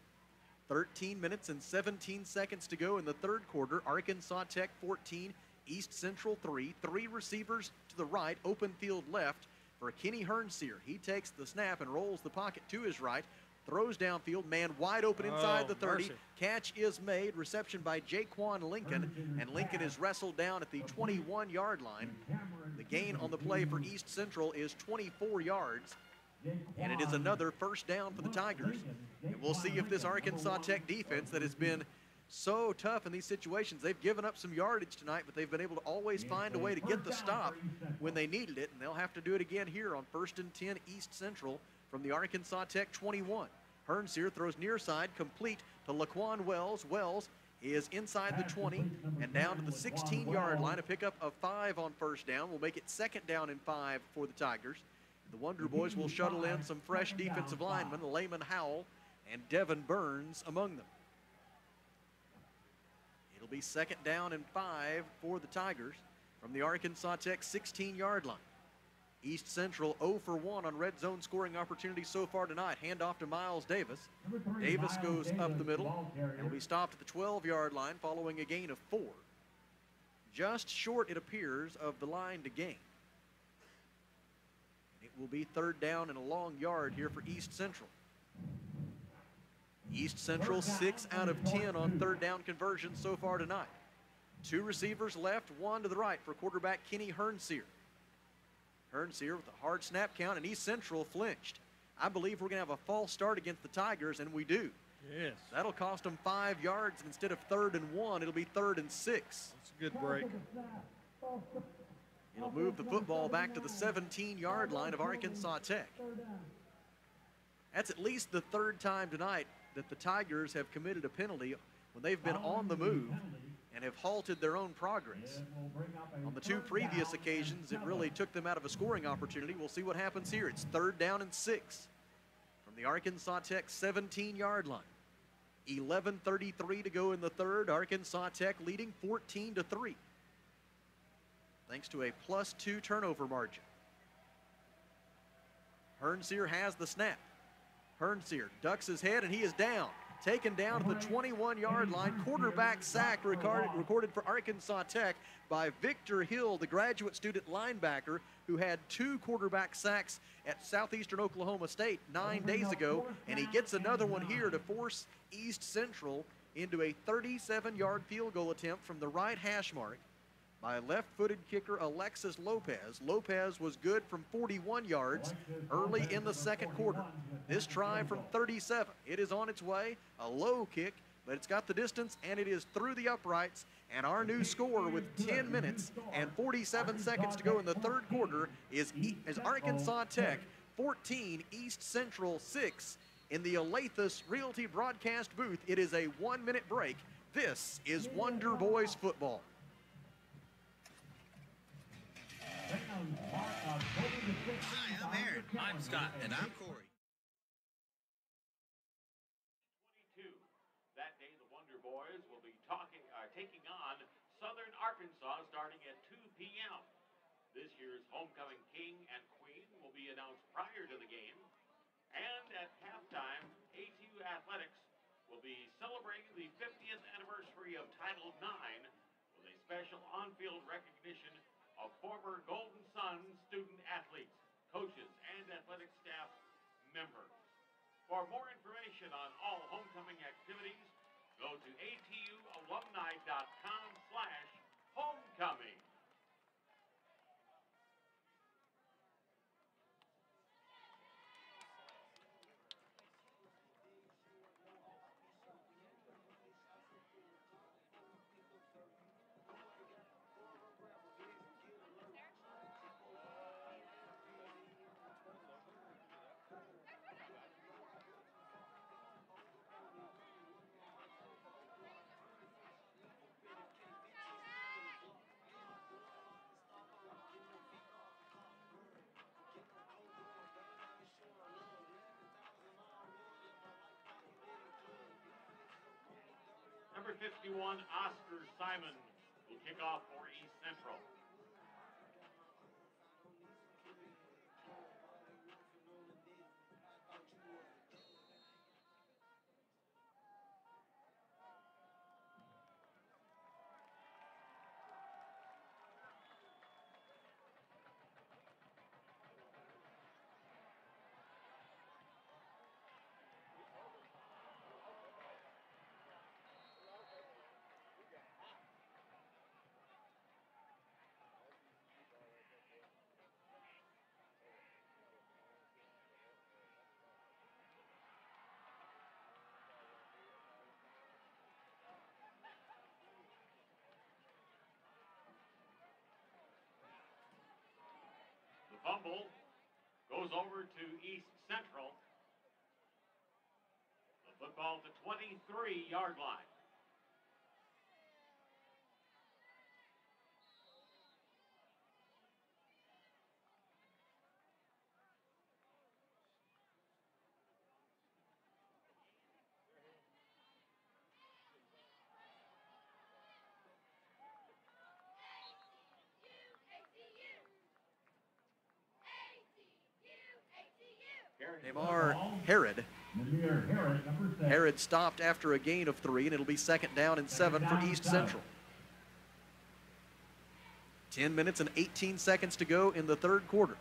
13 minutes and 17 seconds to go in the third quarter. Arkansas Tech 14, East Central 3. Three receivers to the right, open field left for Kenny Hernseer. He takes the snap and rolls the pocket to his right, throws downfield, man wide open oh, inside Oh, the 30. mercy. Catch is made, reception by Jaquan Lincoln, and Lincoln is wrestled down at the 21 yard line. The gain on the play for East Central is 24 yards. And it is another first down for the Tigers. And we'll see if this Arkansas Tech defense that has been so tough in these situations, they've given up some yardage tonight, but they've been able to always find a way to get the stop when they needed it. And they'll have to do it again here on first and 10 East Central from the Arkansas Tech 21. Hernseer throws near side, complete to Laquan Wells. Wells is inside the 20 and down to the 16 yard line. A pickup of five on first down will make it second down and five for the Tigers. The Wonder Boys will shuttle in some fresh defensive linemen, Layman Howell and Devin Burns among them. It'll be second down and five for the Tigers from the Arkansas Tech 16 yard line. East Central 0 for 1 on red zone scoring opportunities so far tonight. Handoff to Miles Davis. Davis goes up the middle and will be stopped at the 12 yard line following a gain of four. Just short, it appears, of the line to gain. It will be third down and a long yard here for East Central. East Central, six out of 10 on third down conversions so far tonight. Two receivers left, one to the right for quarterback Kenny Hernseer. Hernseer with a hard snap count, and East Central flinched. I believe we're going to have a false start against the Tigers, and we do. Yes. That'll cost them five yards. and Instead of third and one, it'll be third and six. That's a good break. It'll move the football back to the 17 yard line of Arkansas Tech. That's at least the third time tonight that the Tigers have committed a penalty when they've been on the move and have halted their own progress. On the two previous occasions, it really took them out of a scoring opportunity. We'll see what happens here. It's third down and six from the Arkansas Tech 17 yard line. 11:33 to go in the third. Arkansas Tech leading 14 to 3. Thanks to a plus 2 turnover margin. Hernseer has the snap. Hernseer ducks his head and he is down. Taken down at the 21 yard line. Quarterback sack recorded, recorded for Arkansas Tech by Victor Hill, the graduate student linebacker who had two quarterback sacks at Southeastern Oklahoma State nine days ago. And he gets another one here to force East Central into a 37 yard field goal attempt from the right hash mark by left footed kicker Alexis Lopez. Lopez was good from 41 yards early in the second quarter. This try from 37. It is on its way, a low kick, but it's got the distance and it is through the uprights. And our new score with 10 minutes and 47 seconds to go in the third quarter is, is Arkansas Tech 14, East Central 6. In the Alathus Realty broadcast booth, it is a one minute break. This is Wonder Boys football. I'm Scott. And I'm Corey. 22. That day, the Wonder Boys will be talking, uh, taking on Southern Arkansas starting at 2 p.m. This year's homecoming king and queen will be announced prior to the game. And at halftime, ATU Athletics will be celebrating the 50th anniversary of Title IX with a special on-field recognition of former Golden Sun student athletes, coaches, and athletic staff members. For more information on all homecoming activities, go to atualumni.com slash homecoming. 51, Oscar Simon, will kick off for East Central. The fumble goes over to East Central. The football at the 23 yard line. Neymar Harrod. Harrod stopped after a gain of three, and it'll be second down and seven for East Central. 10 minutes and 18 seconds to go in the third quarter.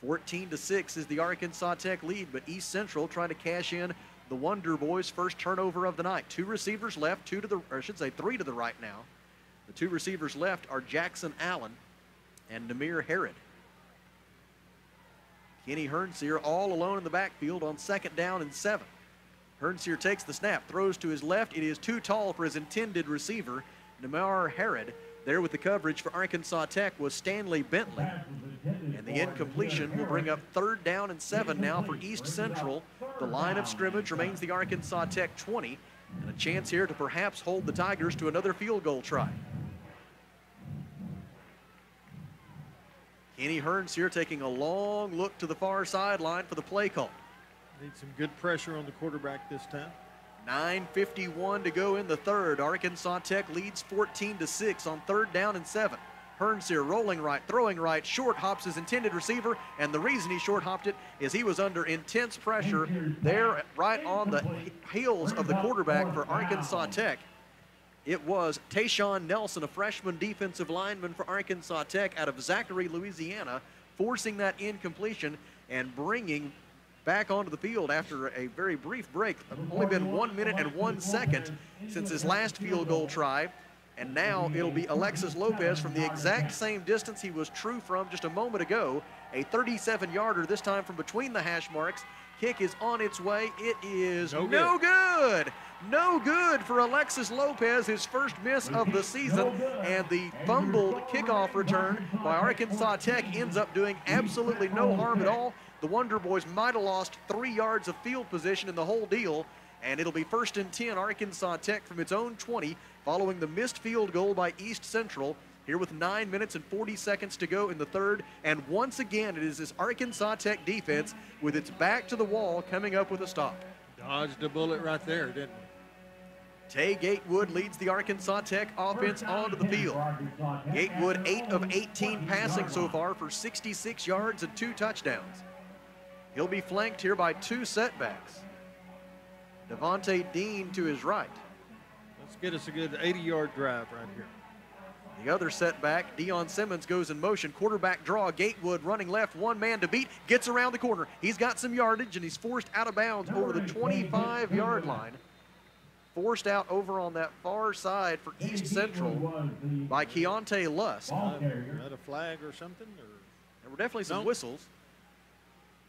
14 to 6 is the Arkansas Tech lead, but East Central trying to cash in the Wonder Boys' first turnover of the night. Two receivers left, two to the, I should say three to the right now. The two receivers left are Jackson Allen and Namir Harrod. Kenny Hernseer all alone in the backfield on second down and seven. Hernseer takes the snap, throws to his left. It is too tall for his intended receiver, Namar Harrod. There with the coverage for Arkansas Tech was Stanley Bentley. And the incompletion will bring up third down and seven now for East Central. The line of scrimmage remains the Arkansas Tech 20, and a chance here to perhaps hold the Tigers to another field goal try. Kenny Hernseer taking a long look to the far sideline for the play call. Need some good pressure on the quarterback this time. 9.51 to go in the third. Arkansas Tech leads 14 to 6 on third down and seven. Hernseer rolling right, throwing right, short hops his intended receiver, and the reason he short hopped it is he was under intense pressure there right on the heels of the quarterback for Arkansas Tech. It was Tayshawn Nelson, a freshman defensive lineman for Arkansas Tech out of Zachary, Louisiana, forcing that incompletion and bringing back onto the field after a very brief break. Only been one minute and one second since his last field goal try. And now it'll be Alexis Lopez from the exact same distance he was true from just a moment ago. A 37 yarder, this time from between the hash marks. Kick is on its way. It is no, no good. No good for Alexis Lopez, his first miss of the season. And the fumbled kickoff return by Arkansas Tech ends up doing absolutely no harm at all. The Wonder Boys might have lost three yards of field position in the whole deal. And it'll be first and 10 Arkansas Tech from its own 20 following the missed field goal by East Central. Here with 9 minutes and 40 seconds to go in the third. And once again, it is this Arkansas Tech defense with its back to the wall coming up with a stop. Dodged a bullet right there, didn't? Tay Gatewood leads the Arkansas Tech offense onto the field. Gatewood 8 of 18 passing so far for 66 yards and two touchdowns. He'll be flanked here by two setbacks. Devontae Dean to his right. Let's get us a good 80-yard drive right here. The other setback, Dion Simmons goes in motion. Quarterback draw, Gatewood running left, one man to beat, gets around the corner. He's got some yardage and he's forced out of bounds over the 25-yard line. Forced out over on that far side for East Central by Keontae Lust. Uh, that a flag or something? Or? There were definitely some No. whistles.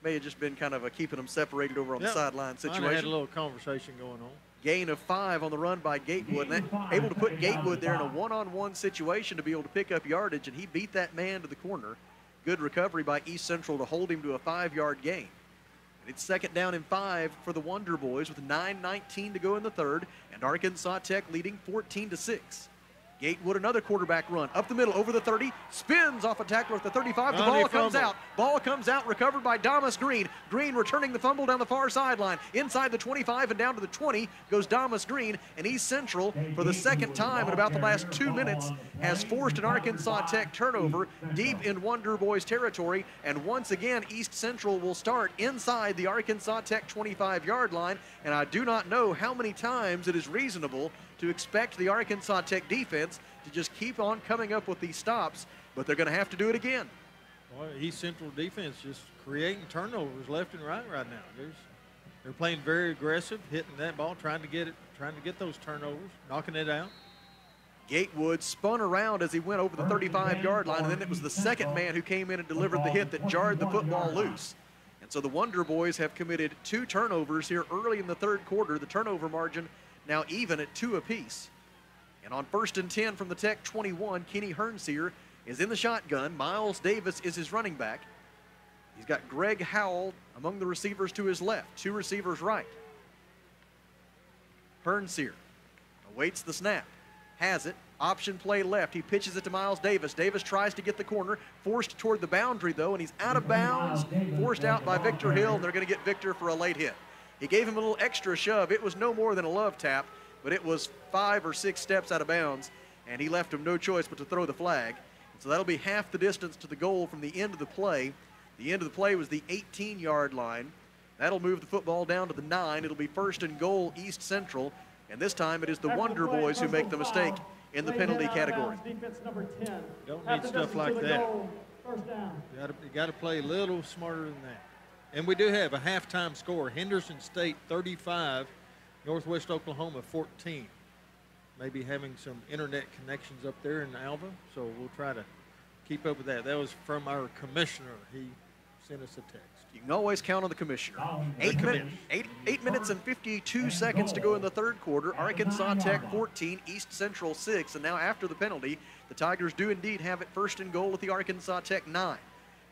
May have just been kind of a keeping them separated over on Yep. the sideline Might situation. have had a little conversation going on. gain of five on the run by Gatewood. And that, able to put Gatewood there in a one-on-one situation to be able to pick up yardage, and he beat that man to the corner. Good recovery by East Central to hold him to a five-yard gain. It's second down and five for the Wonder Boys with 9.19 to go in the third, and Arkansas Tech leading 14 to six. Gatewood another quarterback run up the middle over the 30, spins off a tackler at the 35. The ball comes fumbled. out. Ball comes out, recovered by Damas Green. Green returning the fumble down the far sideline. Inside the 25 and down to the 20 goes Damas Green. And East Central, for the second time in about the last two minutes, has forced an Arkansas Tech turnover deep in Wonder Boys territory. And once again, East Central will start inside the Arkansas Tech 25 yard line. And I do not know how many times it is reasonable to expect the Arkansas Tech defense to just keep on coming up with these stops, but they're going to have to do it again. Boy, East Central defense just creating turnovers left and right right now. There's, they're playing very aggressive, hitting that ball, trying to get it, trying to get those turnovers, knocking it out. Gatewood spun around as he went over the 35 yard line, and then it was the second man who came in and delivered the hit that jarred the football loose. And so the Wonder Boys have committed two turnovers here early in the third quarter. The turnover margin now even at two apiece. And on first and 10 from the Tech 21, Kenny Hernseer is in the shotgun. Miles Davis is his running back. He's got Greg Howell among the receivers to his left, two receivers right. Hernseer awaits the snap, has it, option play left. He pitches it to Miles Davis. Davis tries to get the corner, forced toward the boundary though, and he's out of bounds, forced out by Victor Hill, and they're going to get Victor for a late hit. He gave him a little extra shove. It was no more than a love tap, but it was five or six steps out of bounds, and he left him no choice but to throw the flag. So that'll be half the distance to the goal from the end of the play. The end of the play was the 18 yard line. That'll move the football down to the nine. It'll be first and goal East Central. And this time it is the Wonder Boys who make the mistake in the penalty category. Defense number 10. Don't need stuff like that. goal. First down. You gotta play a little smarter than that. And we do have a halftime score. Henderson State 35, Northwest Oklahoma 14. Maybe having some internet connections up there in Alva, so we'll try to keep up with that. That was from our commissioner. He sent us a text. You can always count on the commissioner. Eight, commissioner. minute, eight, eight minutes and 52 seconds to go in the third quarter. Arkansas Tech 14, East Central 6. And now after the penalty, the Tigers do indeed have it first and goal at the Arkansas Tech 9.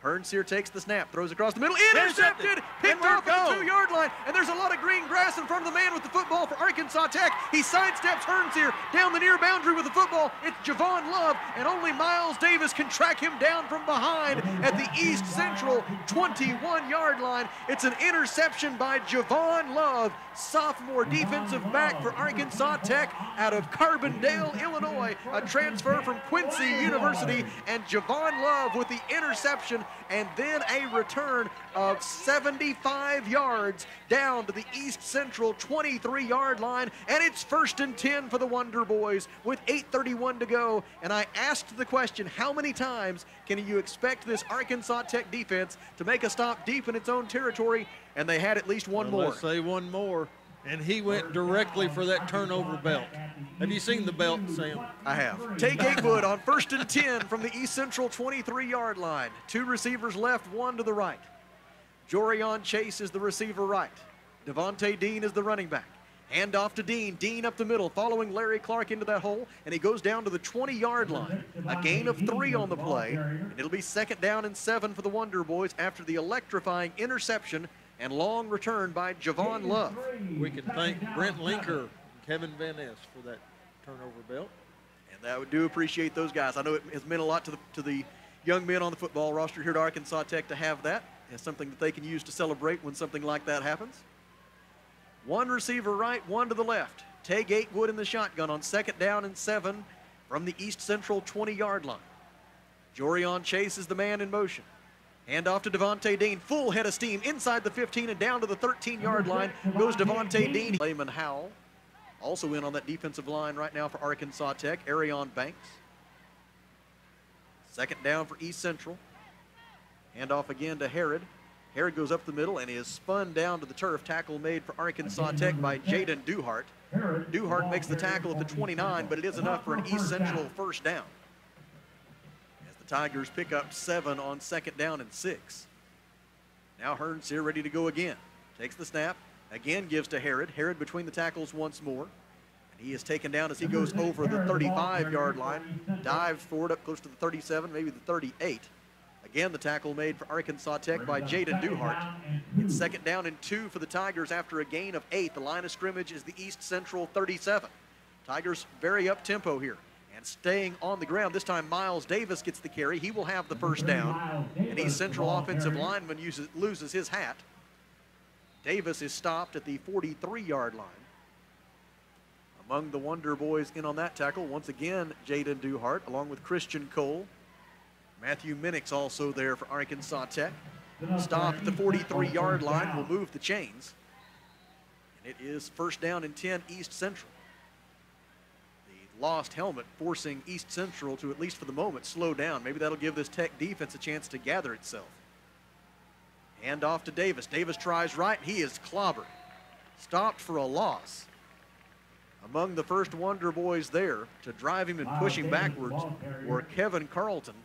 Hernseer takes the snap, throws across the middle, intercepted, Intercepted. picked off at the two-yard line, and there's a lot of green grass in front of the man with the football for Arkansas Tech. He sidesteps Hernseer down the near boundary with the football. It's Javon Love, and only Miles Davis can track him down from behind at the East Central 21-yard line. It's an interception by Javon Love, sophomore defensive back for Arkansas Tech out of Carbondale, Illinois, a transfer from Quincy University, and Javon Love with the interception and then a return of 75 yards down to the East Central 23-yard line, and it's first and 10 for the Wonder Boys with 8:31 to go. And I asked the question, how many times can you expect this Arkansas Tech defense to make a stop deep in its own territory? And they had at least one Well, more. Let's say one more. And he went directly for that turnover belt. Have you seen the belt, Sam? I have. Take Gatewood on first and 10 from the East Central 23 yard line. Two receivers left, one to the right. Jorion Chase is the receiver right. Devontae Dean is the running back. Hand off to Dean. Dean up the middle, following Larry Clark into that hole, and he goes down to the 20 yard line. A gain of three on the play, and it'll be second down and seven for the Wonder Boys after the electrifying interception and long return by Javon Love. We can thank Brent Linker and Kevin Van Ness for that turnover belt. And I do appreciate those guys. I know it has meant a lot to the, to the young men on the football roster here at Arkansas Tech to have that. as something that they can use to celebrate when something like that happens. One receiver right, one to the left. Tay Gatewood in the shotgun on second down and seven from the East Central 20 yard line. Jorion Chase is the man in motion. Hand off to Devonte Dean. Full head of steam inside the 15 and down to the 13 yard line goes Devonte Dean. Layman Howell also in on that defensive line right now for Arkansas Tech. Arion Banks. Second down for East Central. Hand off again to Harrod. Harrod goes up the middle and is spun down to the turf. Tackle made for Arkansas Tech by Jaden Duhart. Duhart makes the tackle at the 29, but it is enough for an East Central first down. The Tigers pick up seven on second down and six. Now Hernseer ready to go again. Takes the snap, again gives to Harrod. Harrod between the tackles once more. And he is taken down as he goes over the 35 yard line. Dives forward up close to the 37, maybe the 38. Again, the tackle made for Arkansas Tech by Jaden Duhart. It's second down and two for the Tigers after a gain of eight. The line of scrimmage is the East Central 37. Tigers very up tempo here staying on the ground. This time, Miles Davis gets the carry. He will have the first down. And East Central offensive lineman uses, loses his hat. Davis is stopped at the 43 yard line. Among the Wonder Boys in on that tackle, once again, Jaden Duhart, along with Christian Cole. Matthew Minix also there for Arkansas Tech. Stop at the 43 yard line will move the chains. And it is first down and 10 East Central. The lost helmet forcing East Central to, at least for the moment, slow down. Maybe that'll give this Tech defense a chance to gather itself. Hand off to Davis. Davis tries right. He is clobbered. Stopped for a loss. Among the first Wonder Boys there to drive him and push him backwards were Kevin Carlton,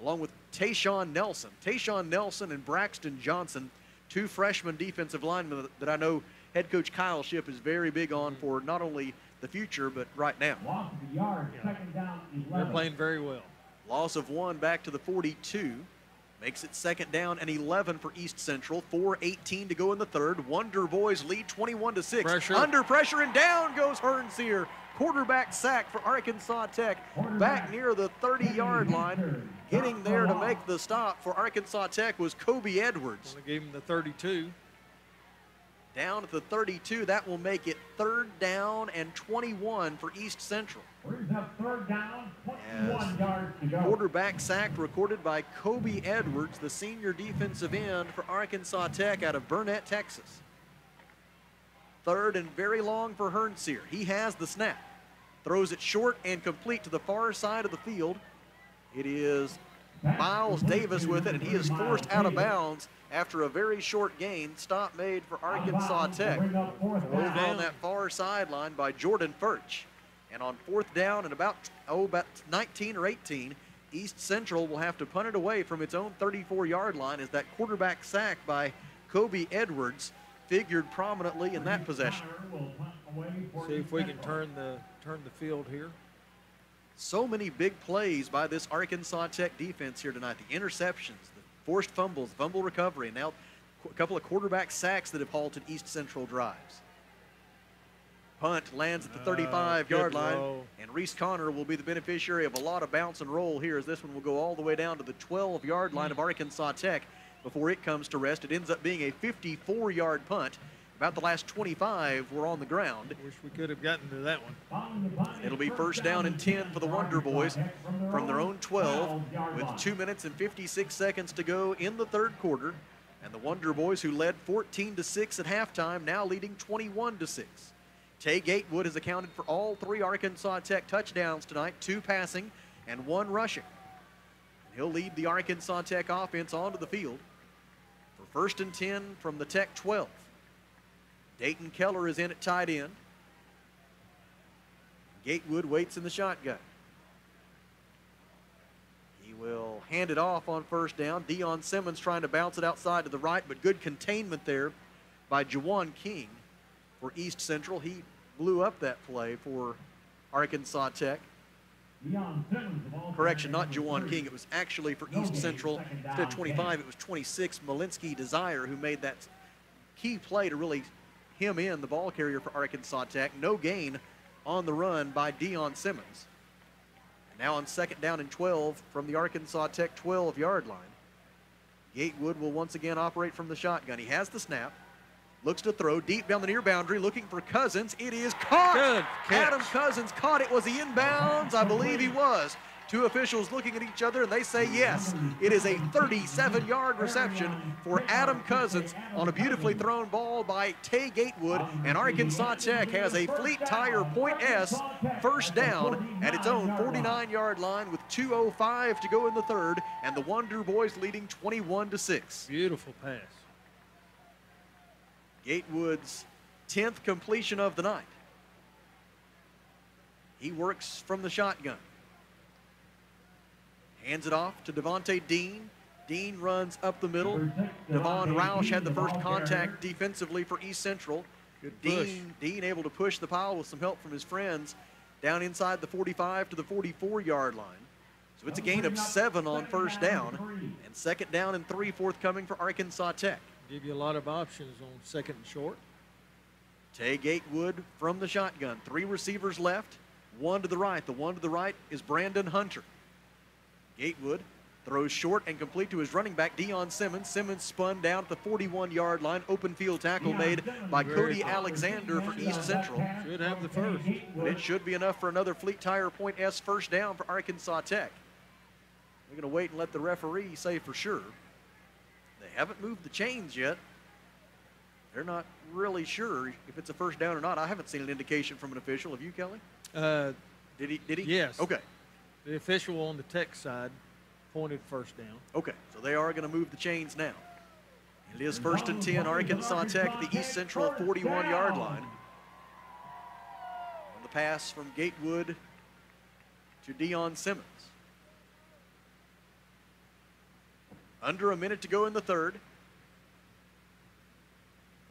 along with Tayshawn Nelson. Tayshawn Nelson and Braxton Johnson, two freshman defensive linemen that I know head coach Kyle Ship is very big on mm-hmm. for not only the future, but right now. They're playing very well. Loss of one back to the 42. Makes it second down and 11 for East Central. 4.18 to go in the third. Wonder Boys lead 21 to 6. Pressure. Under pressure and down goes Hernseer. Quarterback sack for Arkansas Tech. Back near the 30 yard line. Getting there to make the stop for Arkansas Tech was Kobe Edwards. Only gave him the 32. Down at the 32. That will make it third down and 21 for East Central. Third down, 21 yards to go. Quarterback sack recorded by Kobe Edwards, the senior defensive end for Arkansas Tech out of Burnet, Texas. Third and very long for Hernseer. He has the snap. Throws it short and complete to the far side of the field. It is Miles Davis with it, and he is forced out of bounds after a very short gain. Stop made for Arkansas Tech. Over on that far sideline by Jordan Furch. And on fourth down and about, oh, about 19 or 18, East Central will have to punt it away from its own 34-yard line as that quarterback sack by Kobe Edwards figured prominently in that possession. See if we can turn the turn the field here. So many big plays by this Arkansas Tech defense here tonight. The interceptions, the forced fumbles, fumble recovery, and now a couple of quarterback sacks that have halted East Central drives. Punt lands at the ah, 35-yard good line, roll. and Reese Connor will be the beneficiary of a lot of bounce and roll here as this one will go all the way down to the 12-yard line of hmm. Arkansas Tech before it comes to rest. It ends up being a 54-yard punt. About the last 25 were on the ground. Wish we could have gotten to that one. It'll be first down and 10 for the Wonder Boys from their own 12 with 2 minutes and 56 seconds to go in the third quarter. And the Wonder Boys, who led 14 to 6 at halftime, now leading 21 to 6. Tay Gatewood has accounted for all three Arkansas Tech touchdowns tonight, two passing and one rushing. And he'll lead the Arkansas Tech offense onto the field for first and 10 from the Tech 12. Dayton Keller is in at tight end. Gatewood waits in the shotgun. He will hand it off on first down. Dion Simmons trying to bounce it outside to the right, but good containment there by Jawan King for East Central. He blew up that play for Arkansas Tech. Deion Simmons of all Correction, not Jawan King. It was actually for East Central. Instead of 25, it was 26 Malinsky Desire who made that key play to really him in the ball carrier for Arkansas Tech. No gain on the run by Dion Simmons. And now on second down and 12 from the Arkansas Tech 12 yard line. Gatewood will once again operate from the shotgun. He has the snap, looks to throw deep down the near boundary, looking for Cousins. It is caught. Adam Cousins caught it. Was he inbounds? I believe he was. Two officials looking at each other and they say yes. It is a 37 yard reception for Adam Cousins on a beautifully thrown ball by Tay Gatewood. And Arkansas Tech has a Fleet Tire Point S first down at its own 49 yard line with 2.05 to go in the third. And the Wonder Boys leading 21 to 6. Beautiful pass. Gatewood's 10th completion of the night. He works from the shotgun. Hands it off to Devontae Dean. Dean runs up the middle. Devon Roush had the first contact defensively for East Central. Good push. Dean, Dean able to push the pile with some help from his friends down inside the 45 to the 44 yard line. So it's a gain of seven on first down and second down and three forthcoming for Arkansas Tech. Give you a lot of options on second and short. Tay Gatewood from the shotgun. Three receivers left, one to the right. The one to the right is Brandon Hunter. Gatewood throws short and complete to his running back, Dion Simmons. Simmons spun down at the 41 yard line. Open field tackle made by Cody Alexander for East Central. Should have the first. But it should be enough for another Fleet Tire Point S first down for Arkansas Tech. We're going to wait and let the referee say for sure. They haven't moved the chains yet. They're not really sure if it's a first down or not. I haven't seen an indication from an official. Have you, Kelly? Uh, Did he? Did he? yes. Okay. The official on the tech side pointed first down. Okay. So they are going to move the chains now. It is first and 10, Arkansas Tech at the East Central 41 yard line. On the pass from Gatewood to Dion Simmons. Under a minute to go in the third.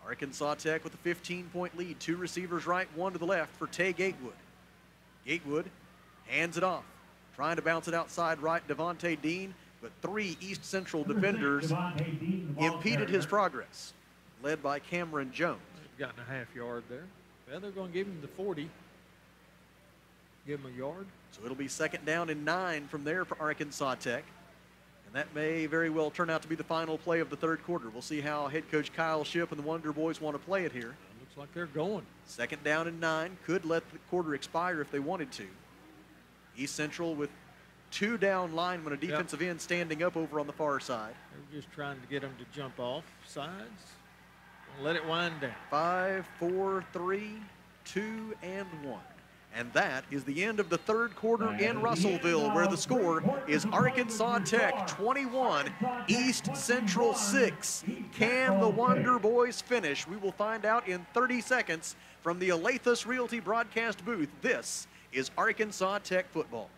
Arkansas Tech with a 15 point lead. Two receivers right, one to the left for Tay Gatewood. Gatewood hands it off. Trying to bounce it outside right, Devonte Dean, but three East Central defenders impeded his progress, led by Cameron Jones. They've gotten a half yard there. Well, they're going to give him the 40. Give him a yard. So it'll be second down and nine from there for Arkansas Tech. And that may very well turn out to be the final play of the third quarter. We'll see how head coach Kyle Ship and the Wonder Boys want to play it here. Looks like they're going. Second down and nine. Could let the quarter expire if they wanted to. East Central with two down linemen, a defensive end standing up over on the far side. They're just trying to get them to jump off sides. Let it wind down. Five, four, three, two, and one. And that is the end of the third quarter in Russellville, where the score is Arkansas Tech 21, East Central 6. Can the Wonder Boys finish? We will find out in 30 seconds from the Alathus Realty broadcast booth. This is Arkansas Tech football.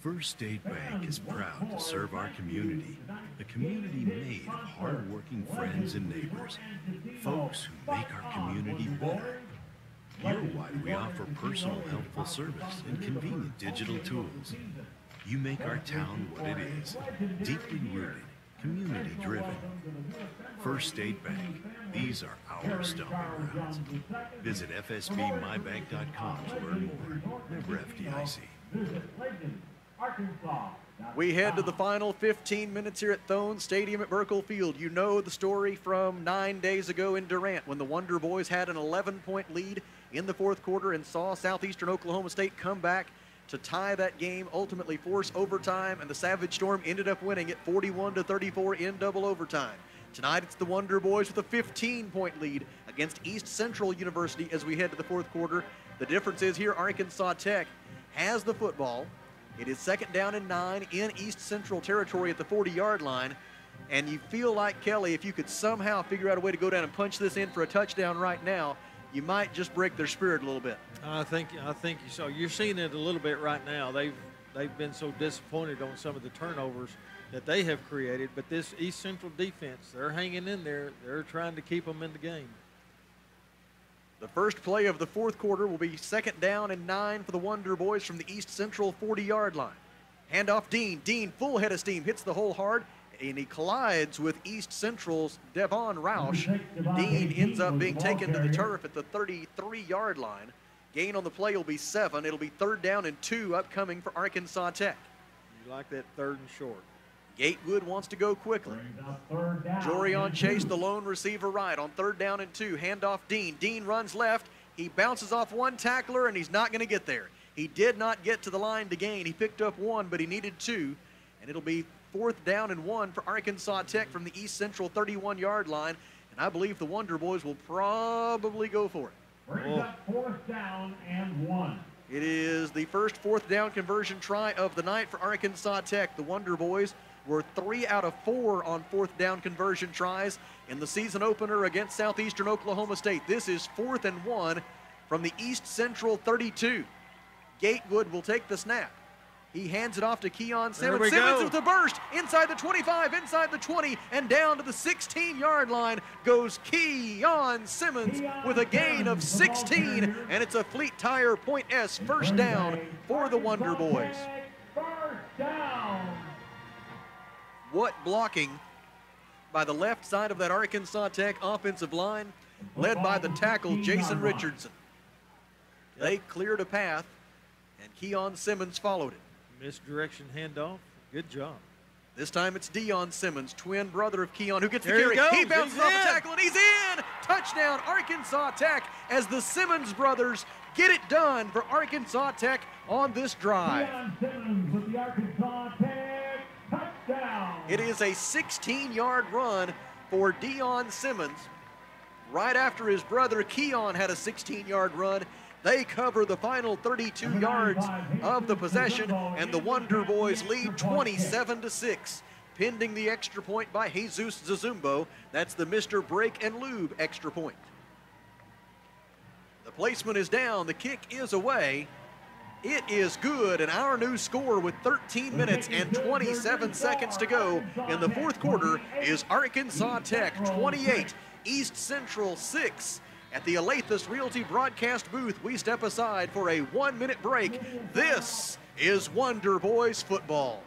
First State Bank is proud to serve our community, a community made of hardworking friends and neighbors, folks who make our community better. You're why we offer personal helpful service and convenient digital tools. You make our town what it is, deeply rooted, community driven. First State Bank, these are our stomping grounds. Visit fsbmybank.com to learn more. Member FDIC. We head to the final 15 minutes here at Thone Stadium at Buerkle Field. You know the story from nine days ago in Durant when the Wonder Boys had an 11 point lead in the fourth quarter and saw Southeastern Oklahoma State come back to tie that game, ultimately force overtime, and the Savage Storm ended up winning it 41 to 34 in double overtime. Tonight it's the Wonder Boys with a 15 point lead against East Central University as we head to the fourth quarter. The difference is here Arkansas Tech has the football. It is second down and nine in East Central territory at the 40 yard line. And you feel like, Kelly, if you could somehow figure out a way to go down and punch this in for a touchdown right now, you might just break their spirit a little bit. I think I think so. You're seeing it a little bit right now. They've they've been so disappointed on some of the turnovers that they have created, but this East Central defense, they're hanging in there. They're trying to keep them in the game. The first play of the fourth quarter will be second down and nine for the Wonder Boys from the East Central 40 yard line. Handoff Dean. Dean, full head of steam, hits the hole hard, and he collides with East Central's Devon Roush. Dean ends up being taken to the turf at the 33 yard line. Gain on the play will be seven. It'll be third down and two upcoming for Arkansas Tech. You like that third and short. Gatewood wants to go quickly. Jorion Chase, the lone receiver right on third down and two. Handoff Dean. Dean runs left. He bounces off one tackler, and he's not going to get there. He did not get to the line to gain. He picked up one, but he needed two. And it'll be fourth down and one for Arkansas Tech from the East Central 31 yard line. And I believe the Wonder Boys will probably go for it. Brings up oh. fourth down and one. It is the first fourth down conversion try of the night for Arkansas Tech. The Wonder Boys were three out of four on fourth down conversion tries in the season opener against Southeastern Oklahoma State. This is fourth and one from the East Central 32. Gatewood will take the snap. He hands it off to Keon Simmons. Simmons go. with a burst inside the 25, inside the 20, and down to the 16 yard line goes Keon Simmons with a gain of 16. And it's a Fleet Tire Point S first down for the Wonder Boys. First down. What blocking by the left side of that Arkansas Tech offensive line, led by the tackle Jason Richardson. They cleared a path, and Keon Simmons followed it. Misdirection handoff. Good job. This time it's Dion Simmons, twin brother of Keon, who gets There the he carry. goes. He bounces He's off the tackle, and he's in! Touchdown, Arkansas Tech, as the Simmons brothers get it done for Arkansas Tech on this drive. Deion Simmons with the Arkansas Tech touchdown. It is a 16 yard run for Dion Simmons. Right after his brother Keon had a 16 yard run, they cover the final 32 yards of the possession, and the Wonder Boys lead 27 to 6. Pending the extra point by Jesus Zazumbo. That's the Mr. Brake and Lube extra point. The placement is down, the kick is away. It is good, and our new score with 13 minutes and 27 seconds to go in the fourth quarter is Arkansas Tech 28, East Central 6. At the Alathus Realty broadcast booth, we step aside for a one minute break. This is Wonder Boys football.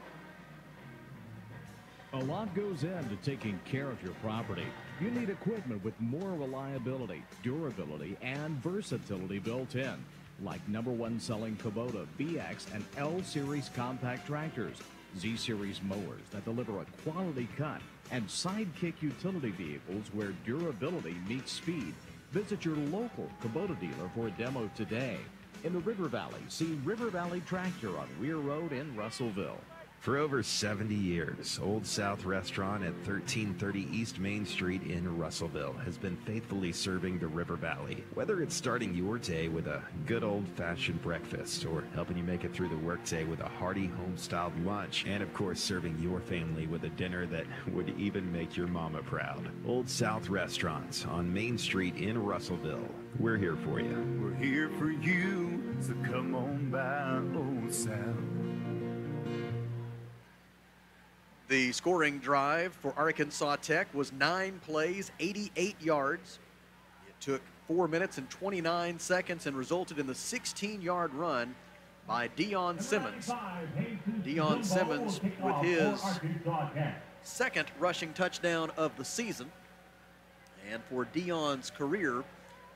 A lot goes into taking care of your property. You need equipment with more reliability, durability, and versatility built in, like number one selling Kubota BX and L Series compact tractors. Z-Series mowers that deliver a quality cut, and Sidekick utility vehicles where durability meets speed. Visit your local Kubota dealer for a demo today. In the River Valley, see River Valley Tractor on Weir Road in Russellville. For over 70 years, Old South Restaurant at 1330 East Main Street in Russellville has been faithfully serving the River Valley. Whether it's starting your day with a good old fashioned breakfast or helping you make it through the workday with a hearty home styled lunch, and of course, serving your family with a dinner that would even make your mama proud. Old South Restaurants on Main Street in Russellville. We're here for you. We're here for you, so come on by Old South. The scoring drive for Arkansas Tech was nine plays, 88 yards. It took four minutes and 29 seconds and resulted in the 16 yard run by Dion Simmons. Dion Simmons with his second rushing touchdown of the season. And for Dion's career,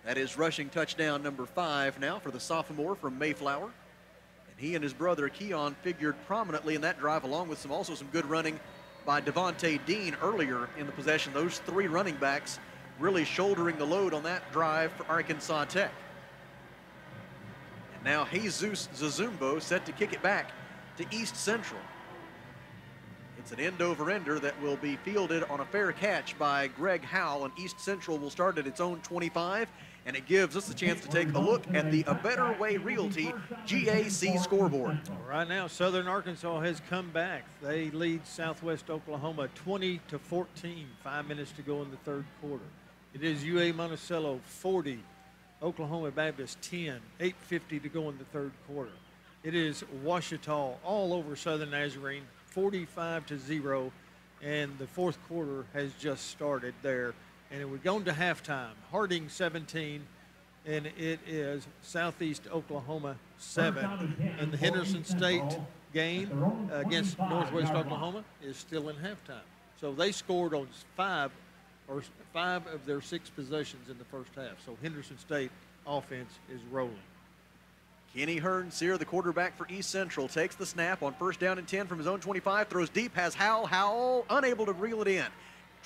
that is rushing touchdown number five now for the sophomore from Mayflower. And he and his brother Keon figured prominently in that drive, along with some also some good running by Devontae Dean earlier in the possession. Those three running backs really shouldering the load on that drive for Arkansas Tech. And now Jesus Zazumbo set to kick it back to East Central. It's an end over ender that will be fielded on a fair catch by Greg Howell, and East Central will start at its own 25 and it gives us a chance to take a look at the A Better Way Realty GAC scoreboard. Right now, Southern Arkansas has come back. They lead Southwest Oklahoma 20 to 14. Five minutes to go in the third quarter. It is UA Monticello 40, Oklahoma Baptist 10, 8.50 to go in the third quarter. It is Ouachita all over Southern Nazarene 45 to 0, and the fourth quarter has just started there and we're going to halftime. Harding 17, and it is Southeast Oklahoma 7. And the Henderson State game against Northwest Oklahoma is still in halftime. So they scored on five or five of their six possessions in the first half. So Henderson State offense is rolling. Kenny Hernseer, the quarterback for East Central, takes the snap on first down and 10 from his own 25, throws deep, has Howell. Howell unable to reel it in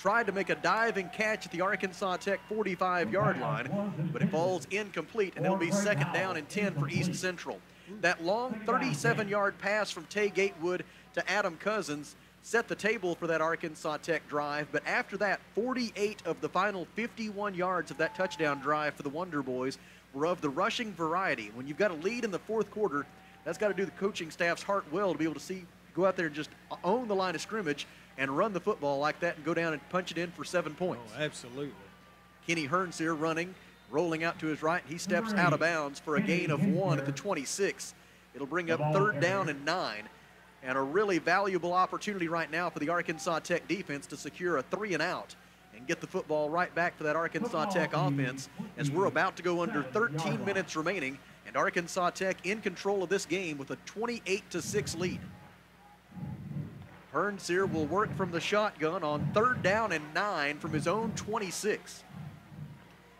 tried to make a diving catch at the Arkansas Tech 45 yard line, but it falls incomplete, and it'll be second down and 10 for East Central. That long 37 yard pass from Tay Gatewood to Adam Cousins set the table for that Arkansas Tech drive, but after that, 48 of the final 51 yards of that touchdown drive for the Wonder Boys were of the rushing variety. When you've got a lead in the fourth quarter, that's got to do the coaching staff's heart well to be able to see go out there and just own the line of scrimmage and run the football like that and go down and punch it in for seven oh, points. Oh, absolutely. Kenny Hernseer running, rolling out to his right. He steps out of bounds for a gain of one at the 26. It'll bring up third down and nine. And a really valuable opportunity right now for the Arkansas Tech defense to secure a three and out and get the football right back to that Arkansas Tech offense as we're about to go under 13 minutes remaining and Arkansas Tech in control of this game with a 28 to 6 lead. Hernseer will work from the shotgun on third down and nine from his own 26.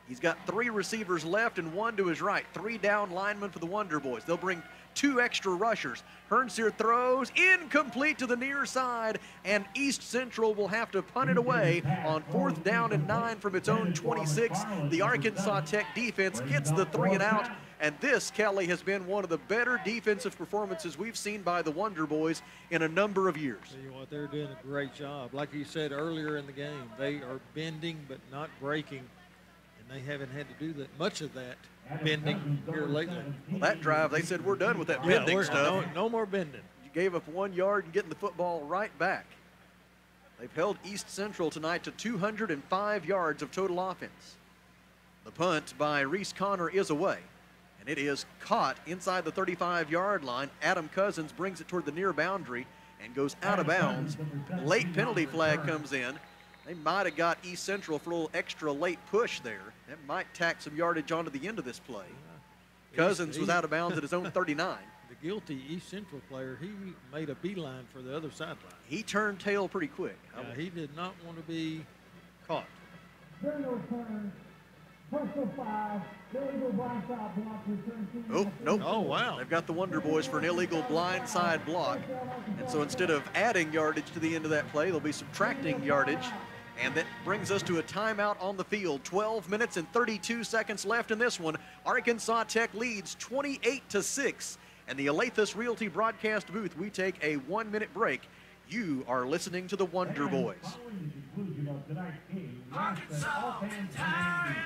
He's got three receivers left and one to his right. Three down linemen for the Wonder Boys. They'll bring two extra rushers. Hernseer throws incomplete to the near side, and East Central will have to punt it away on fourth down and nine from its own 26. The Arkansas Tech defense gets the three and out and this, Kelly, has been one of the better defensive performances we've seen by the Wonder Boys in a number of years. Tell you what, they're doing a great job. Like you said earlier in the game, they are bending but not breaking, and they haven't had to do that much of that bending here lately. Well, that drive, they said we're done with that bending yeah, stuff. No, no more bending. You gave up one yard and getting the football right back. They've held East Central tonight to 205 yards of total offense. The punt by Reese Connor is away and it is caught inside the 35 yard line. Adam Cousins brings it toward the near boundary and goes out of bounds. Late penalty flag comes in. They might have got East Central for a little extra late push there. That might tack some yardage onto the end of this play. Cousins was out of bounds at his own [laughs] 39. The guilty East Central player, he made a beeline for the other sideline. He turned tail pretty quick. Yeah, he did not want to be caught. Oh, nope. Oh, wow. They've got the Wonder Boys for an illegal blindside block. And so instead of adding yardage to the end of that play, they'll be subtracting yardage. And that brings us to a timeout on the field. 12 minutes and 32 seconds left in this one. Arkansas Tech leads 28 to 6. And the Alathus Realty broadcast booth, we take a one minute break. You are listening to the Wonder Boys. Arkansas and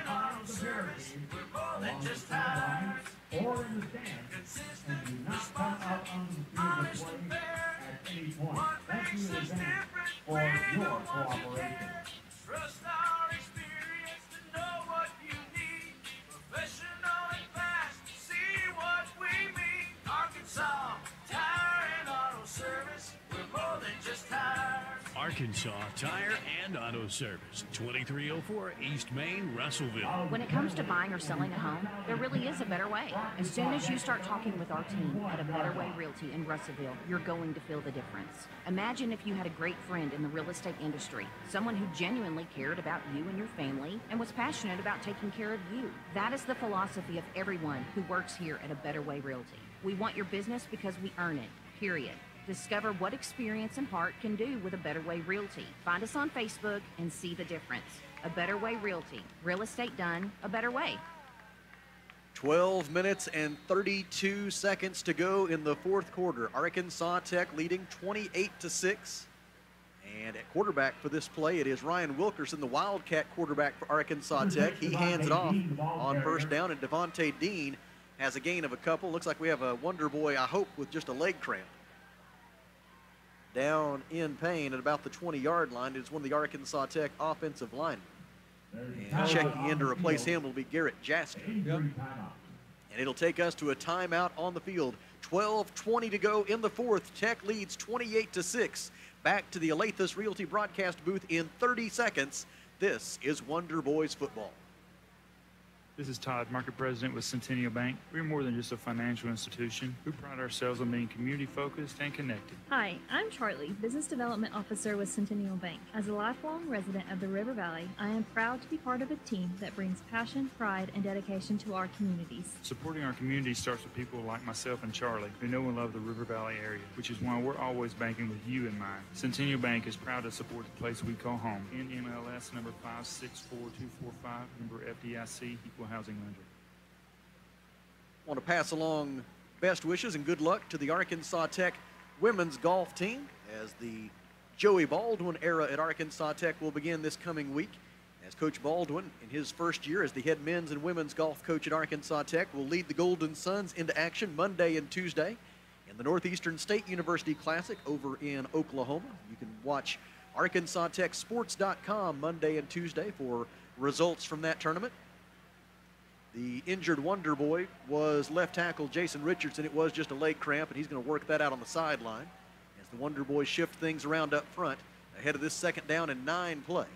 Auto Service. We're more than just tires. Or in the stands. And do not come out on the field of play at any point. Thank you in advance for your cooperation. Arkansas Tire and Auto Service, 2304 East Main, Russellville. When it comes to buying or selling a home, there really is a better way. As soon as you start talking with our team at A Better Way Realty in Russellville, you're going to feel the difference. Imagine if you had a great friend in the real estate industry, someone who genuinely cared about you and your family and was passionate about taking care of you. That is the philosophy of everyone who works here at A Better Way Realty. We want your business because we earn it, period. Discover what experience and heart can do with a Better Way Realty. Find us on Facebook and see the difference. A Better Way Realty. Real estate done a better way. 12 minutes and 32 seconds to go in the fourth quarter. Arkansas Tech leading 28 to 6. And at quarterback for this play, it is Ryan Wilkerson, the Wildcat quarterback for Arkansas Tech. He hands it off on first down, and Devontae Dean has a gain of a couple. Looks like we have a Wonder Boy, I hope, with just a leg cramp. Down in pain at about the 20 yard line is one of the Arkansas Tech offensive linemen. And checking in to replace him will be Garrett Jaster. And it'll take us to a timeout on the field. 12-20 to go in the fourth. Tech leads 28 to 6. Back to the Alathus Realty broadcast booth in 30 seconds. This is Wonder Boys football. This is Todd, market president with Centennial Bank. We're more than just a financial institution. We pride ourselves on being community focused and connected. Hi, I'm Charlie, Business Development Officer with Centennial Bank. As a lifelong resident of the River Valley, I am proud to be part of a team that brings passion, pride, and dedication to our communities. Supporting our community starts with people like myself and Charlie, who know and love the River Valley area, which is why we're always banking with you in mind. Centennial Bank is proud to support the place we call home. NMLS number 564245, number FDIC, equal housing lender. Want to pass along best wishes and good luck to the Arkansas Tech women's golf team as the Joey Baldwin era at Arkansas Tech will begin this coming week. As Coach Baldwin, in his first year as the head men's and women's golf coach at Arkansas Tech, will lead the Golden Suns into action Monday and Tuesday in the Northeastern State University Classic over in Oklahoma. You can watch ArkansasTechSports.com Monday and Tuesday for results from that tournament. The injured Wonder Boy was left tackle Jason Richardson. It was just a leg cramp, and he's going to work that out on the sideline as the Wonder Boys shift things around up front ahead of this second down and nine play.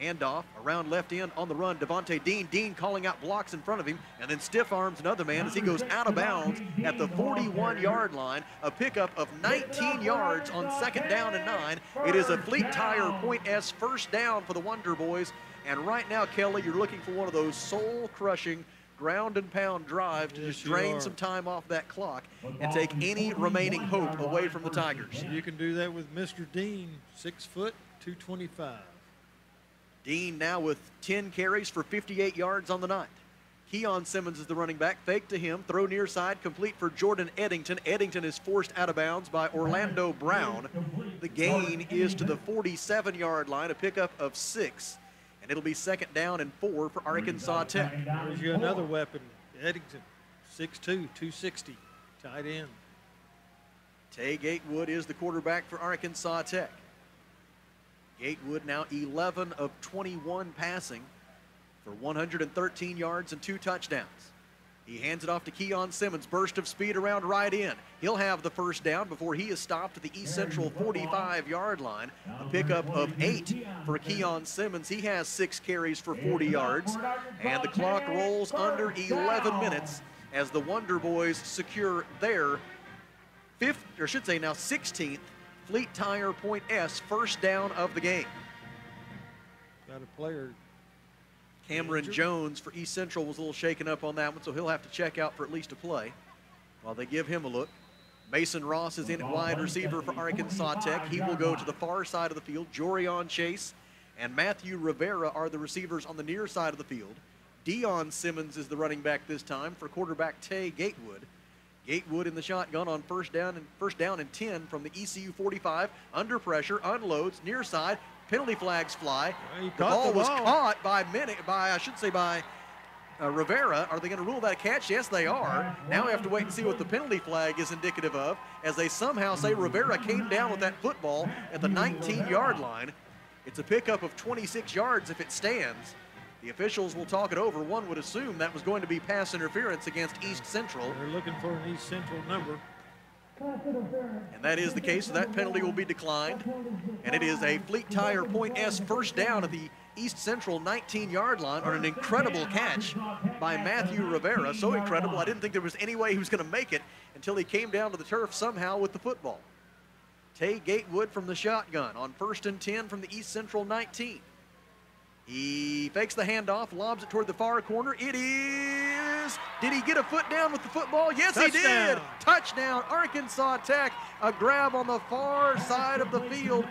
Handoff around left end on the run. Devontae Dean. Dean calling out blocks in front of him and then stiff arms another man as he goes out of bounds at the 41 yard line. A pickup of 19 yards on second down and nine. It is a Fleet Tire Point S first down for the Wonder Boys. And right now, Kelly, you're looking for one of those soul crushing ground and pound drive to just drain are. some time off that clock and take any remaining hope away from the Tigers. You can do that with Mr. Dean, six foot, 225. Dean now with 10 carries for 58 yards on the night. Keon Simmons is the running back. Fake to him. Throw near side. Complete for Jordan Eddington. Eddington is forced out of bounds by Orlando Brown. The gain is to the 47 yard line, a pickup of six. And it'll be second down and four for Arkansas Tech. There's you another weapon, Eddington, 6'2", 260, tight end. Tay Gatewood is the quarterback for Arkansas Tech. Gatewood now 11 of 21 passing for 113 yards and two touchdowns. He hands it off to Keon Simmons. Burst of speed around right in. He'll have the first down before he is stopped at the East Central 45 yard line. A pickup of eight for Keon Simmons. He has six carries for 40 yards. And the clock rolls under 11 minutes as the Wonder Boys secure their fifth, or should say now 16th Fleet Tire Point S first down of the game. Got a player. Cameron Jones for East Central was a little shaken up on that one, so he'll have to check out for at least a play while they give him a look. Mason Ross is in at wide receiver for Arkansas Tech. He will go to the far side of the field. Jorion Chase and Matthew Rivera are the receivers on the near side of the field. Dion Simmons is the running back this time for quarterback Tay Gatewood. Gatewood in the shotgun on first down and first down and 10 from the ECU 45. Under pressure, unloads near side. Penalty flags fly. He the ball the was caught by minute by I should say by uh, Rivera. Are they going to rule that a catch? Yes, they are. Now we have to wait and see what the penalty flag is indicative of, as they somehow say Rivera came down with that football at the 19-yard line. It's a pickup of 26 yards if it stands. The officials will talk it over. One would assume that was going to be pass interference against East Central. They're looking for an East Central number. And that is the case, so that penalty will be declined. And it is a Fleet Tire Point S first down at the East Central 19-yard line on an incredible catch by Matthew Rivera. So incredible, I didn't think there was any way he was going to make it until he came down to the turf somehow with the football. Tay Gatewood from the shotgun on first and 10 from the East Central 19. He fakes the handoff, lobs it toward the far corner. It is. Did he get a foot down with the football? Yes, he did. Touchdown. Touchdown, Arkansas Tech. A grab on the far side of the field.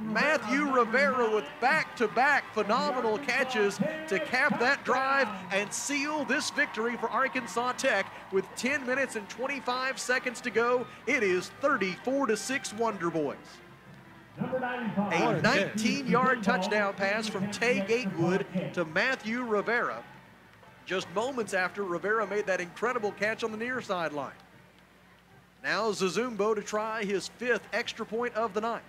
Matthew Rivera with back to back phenomenal catches to cap that drive and seal this victory for Arkansas Tech with 10 minutes and 25 seconds to go. It is 34 to 6 Wonder Boys. A 19 yard touchdown pass from Tay Gatewood to Matthew Rivera. Just moments after Rivera made that incredible catch on the near sideline. Now Zazumbo to try his fifth extra point of the night.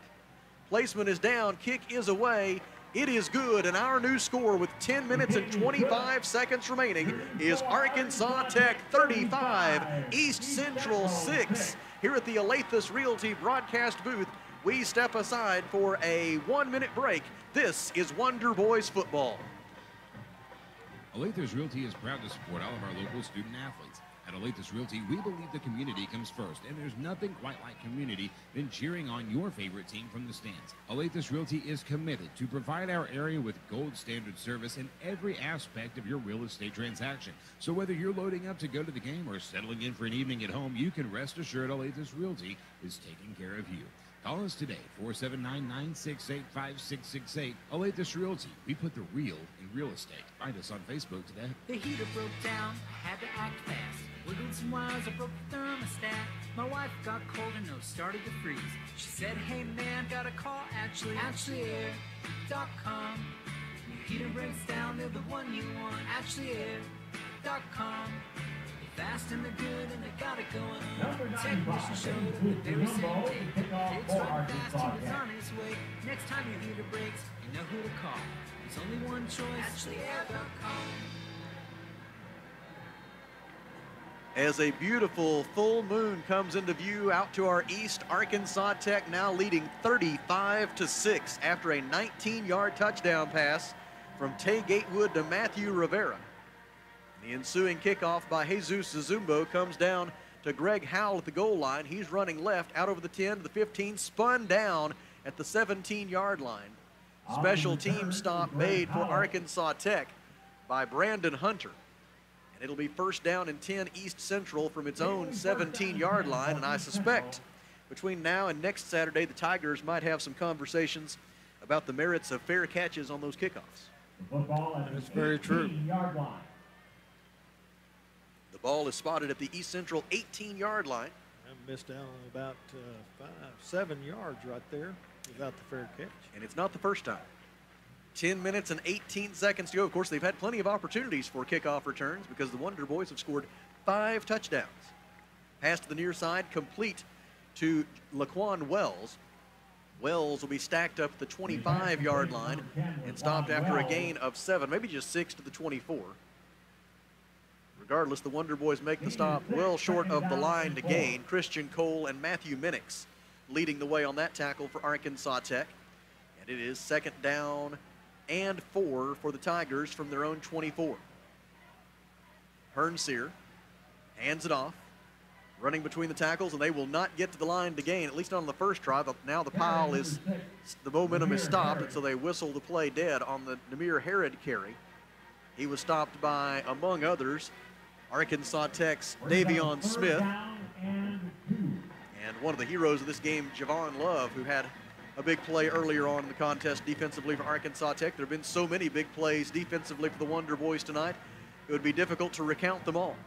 Placement is down, kick is away. It is good, and our new score with 10 minutes and 25 seconds remaining is Arkansas Tech 35, East Central 6. Here at the Alathus Realty broadcast booth, we step aside for a one minute break. This is Wonder Boys football. Alathus Realty is proud to support all of our local student athletes. At Alathus Realty, we believe the community comes first, and there's nothing quite like community than cheering on your favorite team from the stands. Alathus Realty is committed to provide our area with gold standard service in every aspect of your real estate transaction. So whether you're loading up to go to the game or settling in for an evening at home, you can rest assured Alathus Realty is taking care of you. Call us today, 479-968-5668. Alathus Realty. We put the real in real estate. Find us on Facebook today. The heater broke down, I had to act fast. Wiggled some wires, I broke the thermostat. My wife got cold and nose started to freeze. She said, hey man, gotta call Ashley, AshleyAir.com. Your heater breaks down, they're the one you want, AshleyAir.com. They're fast and they're good and they got it going on. Technician showed up the very same day. It's right fast, he was on his way. Next time your heater breaks, you know who to call. There's only one choice, AshleyAir.com. As a beautiful full moon comes into view out to our east, Arkansas Tech now leading 35 to 6 after a 19-yard touchdown pass from Tay Gatewood to Matthew Rivera. The ensuing kickoff by Jesus Zazumbo comes down to Greg Howell at the goal line. He's running left out over the 10 to the 15, spun down at the 17-yard line. Special team stop made for Arkansas Tech by Brandon Hunter. And it'll be first down and 10 East Central from its own 17-yard line. And I suspect between now and next Saturday, the Tigers might have some conversations about the merits of fair catches on those kickoffs. That's very true. Ball is spotted at the East Central 18-yard line. I missed out on about uh, five, seven yards right there without the fair catch. And it's not the first time. 10 minutes and 18 seconds to go. Of course, they've had plenty of opportunities for kickoff returns because the Wonder Boys have scored five touchdowns. Pass to the near side, complete to Laquan Wells. Wells will be stacked up the 25 yard line and stopped after a gain of seven, maybe just six to the 24. Regardless, the Wonder Boys make the stop well short of the line to gain. Christian Cole and Matthew Minix leading the way on that tackle for Arkansas Tech. And it is second down and four for the Tigers from their own 24. Hernseer hands it off, running between the tackles, and they will not get to the line to gain, at least not on the first try. But now the pile is, the momentum is stopped, and so they whistle the play dead on the Namir Harrod carry. He was stopped by, among others, Arkansas Tech's Davion Smith. And one of the heroes of this game, Javon Love, who had a big play earlier on in the contest defensively for Arkansas Tech. There have been so many big plays defensively for the Wonder Boys tonight, it would be difficult to recount them all.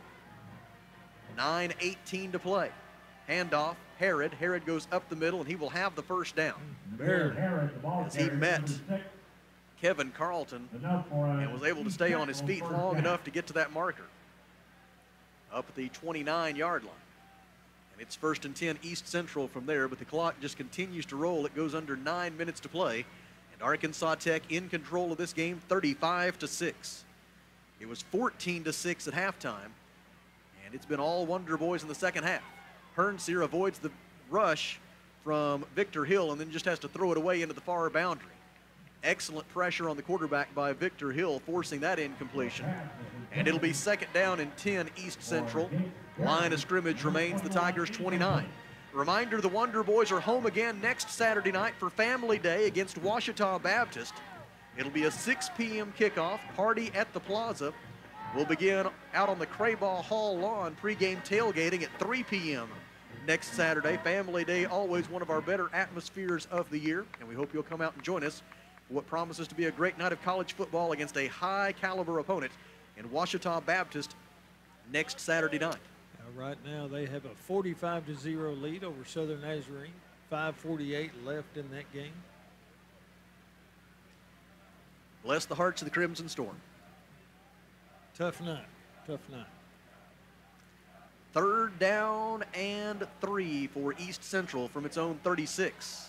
9-18 to play. Handoff, Harrod. Harrod goes up the middle, and he will have the first down. As he met Kevin Carlton and was able to stay on his feet long enough to get to that marker. Up at the 29-yard line. And it's first and 10 East Central from there, but the clock just continues to roll. It goes under nine minutes to play. And Arkansas Tech in control of this game 35 to 6. It was 14 to 6 at halftime. And it's been all Wonder Boys in the second half. Hernseer avoids the rush from Victor Hill and then just has to throw it away into the far boundary. Excellent pressure on the quarterback by Victor Hill, forcing that incompletion. And it'll be second down and 10 East Central. Line of scrimmage remains the Tigers 29. Reminder the Wonder Boys are home again next Saturday night for Family Day against Ouachita Baptist. It'll be a 6 p.m. kickoff, party at the plaza. We'll begin out on the Crayball Hall lawn, pregame tailgating at 3 p.m. next Saturday. Family Day, always one of our better atmospheres of the year, and we hope you'll come out and join us what promises to be a great night of college football against a high caliber opponent in Ouachita Baptist next Saturday night. Uh, right now, they have a 45 to 0 lead over Southern Nazarene. 548 left in that game. Bless the hearts of the Crimson Storm. Tough night. Tough night. Third down and three for East Central from its own 36.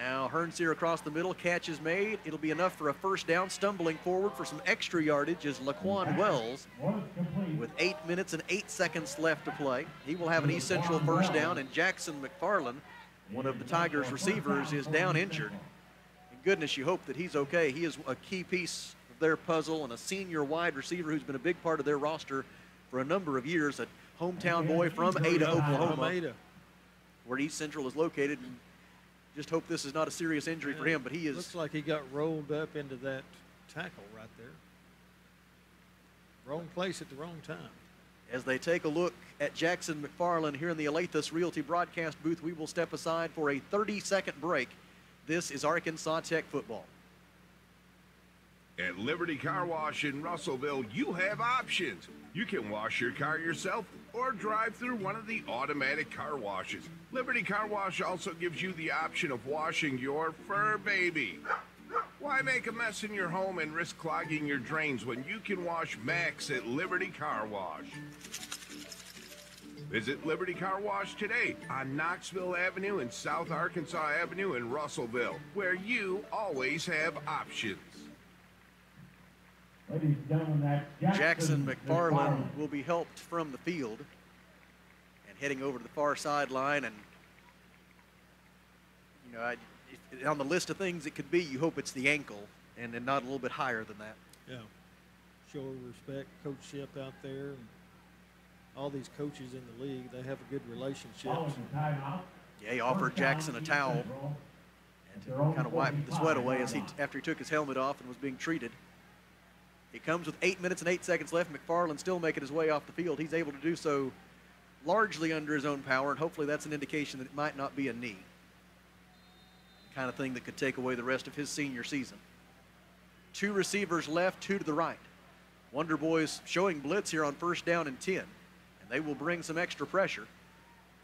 Now Hernseer across the middle, catch is made. It'll be enough for a first down. Stumbling forward for some extra yardage is Laquan Wells with eight minutes and eight seconds left to play. He will have an East Central first down, and Jackson McFarland, one of the Tigers receivers, is down injured. And goodness, you hope that he's okay. He is a key piece of their puzzle and a senior wide receiver who's been a big part of their roster for a number of years, a hometown boy from Ada, Oklahoma, where East Central is located. And just hope this is not a serious injury for him, but he is. Looks like he got rolled up into that tackle right there. Wrong place at the wrong time. As they take a look at Jackson McFarland here in the Alathus Realty broadcast booth, we will step aside for a 30-second break. This is Arkansas Tech football. At Liberty Car Wash in Russellville, you have options. You can wash your car yourself or drive through one of the automatic car washes. Liberty Car Wash also gives you the option of washing your fur baby. Why make a mess in your home and risk clogging your drains when you can wash Max at Liberty Car Wash? Visit Liberty Car Wash today on Knoxville Avenue and South Arkansas Avenue in Russellville, where you always have options. Jackson McFarland will be helped from the field and heading over to the far sideline. And, you know, I, if, on the list of things it could be, you hope it's the ankle and, and not a little bit higher than that. Yeah. Show respect, coachship out there. And all these coaches in the league, they have a good relationship. Yeah, he offered Jackson a towel and to kind of wipe the sweat away as he after he took his helmet off and was being treated. He comes with eight minutes and eight seconds left. McFarland still making his way off the field. He's able to do so largely under his own power, and hopefully that's an indication that it might not be a knee. The kind of thing that could take away the rest of his senior season. Two receivers left, two to the right. Wonder Boys showing blitz here on first down and 10, and they will bring some extra pressure.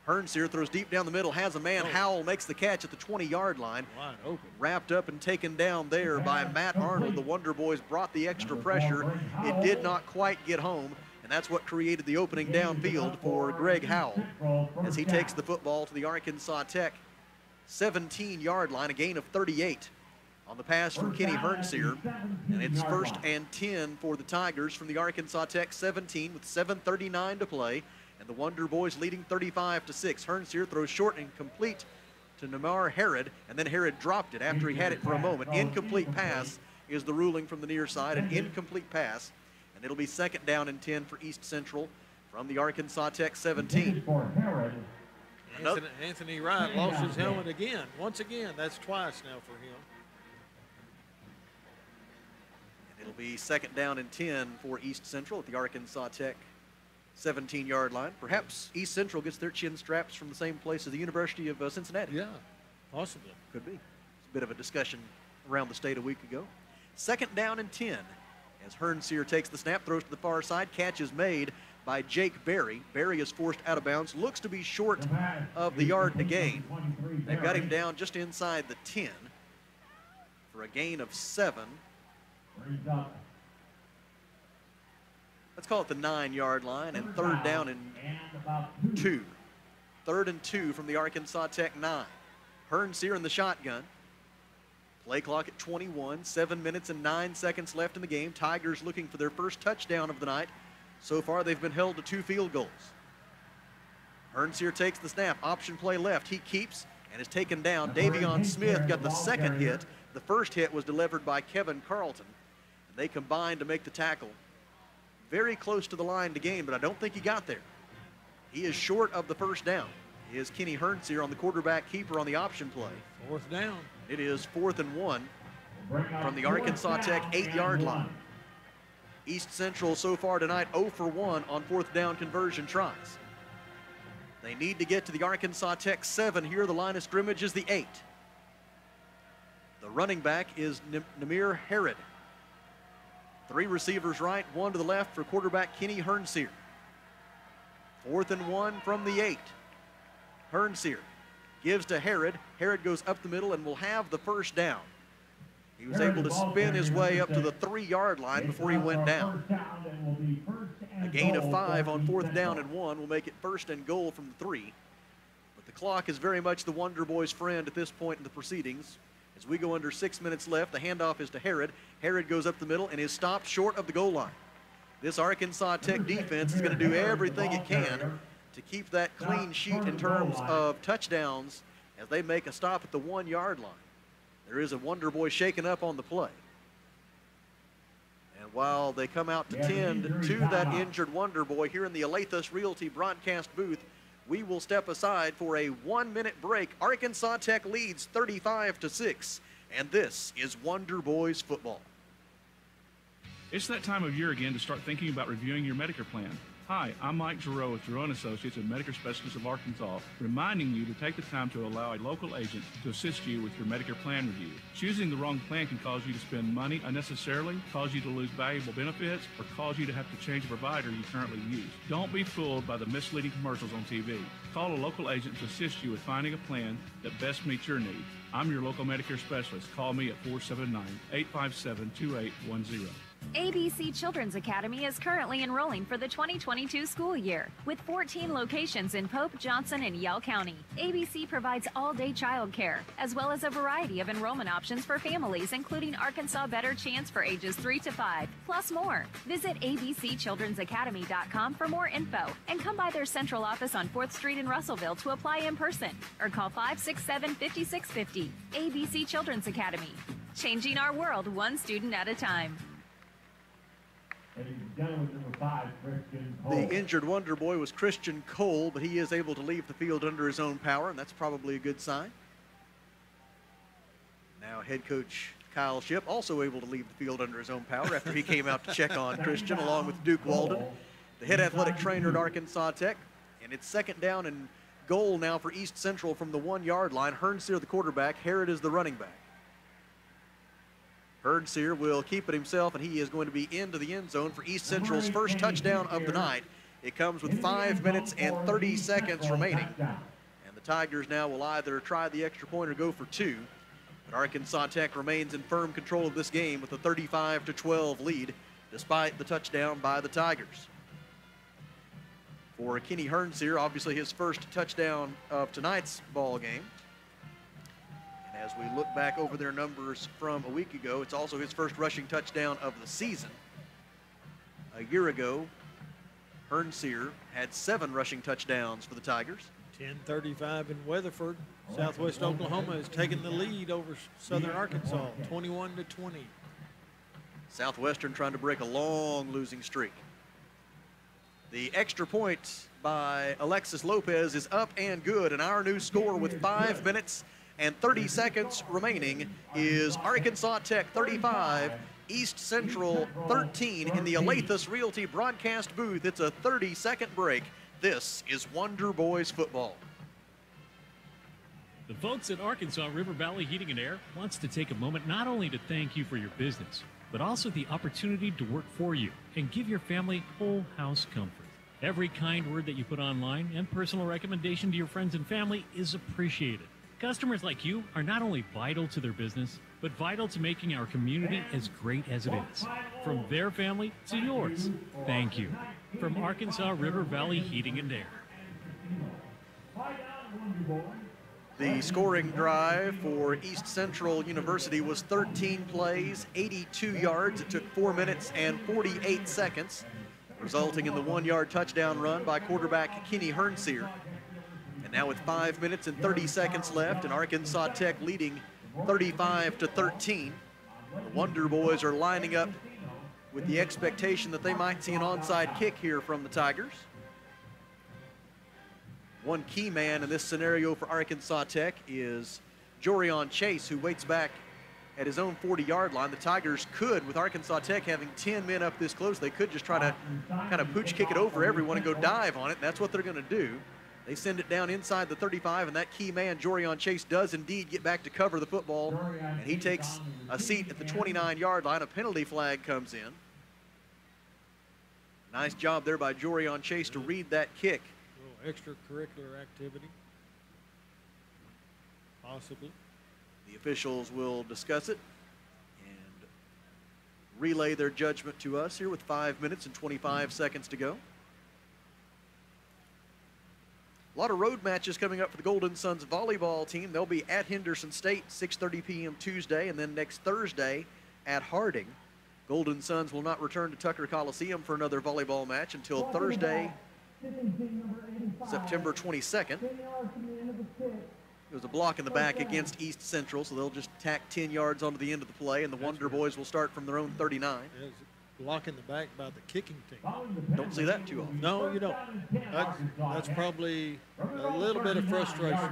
Hernseer throws deep down the middle, has a man. Oh. Howell makes the catch at the 20-yard line. Wide open. Wrapped up and taken down there by Matt Arnold. The Wonder Boys brought the extra pressure. It did not quite get home, and that's what created the opening downfield for Greg Howell as he takes the football to the Arkansas Tech 17-yard line, a gain of 38 on the pass from Kenny Hernseer. And it's first and 10 for the Tigers from the Arkansas Tech 17 with 7.39 to play. And the Wonder Boys leading 35 to 6. Hernseer throws short and complete to Namar Harrod, and then Harrod dropped it after he had it for a moment. Incomplete pass is the ruling from the near side, an [laughs] incomplete pass. And it'll be second down and 10 for East Central from the Arkansas Tech 17. Anthony, Anthony Wright lost his helmet again. Once again, that's twice now for him. And It'll be second down and 10 for East Central at the Arkansas Tech 17 yard line. Perhaps East Central gets their chin straps from the same place as the University of uh, Cincinnati. Yeah, possibly. Could be. It's a bit of a discussion around the state a week ago. Second down and 10 as Hernseer takes the snap, throws to the far side. Catch is made by Jake Berry. Berry is forced out of bounds, looks to be short of the yard to gain. They've got him down just inside the 10 for a gain of seven. Let's call it the nine yard line and third down and two. Third and two from the Arkansas Tech nine. Hernseer in the shotgun. Play clock at 21, seven minutes and nine seconds left in the game. Tigers looking for their first touchdown of the night. So far, they've been held to two field goals. Hernseer takes the snap, option play left. He keeps and is taken down. Davion Smith got the second hit. The first hit was delivered by Kevin Carlton. And they combined to make the tackle very close to the line to gain, but I don't think he got there. He is short of the first down. Is Kenny Hernseer on the quarterback keeper on the option play. Fourth down. It is fourth and one from the Arkansas Tech eight-yard line. East Central so far tonight 0 for 1 on fourth down conversion tries. They need to get to the Arkansas Tech 7 here. The line of scrimmage is the 8. The running back is Namir Harrod. Three receivers right, one to the left for quarterback Kenny Hernseer. Fourth and one from the 8. Hernseer gives to Harrod. Harrod goes up the middle and will have the first down. He was able to spin his way up to the three-yard line before he went down. A gain of five on fourth down and one will make it first and goal from the three. But the clock is very much the Wonder Boys' friend at this point in the proceedings. As we go under six minutes left, the handoff is to Harrod. Harrod goes up the middle and is stopped short of the goal line. This Arkansas Tech defense is going to do everything it can to keep that clean sheet in terms of touchdowns as they make a stop at the one-yard line. There is a Wonder Boy shaken up on the play. And while they come out to tend to that injured Wonder Boy here in the Alathus Realty broadcast booth, we will step aside for a one-minute break. Arkansas Tech leads 35 to 6, and this is Wonder Boys football. It's that time of year again to start thinking about reviewing your Medicare plan. Hi, I'm Mike Giroux with Giroux Associates and Medicare Specialists of Arkansas, reminding you to take the time to allow a local agent to assist you with your Medicare plan review. Choosing the wrong plan can cause you to spend money unnecessarily, cause you to lose valuable benefits, or cause you to have to change a provider you currently use. Don't be fooled by the misleading commercials on TV. Call a local agent to assist you with finding a plan that best meets your needs. I'm your local Medicare specialist. Call me at 479 857 2810. ABC Children's Academy is currently enrolling for the 2022 school year. With 14 locations in Pope, Johnson, and Yell County, ABC provides all-day childcare, as well as a variety of enrollment options for families, including Arkansas Better Chance for ages 3 to 5, plus more. Visit abcchildrensacademy.com for more info, and come by their central office on 4th Street in Russellville to apply in person, or call 567-5650. ABC Children's Academy, changing our world one student at a time. The injured Wonder Boy was Christian Cole, but he is able to leave the field under his own power, and that's probably a good sign. Now head coach Kyle Shipp also able to leave the field under his own power after he came out to check on [laughs] Christian along with Duke Walden, the head athletic trainer at Arkansas Tech. And it's second down and goal now for East Central from the one-yard line. Hernseer the quarterback, Harrod is the running back. Hernseer will keep it himself, and he is going to be into the end zone for East Central's first touchdown of the night. It comes with five minutes and 30 seconds remaining. And the Tigers now will either try the extra point or go for two. But Arkansas Tech remains in firm control of this game with a 35 to 12 lead, despite the touchdown by the Tigers. For Kenny Hernseer, obviously his first touchdown of tonight's ball game. As we look back over their numbers from a week ago, it's also his first rushing touchdown of the season. A year ago, Hernseer had seven rushing touchdowns for the Tigers. 10:35 in Weatherford. Southwest Oklahoma is taking the lead over Southern Arkansas, 21 to 20. Southwestern trying to break a long losing streak. The extra point by Alexis Lopez is up and good, and our new score with five minutes and 30 seconds remaining is Arkansas Tech 35, East Central 13 in the Alathus Realty broadcast booth. It's a 30 second break. This is Wonder Boys football. The folks at Arkansas River Valley Heating and Air wants to take a moment not only to thank you for your business, but also the opportunity to work for you and give your family whole house comfort. Every kind word that you put online and personal recommendation to your friends and family is appreciated. Customers like you are not only vital to their business, but vital to making our community as great as it is. From their family to yours, thank you. From Arkansas River Valley Heating and Air. The scoring drive for East Central University was 13 plays, 82 yards. It took 4 minutes and 48 seconds, resulting in the one yard touchdown run by quarterback Kenny Hernseer. And now with 5 minutes and 30 seconds left, and Arkansas Tech leading 35 to 13, the Wonder Boys are lining up with the expectation that they might see an onside kick here from the Tigers. One key man in this scenario for Arkansas Tech is Jorion Chase, who waits back at his own 40-yard line. The Tigers could, with Arkansas Tech having 10 men up this close, they could just try to kind of pooch kick it over everyone and go dive on it. That's what they're going to do. They send it down inside the 35, and that key man, Jorion Chase, does indeed get back to cover the football, and he takes a seat at the 29-yard line. A penalty flag comes in. Nice job there by Jorion Chase to read that kick A little extracurricular activity? Possibly. The officials will discuss it and relay their judgment to us here with five minutes and 25 seconds to go. A lot of road matches coming up for the Golden Suns volleyball team. They'll be at Henderson State 6:30 p.m. Tuesday, and then next Thursday at Harding. Golden Suns will not return to Tucker Coliseum for another volleyball match until Thursday, September 22nd. It was a block in the back against East Central, so they'll just tack 10 yards onto the end of the play, and the Wonder Boys will start from their own 39. Block in the back by the kicking team. Don't see that too often. No, you don't. That's, that's probably a little bit of frustration.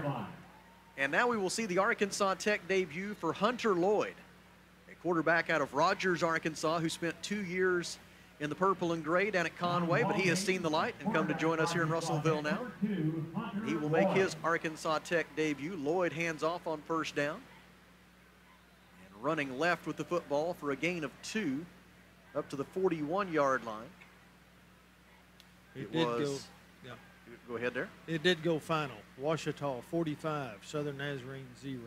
And now we will see the Arkansas Tech debut for Hunter Lloyd, a quarterback out of Rogers, Arkansas, who spent two years in the purple and gray down at Conway, but he has seen the light and come to join us here in Russellville now. He will make his Arkansas Tech debut. Lloyd hands off on first down. And running left with the football for a gain of two up to the 41-yard line. It, it did was, go, yeah. Go ahead there. It did go final. Ouachita 45, Southern Nazarene 0.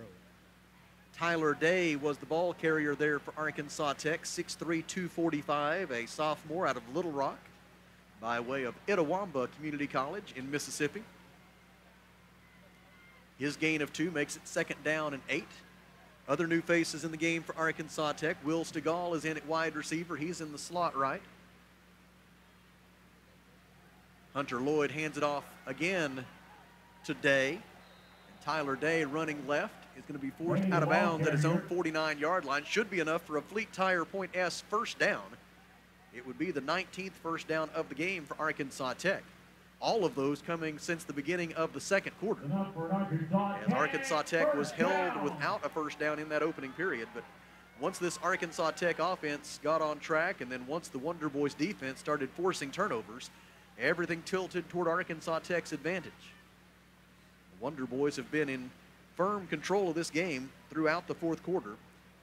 Tyler Day was the ball carrier there for Arkansas Tech, 6'3", 245, a sophomore out of Little Rock by way of Itawamba Community College in Mississippi. His gain of two makes it second down and eight. Other new faces in the game for Arkansas Tech. Will Stegall is in at wide receiver. He's in the slot right. Hunter Lloyd hands it off again to Day. Tyler Day running left is going to be forced out of bounds at his own 49-yard line. Should be enough for a Fleet Tire Point S first down. It would be the 19th first down of the game for Arkansas Tech. All of those coming since the beginning of the second quarter. As Arkansas Tech was held without a first down in that opening period, but once this Arkansas Tech offense got on track and then once the Wonder Boys defense started forcing turnovers, everything tilted toward Arkansas Tech's advantage. The Wonder Boys have been in firm control of this game throughout the fourth quarter,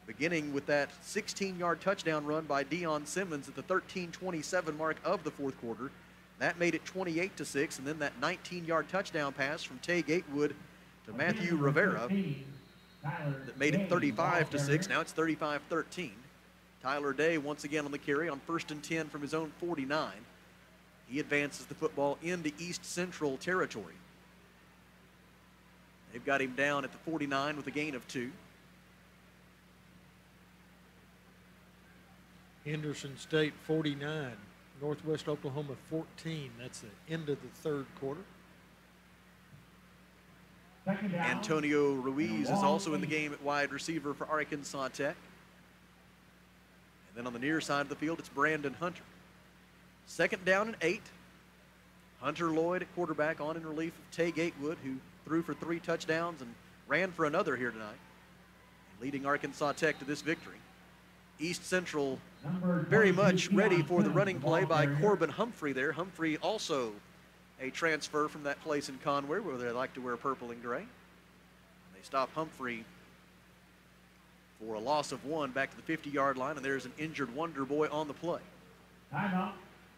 beginning with that 16-yard touchdown run by Dion Simmons at the 13:27 mark of the fourth quarter. That made it 28 to 6, and then that 19-yard touchdown pass from Tay Gatewood to Matthew Rivera that made it 35 to 6. Now it's 35-13. Tyler Day once again on the carry on first and 10 from his own 49. He advances the football into East Central territory. They've got him down at the 49 with a gain of two. Henderson State 49, Northwest Oklahoma 14. That's the end of the third quarter. Antonio Ruiz is also in the game at wide receiver for Arkansas Tech. And then on the near side of the field, it's Brandon Hunter. Second down and eight. Hunter Lloyd at quarterback on in relief of Tay Gatewood, who threw for three touchdowns and ran for another here tonight, leading Arkansas Tech to this victory. East Central very much ready for the running play by Corbin Humphrey there. Humphrey also a transfer from that place in Conway where they like to wear purple and gray. They stop Humphrey for a loss of one back to the 50 yard line, and there's an injured Wonder Boy on the play. Timeout.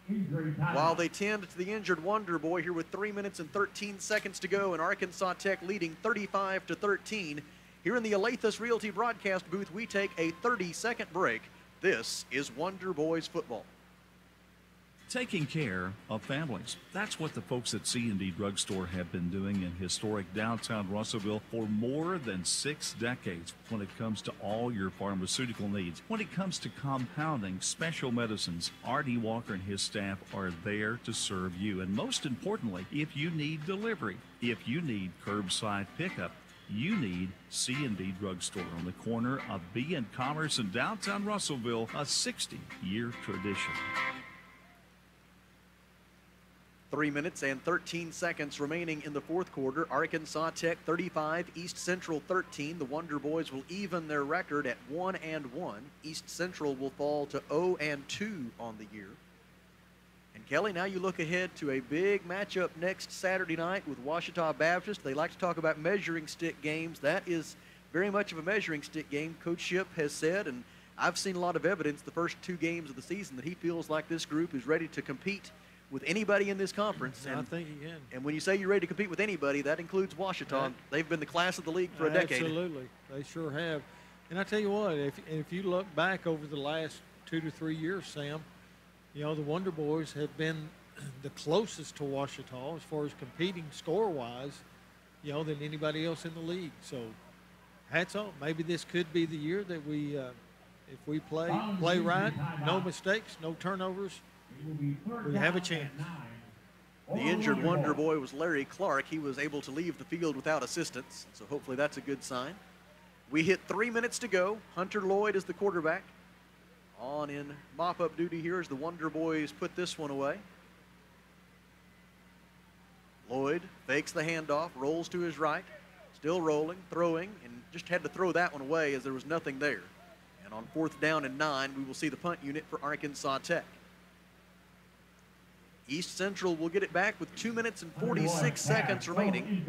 Injury timeout. While they tend to the injured Wonder Boy here with three minutes and 13 seconds to go, and Arkansas Tech leading 35 to 13. Here in the Alathus Realty broadcast booth, we take a 30 second break. This is Wonder Boys football. Taking care of families. That's what the folks at C&D Drugstore have been doing in historic downtown Russellville for more than six decades when it comes to all your pharmaceutical needs. When it comes to compounding special medicines, R.D. Walker and his staff are there to serve you. And most importantly, if you need delivery, if you need curbside pickup, you need C&D Drugstore on the corner of B and Commerce in downtown Russellville, a 60-year tradition. Three minutes and 13 seconds remaining in the fourth quarter. Arkansas Tech 35, East Central 13. The Wonder Boys will even their record at 1 and 1. East Central will fall to 0 and 2 on the year. Kelly, now you look ahead to a big matchup next Saturday night with Ouachita Baptist. They like to talk about measuring stick games. That is very much of a measuring stick game. Coach Shipp has said, and I've seen a lot of evidence the first two games of the season that he feels like this group is ready to compete with anybody in this conference. And, I think you can. and when you say you're ready to compete with anybody, that includes Washington. They've been the class of the league for a decade. Absolutely, they sure have. And I tell you what, if if you look back over the last two to three years, Sam, you know the Wonder Boys have been [clears throat] the closest to Ouachita as far as competing score-wise, you know, than anybody else in the league. So, hats off. Maybe this could be the year that we, uh, if we play play right, no mistakes, no turnovers, we have a chance. The injured Wonder Boy was Larry Clark. He was able to leave the field without assistance, so hopefully that's a good sign. We hit three minutes to go. Hunter Lloyd is the quarterback. On in mop up duty here as the Wonder Boys put this one away. Lloyd fakes the handoff, rolls to his right, still rolling, throwing, and just had to throw that one away as there was nothing there. And on fourth down and nine, we will see the punt unit for Arkansas Tech. East Central will get it back with two minutes and 46 seconds remaining.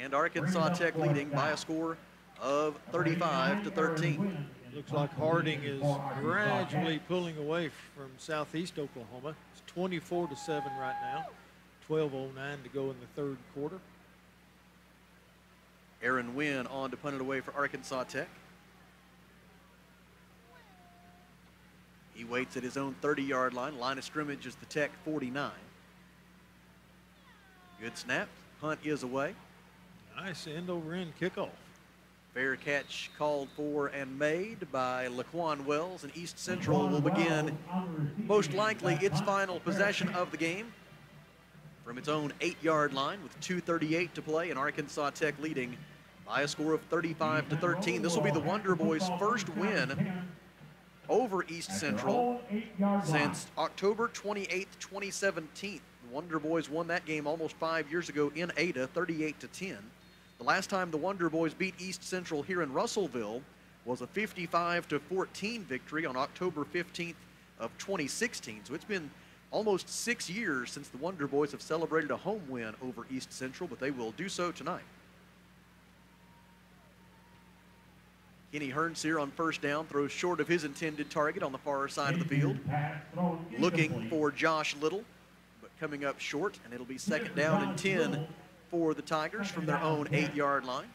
And Arkansas Tech leading by a score of 35 to 13. Looks like Harding is gradually pulling away from southeast Oklahoma. It's 24 to 7 right now. 12.09 to go in the third quarter. Aaron Wynn on to punt it away for Arkansas Tech. He waits at his own 30 yard line. Line of scrimmage is the Tech 49. Good snap. Punt is away. Nice end over end kickoff. Fair catch called for and made by Laquan Wells, and East Central will begin most likely its final possession of the game from its own eight yard line with 2.38 to play, and Arkansas Tech leading by a score of 35 to 13. This will be the Wonder Boys' first win over East Central since October 28th, 2017. The Wonder Boys won that game almost five years ago in Ada, 38 to 10. The last time the Wonder Boys beat East Central here in Russellville was a 55 to 14 victory on October 15th of 2016. So it's been almost six years since the Wonder Boys have celebrated a home win over East Central, but they will do so tonight. Kenny Hernseer on first down throws short of his intended target on the far side of the field. Looking for Josh Little, but coming up short, and it'll be second down and 10 for the Tigers from their own eight yard line.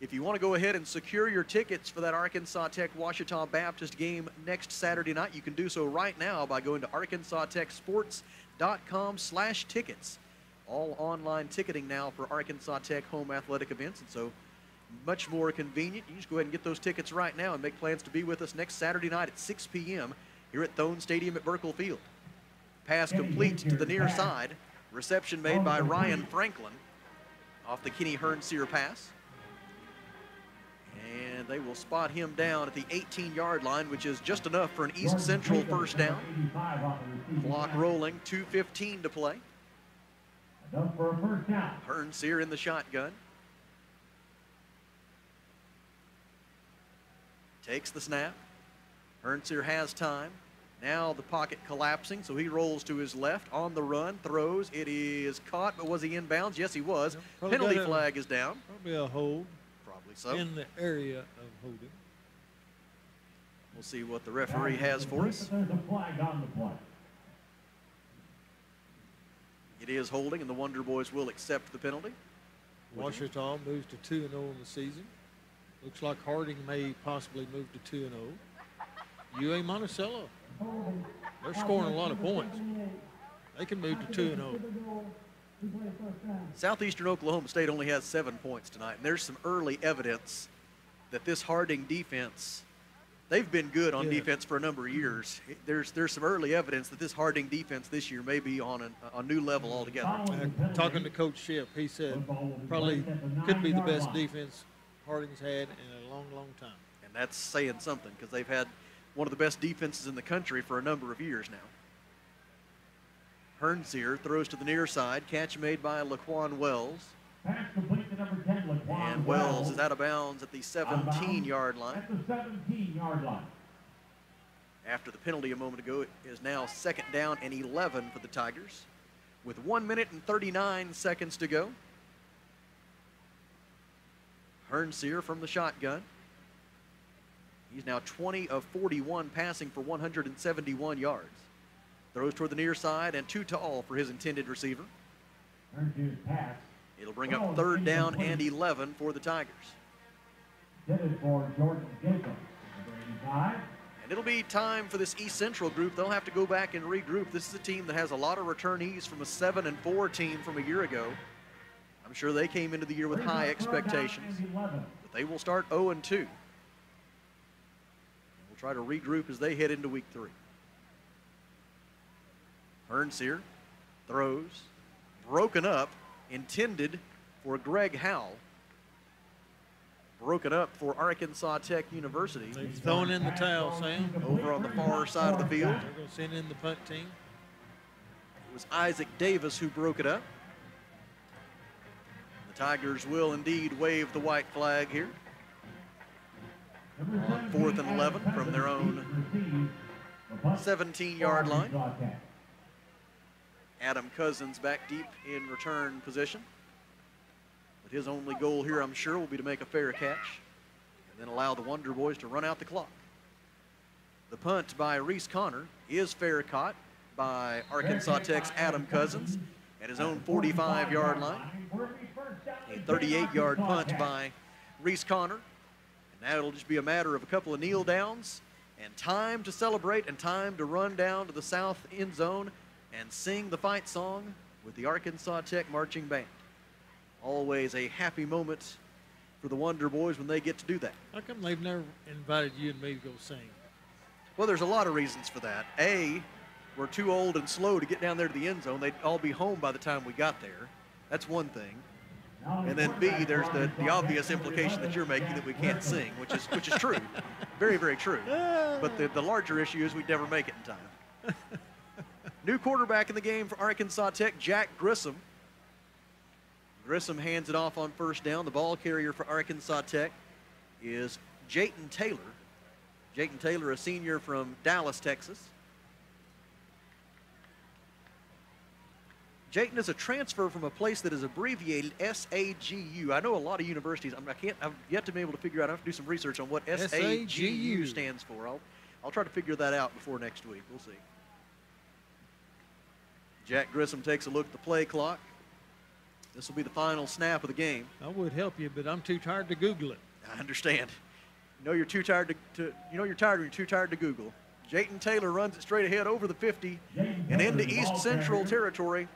If you want to go ahead and secure your tickets for that Arkansas Tech Ouachita Baptist game next Saturday night, you can do so right now by going to arkansastechsports.com slash tickets. All online ticketing now for Arkansas Tech home athletic events, and so much more convenient. You just go ahead and get those tickets right now and make plans to be with us next Saturday night at 6 p.m. here at Thone Stadium at Buerkle Field. Pass complete to the near side. Reception made by Ryan Franklin off the Kenny Hernseer pass. And they will spot him down at the 18-yard line, which is just enough for an East Central first down. Clock rolling, 2.15 to play. Enough. Hernseer in the shotgun. Takes the snap, Hernseer has time. Now the pocket collapsing, so he rolls to his left on the run, throws. It is caught, but was he inbounds? Yes, he was. Probably Penalty got a- flag is down. Probably a hold. Probably so. In the area of holding. We'll see what the referee has for us. There's a flag on the play. It is holding, and the Wonder Boys will accept the penalty. Ouachita moves to 2 0 in the season. Looks like Harding may possibly move to 2 0. UA Monticello, they're scoring a lot of points. They can move to 2 and 0. Southeastern Oklahoma State only has seven points tonight, and there's some early evidence that this Harding defense, they've been good on Yeah. defense for a number of years. There's there's some early evidence that this Harding defense this year may be on an, a new level altogether. Uh, talking to Coach Shipp, he said probably could be the best defense Harding's had in a long, long time. And that's saying something because they've had one of the best defenses in the country for a number of years now. Hernseer throws to the near side. Catch made by Laquan Wells. Pass complete to number 10, Laquan And Wells is out of bounds at the 17 yard line. At the 17 yard line. After the penalty a moment ago, it is now second down and 11 for the Tigers with 1 minute and 39 seconds to go. Hernseer from the shotgun. He's now 20 of 41 passing for 171 yards. Throws toward the near side and too tall for his intended receiver. Pass. It'll bring up third down and 11 for the Tigers. Intended for Jordan Jacobs. And it'll be time for this East Central group. They'll have to go back and regroup. This is a team that has a lot of returnees from a 7 and 4 team from a year ago. I'm sure they came into the year with high expectations, but they will start 0 and 2. Try to regroup as they head into week 3. Hernseer throws, broken up, intended for Greg Howell. Broken up for Arkansas Tech University. They've thrown in the towel, Sam. Over on the far side of the field. They're going to send in the punt team. It was Isaac Davis who broke it up. The Tigers will indeed wave the white flag here. On fourth and 11 from their own 17 yard line. Adam Cousins back deep in return position. But his only goal here, I'm sure, will be to make a fair catch and then allow the Wonder Boys to run out the clock. The punt by Reese Connor is fair caught by Arkansas Tech's Adam Cousins at his own 45 yard line. A 38 yard punt by Reese Connor. Now it'll just be a matter of a couple of kneel downs and time to celebrate and time to run down to the south end zone and sing the fight song with the Arkansas Tech marching band. Always a happy moment for the Wonder Boys when they get to do that. How come they've never invited you and me to go sing? Well, there's a lot of reasons for that. A, we're too old and slow to get down there to the end zone. They'd all be home by the time we got there. That's one thing. And then B, there's the, the obvious implication that you're making that we can't sing, which is which is true. Very, very true. But the, the larger issue is we'd never make it in time. New quarterback in the game for Arkansas Tech, Jack Grissom. Grissom hands it off on first down. The ball carrier for Arkansas Tech is Jayton Taylor. Jayton Taylor, a senior from Dallas, Texas. Jayton is a transfer from a place that is abbreviated SAGU. I know a lot of universities. I, mean, I can't. I've yet to be able to figure out. I have to do some research on what SAGU SAGU. stands for. I'll, I'll try to figure that out before next week. We'll see. Jack Grissom takes a look at the play clock. This will be the final snap of the game. I would help you, but I'm too tired to Google it. I understand. You know you're too tired to, to you know you're tired when you're too tired to Google. Jayton Taylor runs it straight ahead over the 50 and into East Central territory.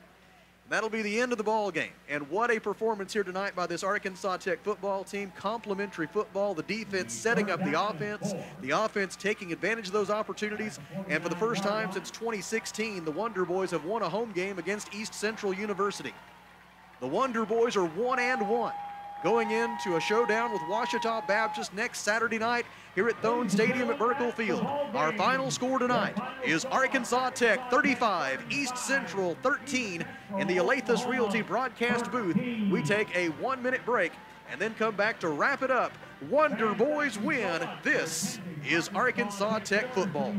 That'll be the end of the ball game. And what a performance here tonight by this Arkansas Tech football team. Complementary football, the defense setting up the offense, the offense taking advantage of those opportunities. And for the first time since 2016, the Wonder Boys have won a home game against East Central University. The Wonder Boys are one and one going into a showdown with Ouachita Baptist next Saturday night here at Thone Stadium at Buerkle Field. Our final score tonight is Arkansas Tech 35, East Central 13 in the Alathus Realty broadcast booth. We take a one minute break and then come back to wrap it up Wonder Boys win. This is Arkansas Tech football.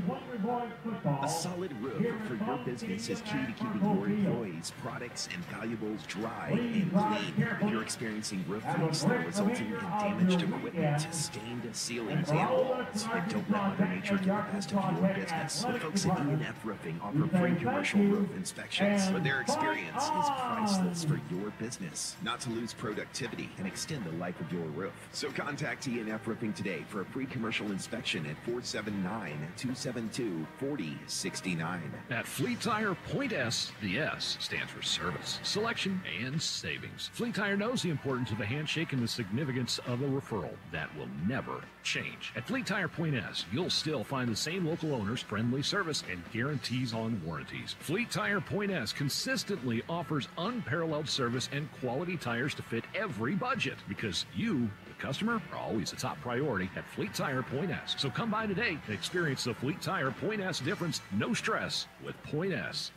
A solid roof for your business is key to keeping your employees, products, and valuables dry and clean. If you're experiencing roof leaks that are resulting in damaged equipment, stained ceilings, and walls, then don't let Mother Nature get the best of your business. The folks at E&F Roofing offer free commercial roof inspections, but their experience is priceless for your business. Not to lose productivity and extend the life of your roof. So contact E&F Roofing today for a free commercial inspection at 479-272-4069. At Fleet Tire Point S, the S stands for service, selection, and savings. Fleet Tire knows the importance of a handshake and the significance of a referral. That will never change. At Fleet Tire Point S, you'll still find the same local owners, friendly service, and guarantees on warranties. Fleet Tire Point S consistently offers unparalleled service and quality tires to fit every budget because you, customer, are always a top priority at Fleet Tire Point S. So come by today and experience the Fleet Tire Point S difference, no stress, with Point S.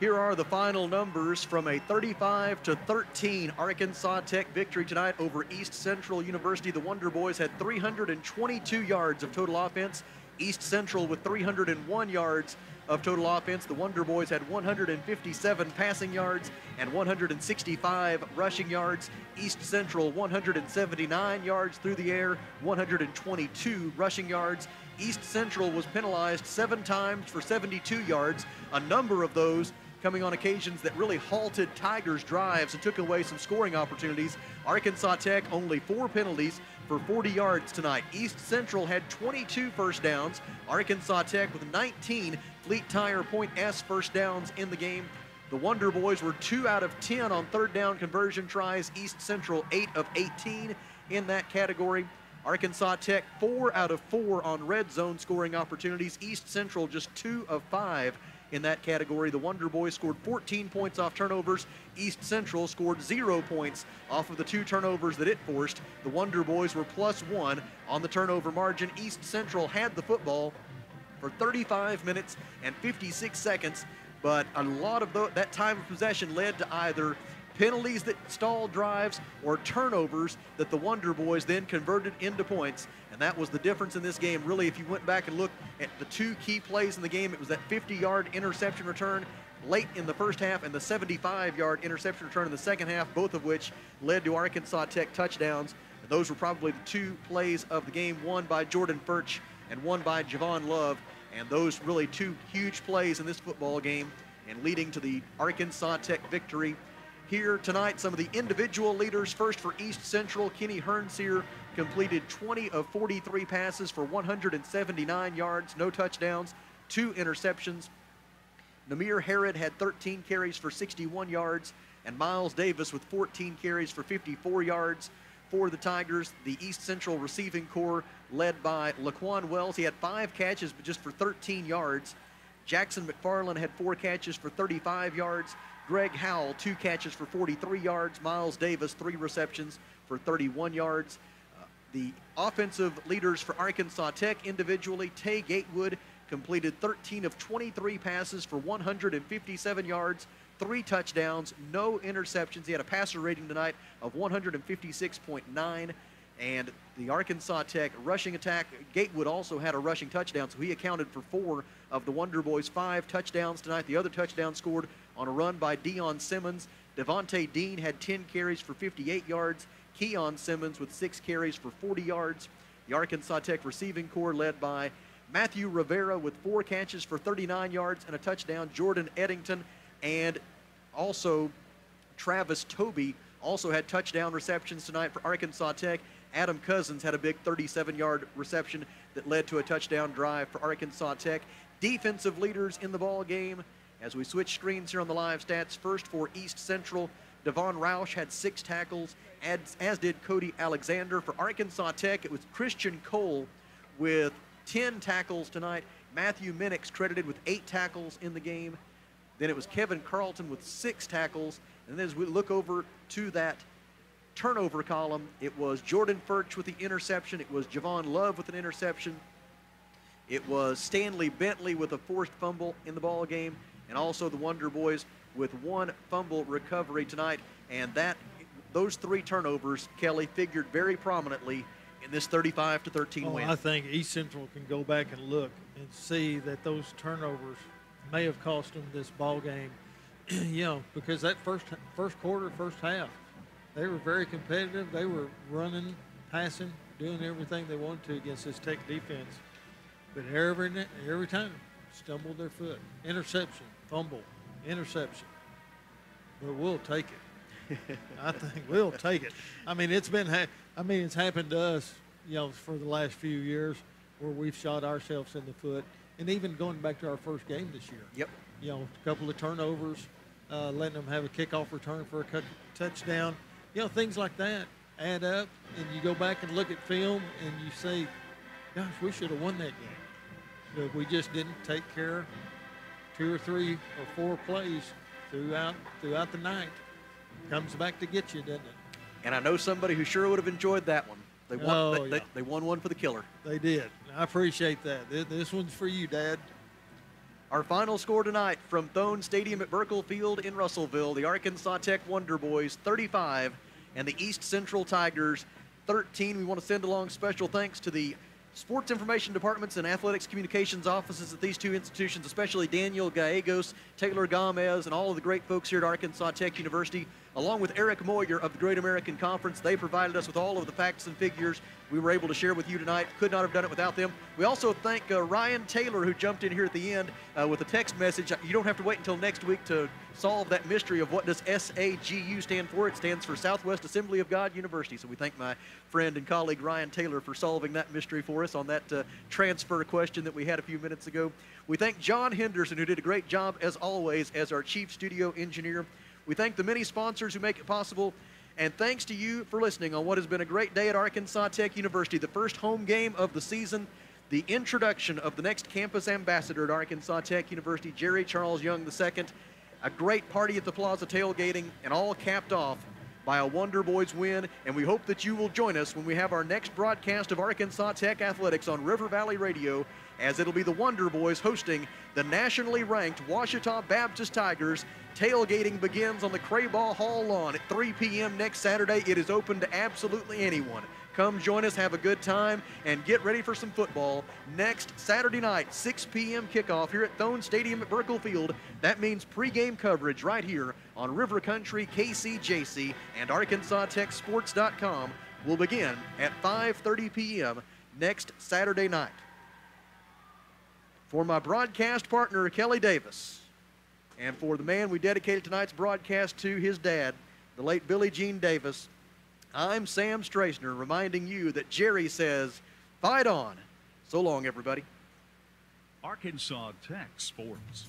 Here are the final numbers from a 35 to 13 Arkansas Tech victory tonight over East Central University. The Wonder Boys had 322 yards of total offense. East Central with 301 yards of total offense. The Wonder Boys had 157 passing yards and 165 rushing yards. East Central 179 yards through the air, 122 rushing yards. East Central was penalized seven times for 72 yards, a number of those coming on occasions that really halted Tigers' drives and took away some scoring opportunities. Arkansas Tech only four penalties for 40 yards tonight. East Central had 22 first downs. Arkansas Tech with 19 Fleet Tire Point S first downs in the game. The Wonder Boys were 2 out of 10 on third down conversion tries. East Central 8 of 18 in that category. Arkansas Tech 4 out of 4 on red zone scoring opportunities. East Central just 2 of 5 in that category. The Wonder Boys scored 14 points off turnovers. East Central scored zero points off of the two turnovers that it forced. The Wonder Boys were plus one on the turnover margin. East Central had the football for 35 minutes and 56 seconds, but a lot of that time of possession led to either penalties that stalled drives or turnovers that the Wonder Boys then converted into points. And that was the difference in this game. Really, if you went back and looked at the two key plays in the game, it was that 50-yard interception return late in the first half and the 75-yard interception return in the second half, both of which led to Arkansas Tech touchdowns. And those were probably the two plays of the game, one by Jordan Furch and one by Javon Love. And those really two huge plays in this football game and leading to the Arkansas Tech victory here tonight. Some of the individual leaders. First for East Central, Kenny Hernseer completed 20 of 43 passes for 179 yards, no touchdowns, two interceptions. Namir Harrod had 13 carries for 61 yards, and Miles Davis with 14 carries for 54 yards for the Tigers. The East Central receiving corps led by Laquan Wells. He had five catches, but just for 13 yards. Jackson McFarland had four catches for 35 yards. Greg Howell, two catches for 43 yards. Miles Davis, three receptions for 31 yards. Uh, the offensive leaders for Arkansas Tech individually, Tay Gatewood completed 13 of 23 passes for 157 yards, three touchdowns, no interceptions. He had a passer rating tonight of 156.9. And the Arkansas Tech rushing attack, Gatewood also had a rushing touchdown, so he accounted for four of the Wonder Boys' five touchdowns tonight. The other touchdown scored on a run by Dion Simmons. Devontae Dean had 10 carries for 58 yards. Keon Simmons with six carries for 40 yards. The Arkansas Tech receiving corps led by Matthew Rivera with four catches for 39 yards and a touchdown. Jordan Eddington and also Travis Toby also had touchdown receptions tonight for Arkansas Tech. Adam Cousins had a big 37-yard reception that led to a touchdown drive for Arkansas Tech. Defensive leaders in the ball game as we switch screens here on the live stats. First for East Central, Devon Roush had six tackles, as, as did Cody Alexander. For Arkansas Tech, it was Christian Cole with 10 tackles tonight. Matthew Minix credited with eight tackles in the game. Then it was Kevin Carlton with six tackles. And then as we look over to that turnover column, it was Jordan Furch with the interception. It was Javon Love with an interception. It was Stanley Bentley with a forced fumble in the ball game, and also the Wonder Boys with one fumble recovery tonight. And that those three turnovers, Kelly, figured very prominently in this 35 to 13 Oh, win. I think East Central can go back and look and see that those turnovers may have cost them this ball game. [clears throat] you know, because that first first quarter, first half, they were very competitive. They were running, passing, doing everything they wanted to against this Tech defense. But every every time, stumbled their foot, interception, fumble, interception. But we'll take it. [laughs] I think we'll take it. I mean, it's been. Ha- I mean, it's happened to us, you know, for the last few years where we've shot ourselves in the foot, and even going back to our first game this year. Yep. You know, a couple of turnovers, uh, letting them have a kickoff return for a cut- touchdown. You know, things like that add up, and you go back and look at film, and you say, "Gosh, we should have won that game." But we just didn't take care two or three or four plays throughout throughout the night. Comes back to get you, doesn't it? And I know somebody who sure would have enjoyed that one. They won, Oh, they, they- they won one for the killer. They did. I appreciate that. This one's for you, Dad. Our final score tonight from Thone Stadium at Buerkle Field in Russellville, the Arkansas Tech Wonder Boys 35 and the East Central Tigers 13. We want to send along special thanks to the sports information departments and athletics communications offices at these two institutions, especially Daniel Gallegos, Taylor Gomez, and all of the great folks here at Arkansas Tech University, along with Eric Moyer of the Great American Conference. They provided us with all of the facts and figures we were able to share with you tonight. Could not have done it without them. We also thank uh, Ryan Taylor, who jumped in here at the end uh, with a text message. You don't have to wait until next week to solve that mystery of what does SAGU stand for. It stands for Southwest Assembly of God University. So we thank my friend and colleague Ryan Taylor for solving that mystery for us on that uh, transfer question that we had a few minutes ago. We thank John Henderson, who did a great job as always as our chief studio engineer. We thank the many sponsors who make it possible. And thanks to you for listening on what has been a great day at Arkansas Tech University, the first home game of the season, the introduction of the next campus ambassador at Arkansas Tech University, Jerry Charles Young II, a great party at the Plaza tailgating, and all capped off by a Wonder Boys win. And we hope that you will join us when we have our next broadcast of Arkansas Tech Athletics on River Valley Radio, as it'll be the Wonder Boys hosting the nationally ranked Ouachita Baptist Tigers. Tailgating begins on the Crayball Hall lawn at 3 p.m. next Saturday. It is open to absolutely anyone. Come join us, have a good time, and get ready for some football. Next Saturday night, 6 p.m. kickoff here at Thone Stadium at Buerkle Field. That means pregame coverage right here on River Country, KCJC, and ArkansasTechSports.com will begin at 5.30 p.m. next Saturday night. For my broadcast partner, Kelly Davis, and for the man we dedicated tonight's broadcast to, his dad, the late Billy Jean Davis, I'm Sam Strasner reminding you that Jerry says, fight on. So long, everybody. Arkansas Tech Sports.